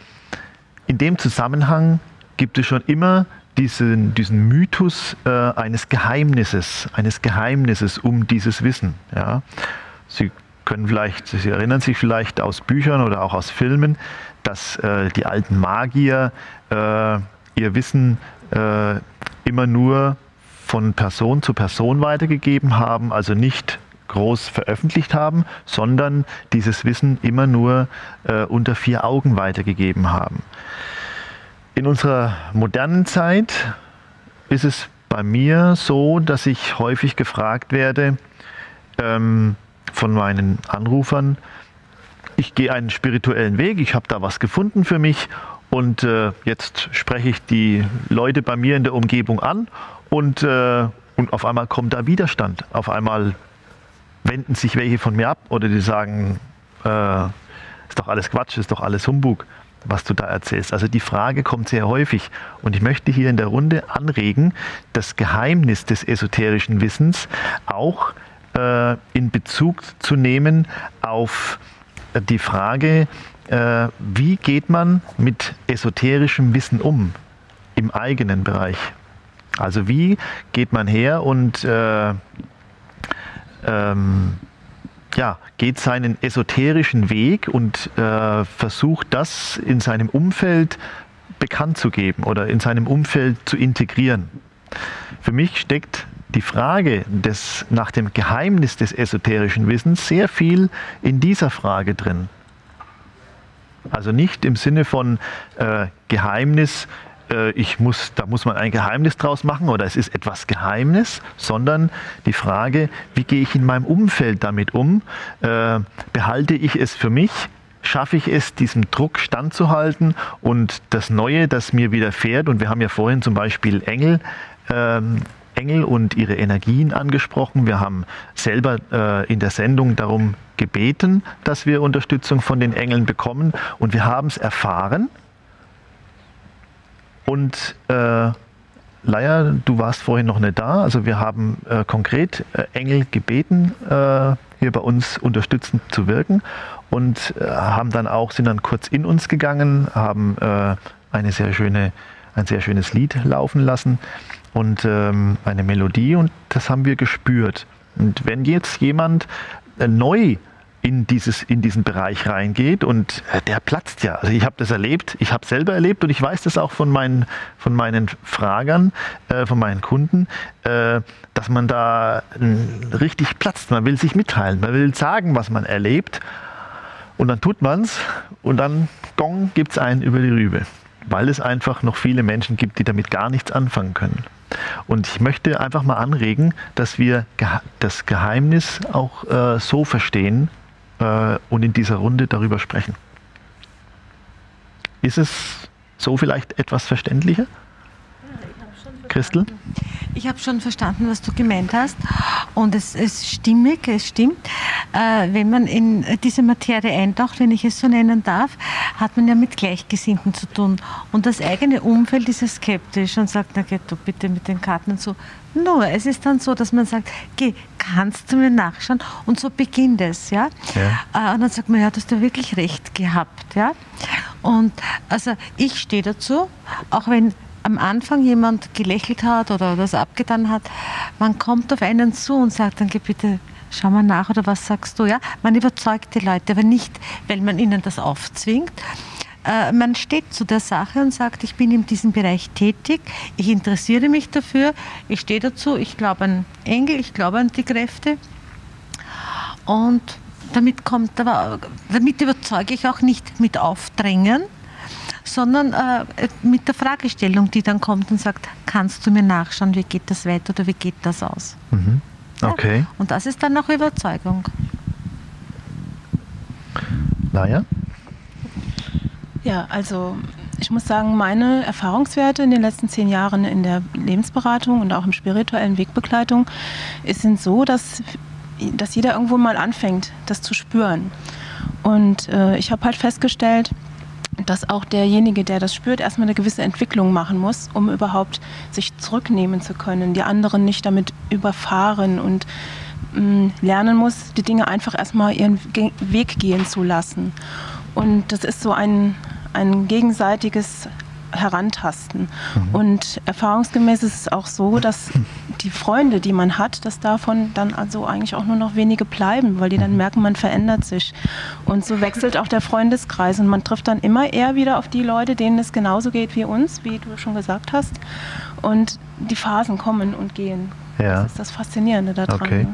Speaker 1: in dem Zusammenhang gibt es schon immer diesen, diesen Mythos äh, eines Geheimnisses, eines Geheimnisses um dieses Wissen. Ja. Sie können vielleicht, Sie erinnern sich vielleicht aus Büchern oder auch aus Filmen, dass äh, die alten Magier äh, ihr Wissen äh, immer nur von Person zu Person weitergegeben haben, also nicht groß veröffentlicht haben, sondern dieses Wissen immer nur äh, unter vier Augen weitergegeben haben. In unserer modernen Zeit ist es bei mir so, dass ich häufig gefragt werde ähm, von meinen Anrufern, ich gehe einen spirituellen Weg, ich habe da was gefunden für mich und äh, jetzt spreche ich die Leute bei mir in der Umgebung an und, äh, und auf einmal kommt da Widerstand. Auf einmal wenden sich welche von mir ab oder die sagen, äh, ist doch alles Quatsch, ist doch alles Humbug, was du da erzählst. Also die Frage kommt sehr häufig und ich möchte hier in der Runde anregen, das Geheimnis des esoterischen Wissens auch äh, in Bezug zu nehmen auf die Frage, äh, wie geht man mit esoterischem Wissen um im eigenen Bereich? Also wie geht man her und äh, ähm, ja, geht seinen esoterischen Weg und äh, versucht das in seinem Umfeld bekannt zu geben oder in seinem Umfeld zu integrieren. Für mich steckt die Frage des, nach dem Geheimnis des esoterischen Wissens sehr viel in dieser Frage drin. Also nicht im Sinne von äh, Geheimnis, äh, ich muss, da muss man ein Geheimnis draus machen oder es ist etwas Geheimnis, sondern die Frage, wie gehe ich in meinem Umfeld damit um? Äh, behalte ich es für mich? Schaffe ich es, diesem Druck standzuhalten und das Neue, das mir widerfährt, und wir haben ja vorhin zum Beispiel Engel ähm, Engel und ihre Energien angesprochen. Wir haben selber äh, in der Sendung darum gebeten, dass wir Unterstützung von den Engeln bekommen und wir haben es erfahren. Und äh, Leia, du warst vorhin noch nicht da. Also wir haben äh, konkret äh, Engel gebeten, äh, hier bei uns unterstützend zu wirken und äh, haben dann auch sind dann kurz in uns gegangen, haben äh, eine sehr schöne, ein sehr schönes Lied laufen lassen und ähm, eine Melodie und das haben wir gespürt. Und wenn jetzt jemand äh, neu in, dieses, in diesen Bereich reingeht und äh, der platzt ja. Also ich habe das erlebt, ich habe selber erlebt und ich weiß das auch von meinen, von meinen Fragern, äh, von meinen Kunden, äh, dass man da äh, richtig platzt. Man will sich mitteilen, man will sagen, was man erlebt und dann tut man es und dann gong gibt es einen über die Rübe, weil es einfach noch viele Menschen gibt, die damit gar nichts anfangen können. Und ich möchte einfach mal anregen, dass wir das Geheimnis auch äh, so verstehen äh, und in dieser Runde darüber sprechen. Ist es so vielleicht etwas verständlicher? Christel?
Speaker 2: Ich habe schon verstanden, was du gemeint hast. Und es ist stimmig, es stimmt. Äh, wenn man in diese Materie eintaucht, wenn ich es so nennen darf, hat man ja mit Gleichgesinnten zu tun. Und das eigene Umfeld ist ja skeptisch und sagt, na geht du bitte mit den Karten und so. Nur, es ist dann so, dass man sagt, geh, kannst du mir nachschauen? Und so beginnt es, ja. ja. Äh, und dann sagt man, ja, du hast wirklich recht gehabt, ja. Und also ich stehe dazu, auch wenn am Anfang jemand gelächelt hat oder das abgetan hat, man kommt auf einen zu und sagt, dann geh bitte, schau mal nach oder was sagst du, ja? Man überzeugt die Leute, aber nicht, weil man ihnen das aufzwingt. Äh, man steht zu der Sache und sagt, ich bin in diesem Bereich tätig, ich interessiere mich dafür, ich stehe dazu, ich glaube an Engel, ich glaube an die Kräfte. Und damit kommt damit überzeuge ich auch nicht mit Aufdrängen, sondern äh, mit der Fragestellung, die dann kommt und sagt, kannst du mir nachschauen, wie geht das weiter oder wie geht das aus?
Speaker 1: Mhm. Okay. Ja,
Speaker 2: und das ist dann noch Überzeugung.
Speaker 1: Naja?
Speaker 10: Ja, also ich muss sagen, meine Erfahrungswerte in den letzten zehn Jahren in der Lebensberatung und auch im spirituellen Wegbegleitung sind so, dass, dass jeder irgendwo mal anfängt, das zu spüren. Und äh, ich habe halt festgestellt, dass auch derjenige, der das spürt, erstmal eine gewisse Entwicklung machen muss, um überhaupt sich zurücknehmen zu können, die anderen nicht damit überfahren und mh, mm, lernen muss, die Dinge einfach erstmal ihren Weg gehen zu lassen. Und das ist so ein, ein gegenseitiges Herantasten. Mhm. Und erfahrungsgemäß ist es auch so, dass die Freunde, die man hat, dass davon dann also eigentlich auch nur noch wenige bleiben, weil die dann merken, man verändert sich. Und so wechselt auch der Freundeskreis und man trifft dann immer eher wieder auf die Leute, denen es genauso geht wie uns, wie du schon gesagt hast. Und die Phasen kommen und gehen. Ja. Das ist das Faszinierende daran.
Speaker 1: Okay.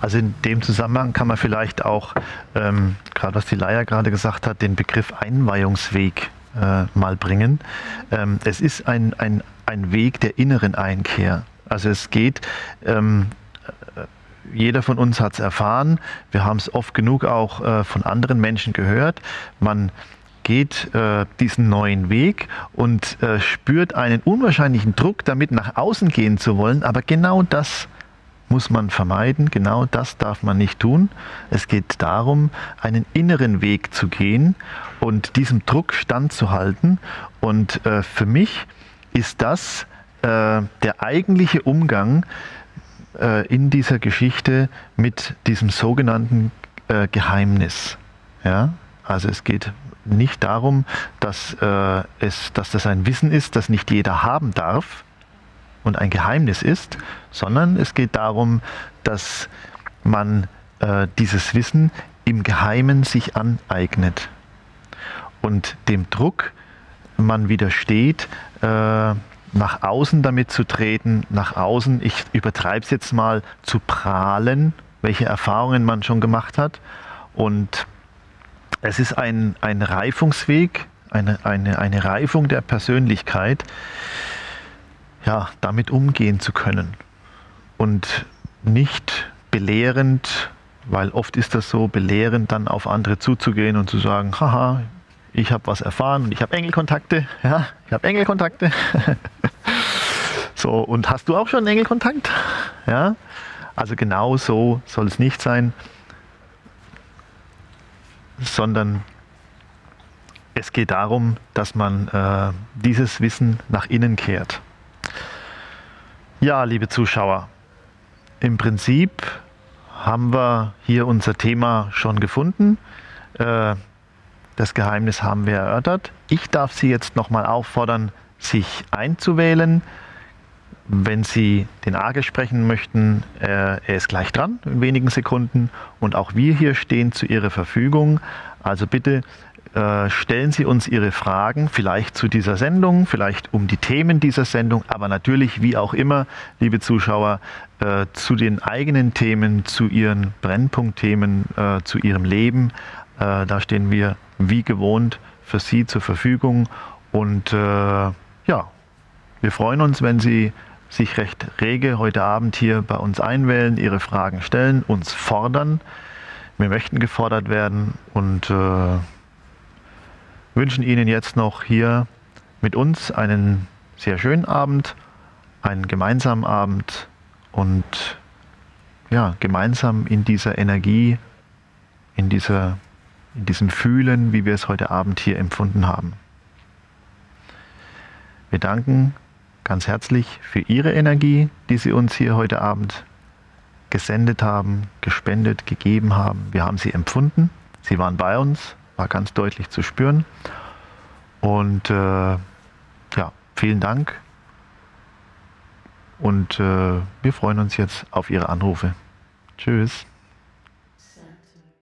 Speaker 1: Also in dem Zusammenhang kann man vielleicht auch, ähm, gerade was die Leier gerade gesagt hat, den Begriff Einweihungsweg äh, mal bringen. Ähm, es ist ein, ein, ein Weg der inneren Einkehr. Also es geht, ähm, äh, jeder von uns hat es erfahren, wir haben es oft genug auch äh, von anderen Menschen gehört. Man geht äh, diesen neuen Weg und äh, spürt einen unwahrscheinlichen Druck, damit nach außen gehen zu wollen. Aber genau das muss man vermeiden, genau das darf man nicht tun. Es geht darum, einen inneren Weg zu gehen und diesem Druck standzuhalten. Und äh, für mich ist das äh, der eigentliche Umgang äh, in dieser Geschichte mit diesem sogenannten äh, Geheimnis. Ja? Also es geht nicht darum, dass, äh, es, dass das ein Wissen ist, das nicht jeder haben darf und ein Geheimnis ist, sondern es geht darum, dass man äh, dieses Wissen im Geheimen sich aneignet und dem Druck man widersteht, äh, nach außen damit zu treten, nach außen, ich übertreibe es jetzt mal, zu prahlen, welche Erfahrungen man schon gemacht hat. Und es ist ein, ein Reifungsweg, eine, eine, eine Reifung der Persönlichkeit, ja, damit umgehen zu können. Und nicht belehrend, weil oft ist das so, belehrend dann auf andere zuzugehen und zu sagen, haha, ich habe was erfahren und ich habe Engelkontakte, ja, ich habe Engelkontakte. *laughs* so, und hast du auch schon Engelkontakt? Ja, also genau so soll es nicht sein sondern es geht darum, dass man äh, dieses Wissen nach innen kehrt. Ja, liebe Zuschauer, im Prinzip haben wir hier unser Thema schon gefunden. Äh, das Geheimnis haben wir erörtert. Ich darf Sie jetzt nochmal auffordern, sich einzuwählen. Wenn Sie den Arge sprechen möchten, äh, er ist gleich dran in wenigen Sekunden und auch wir hier stehen zu Ihrer Verfügung. Also bitte äh, stellen Sie uns Ihre Fragen, vielleicht zu dieser Sendung, vielleicht um die Themen dieser Sendung, aber natürlich, wie auch immer, liebe Zuschauer, äh, zu den eigenen Themen, zu Ihren Brennpunktthemen, zu Ihrem Leben. Da stehen wir wie gewohnt für Sie zur Verfügung und ja, wir freuen uns, wenn Sie sich recht rege heute Abend hier bei uns einwählen, ihre Fragen stellen, uns fordern. Wir möchten gefordert werden und äh, wünschen Ihnen jetzt noch hier mit uns einen sehr schönen Abend, einen gemeinsamen Abend und ja, gemeinsam in dieser Energie, in, dieser, in diesem Fühlen, wie wir es heute Abend hier empfunden haben. Wir danken ganz herzlich für Ihre Energie, die Sie uns hier heute Abend gesendet haben, gespendet, gegeben haben. Wir haben sie empfunden. Sie waren bei uns, war ganz deutlich zu spüren. Und äh, ja, vielen Dank. Und äh, wir freuen uns jetzt auf Ihre Anrufe. Tschüss.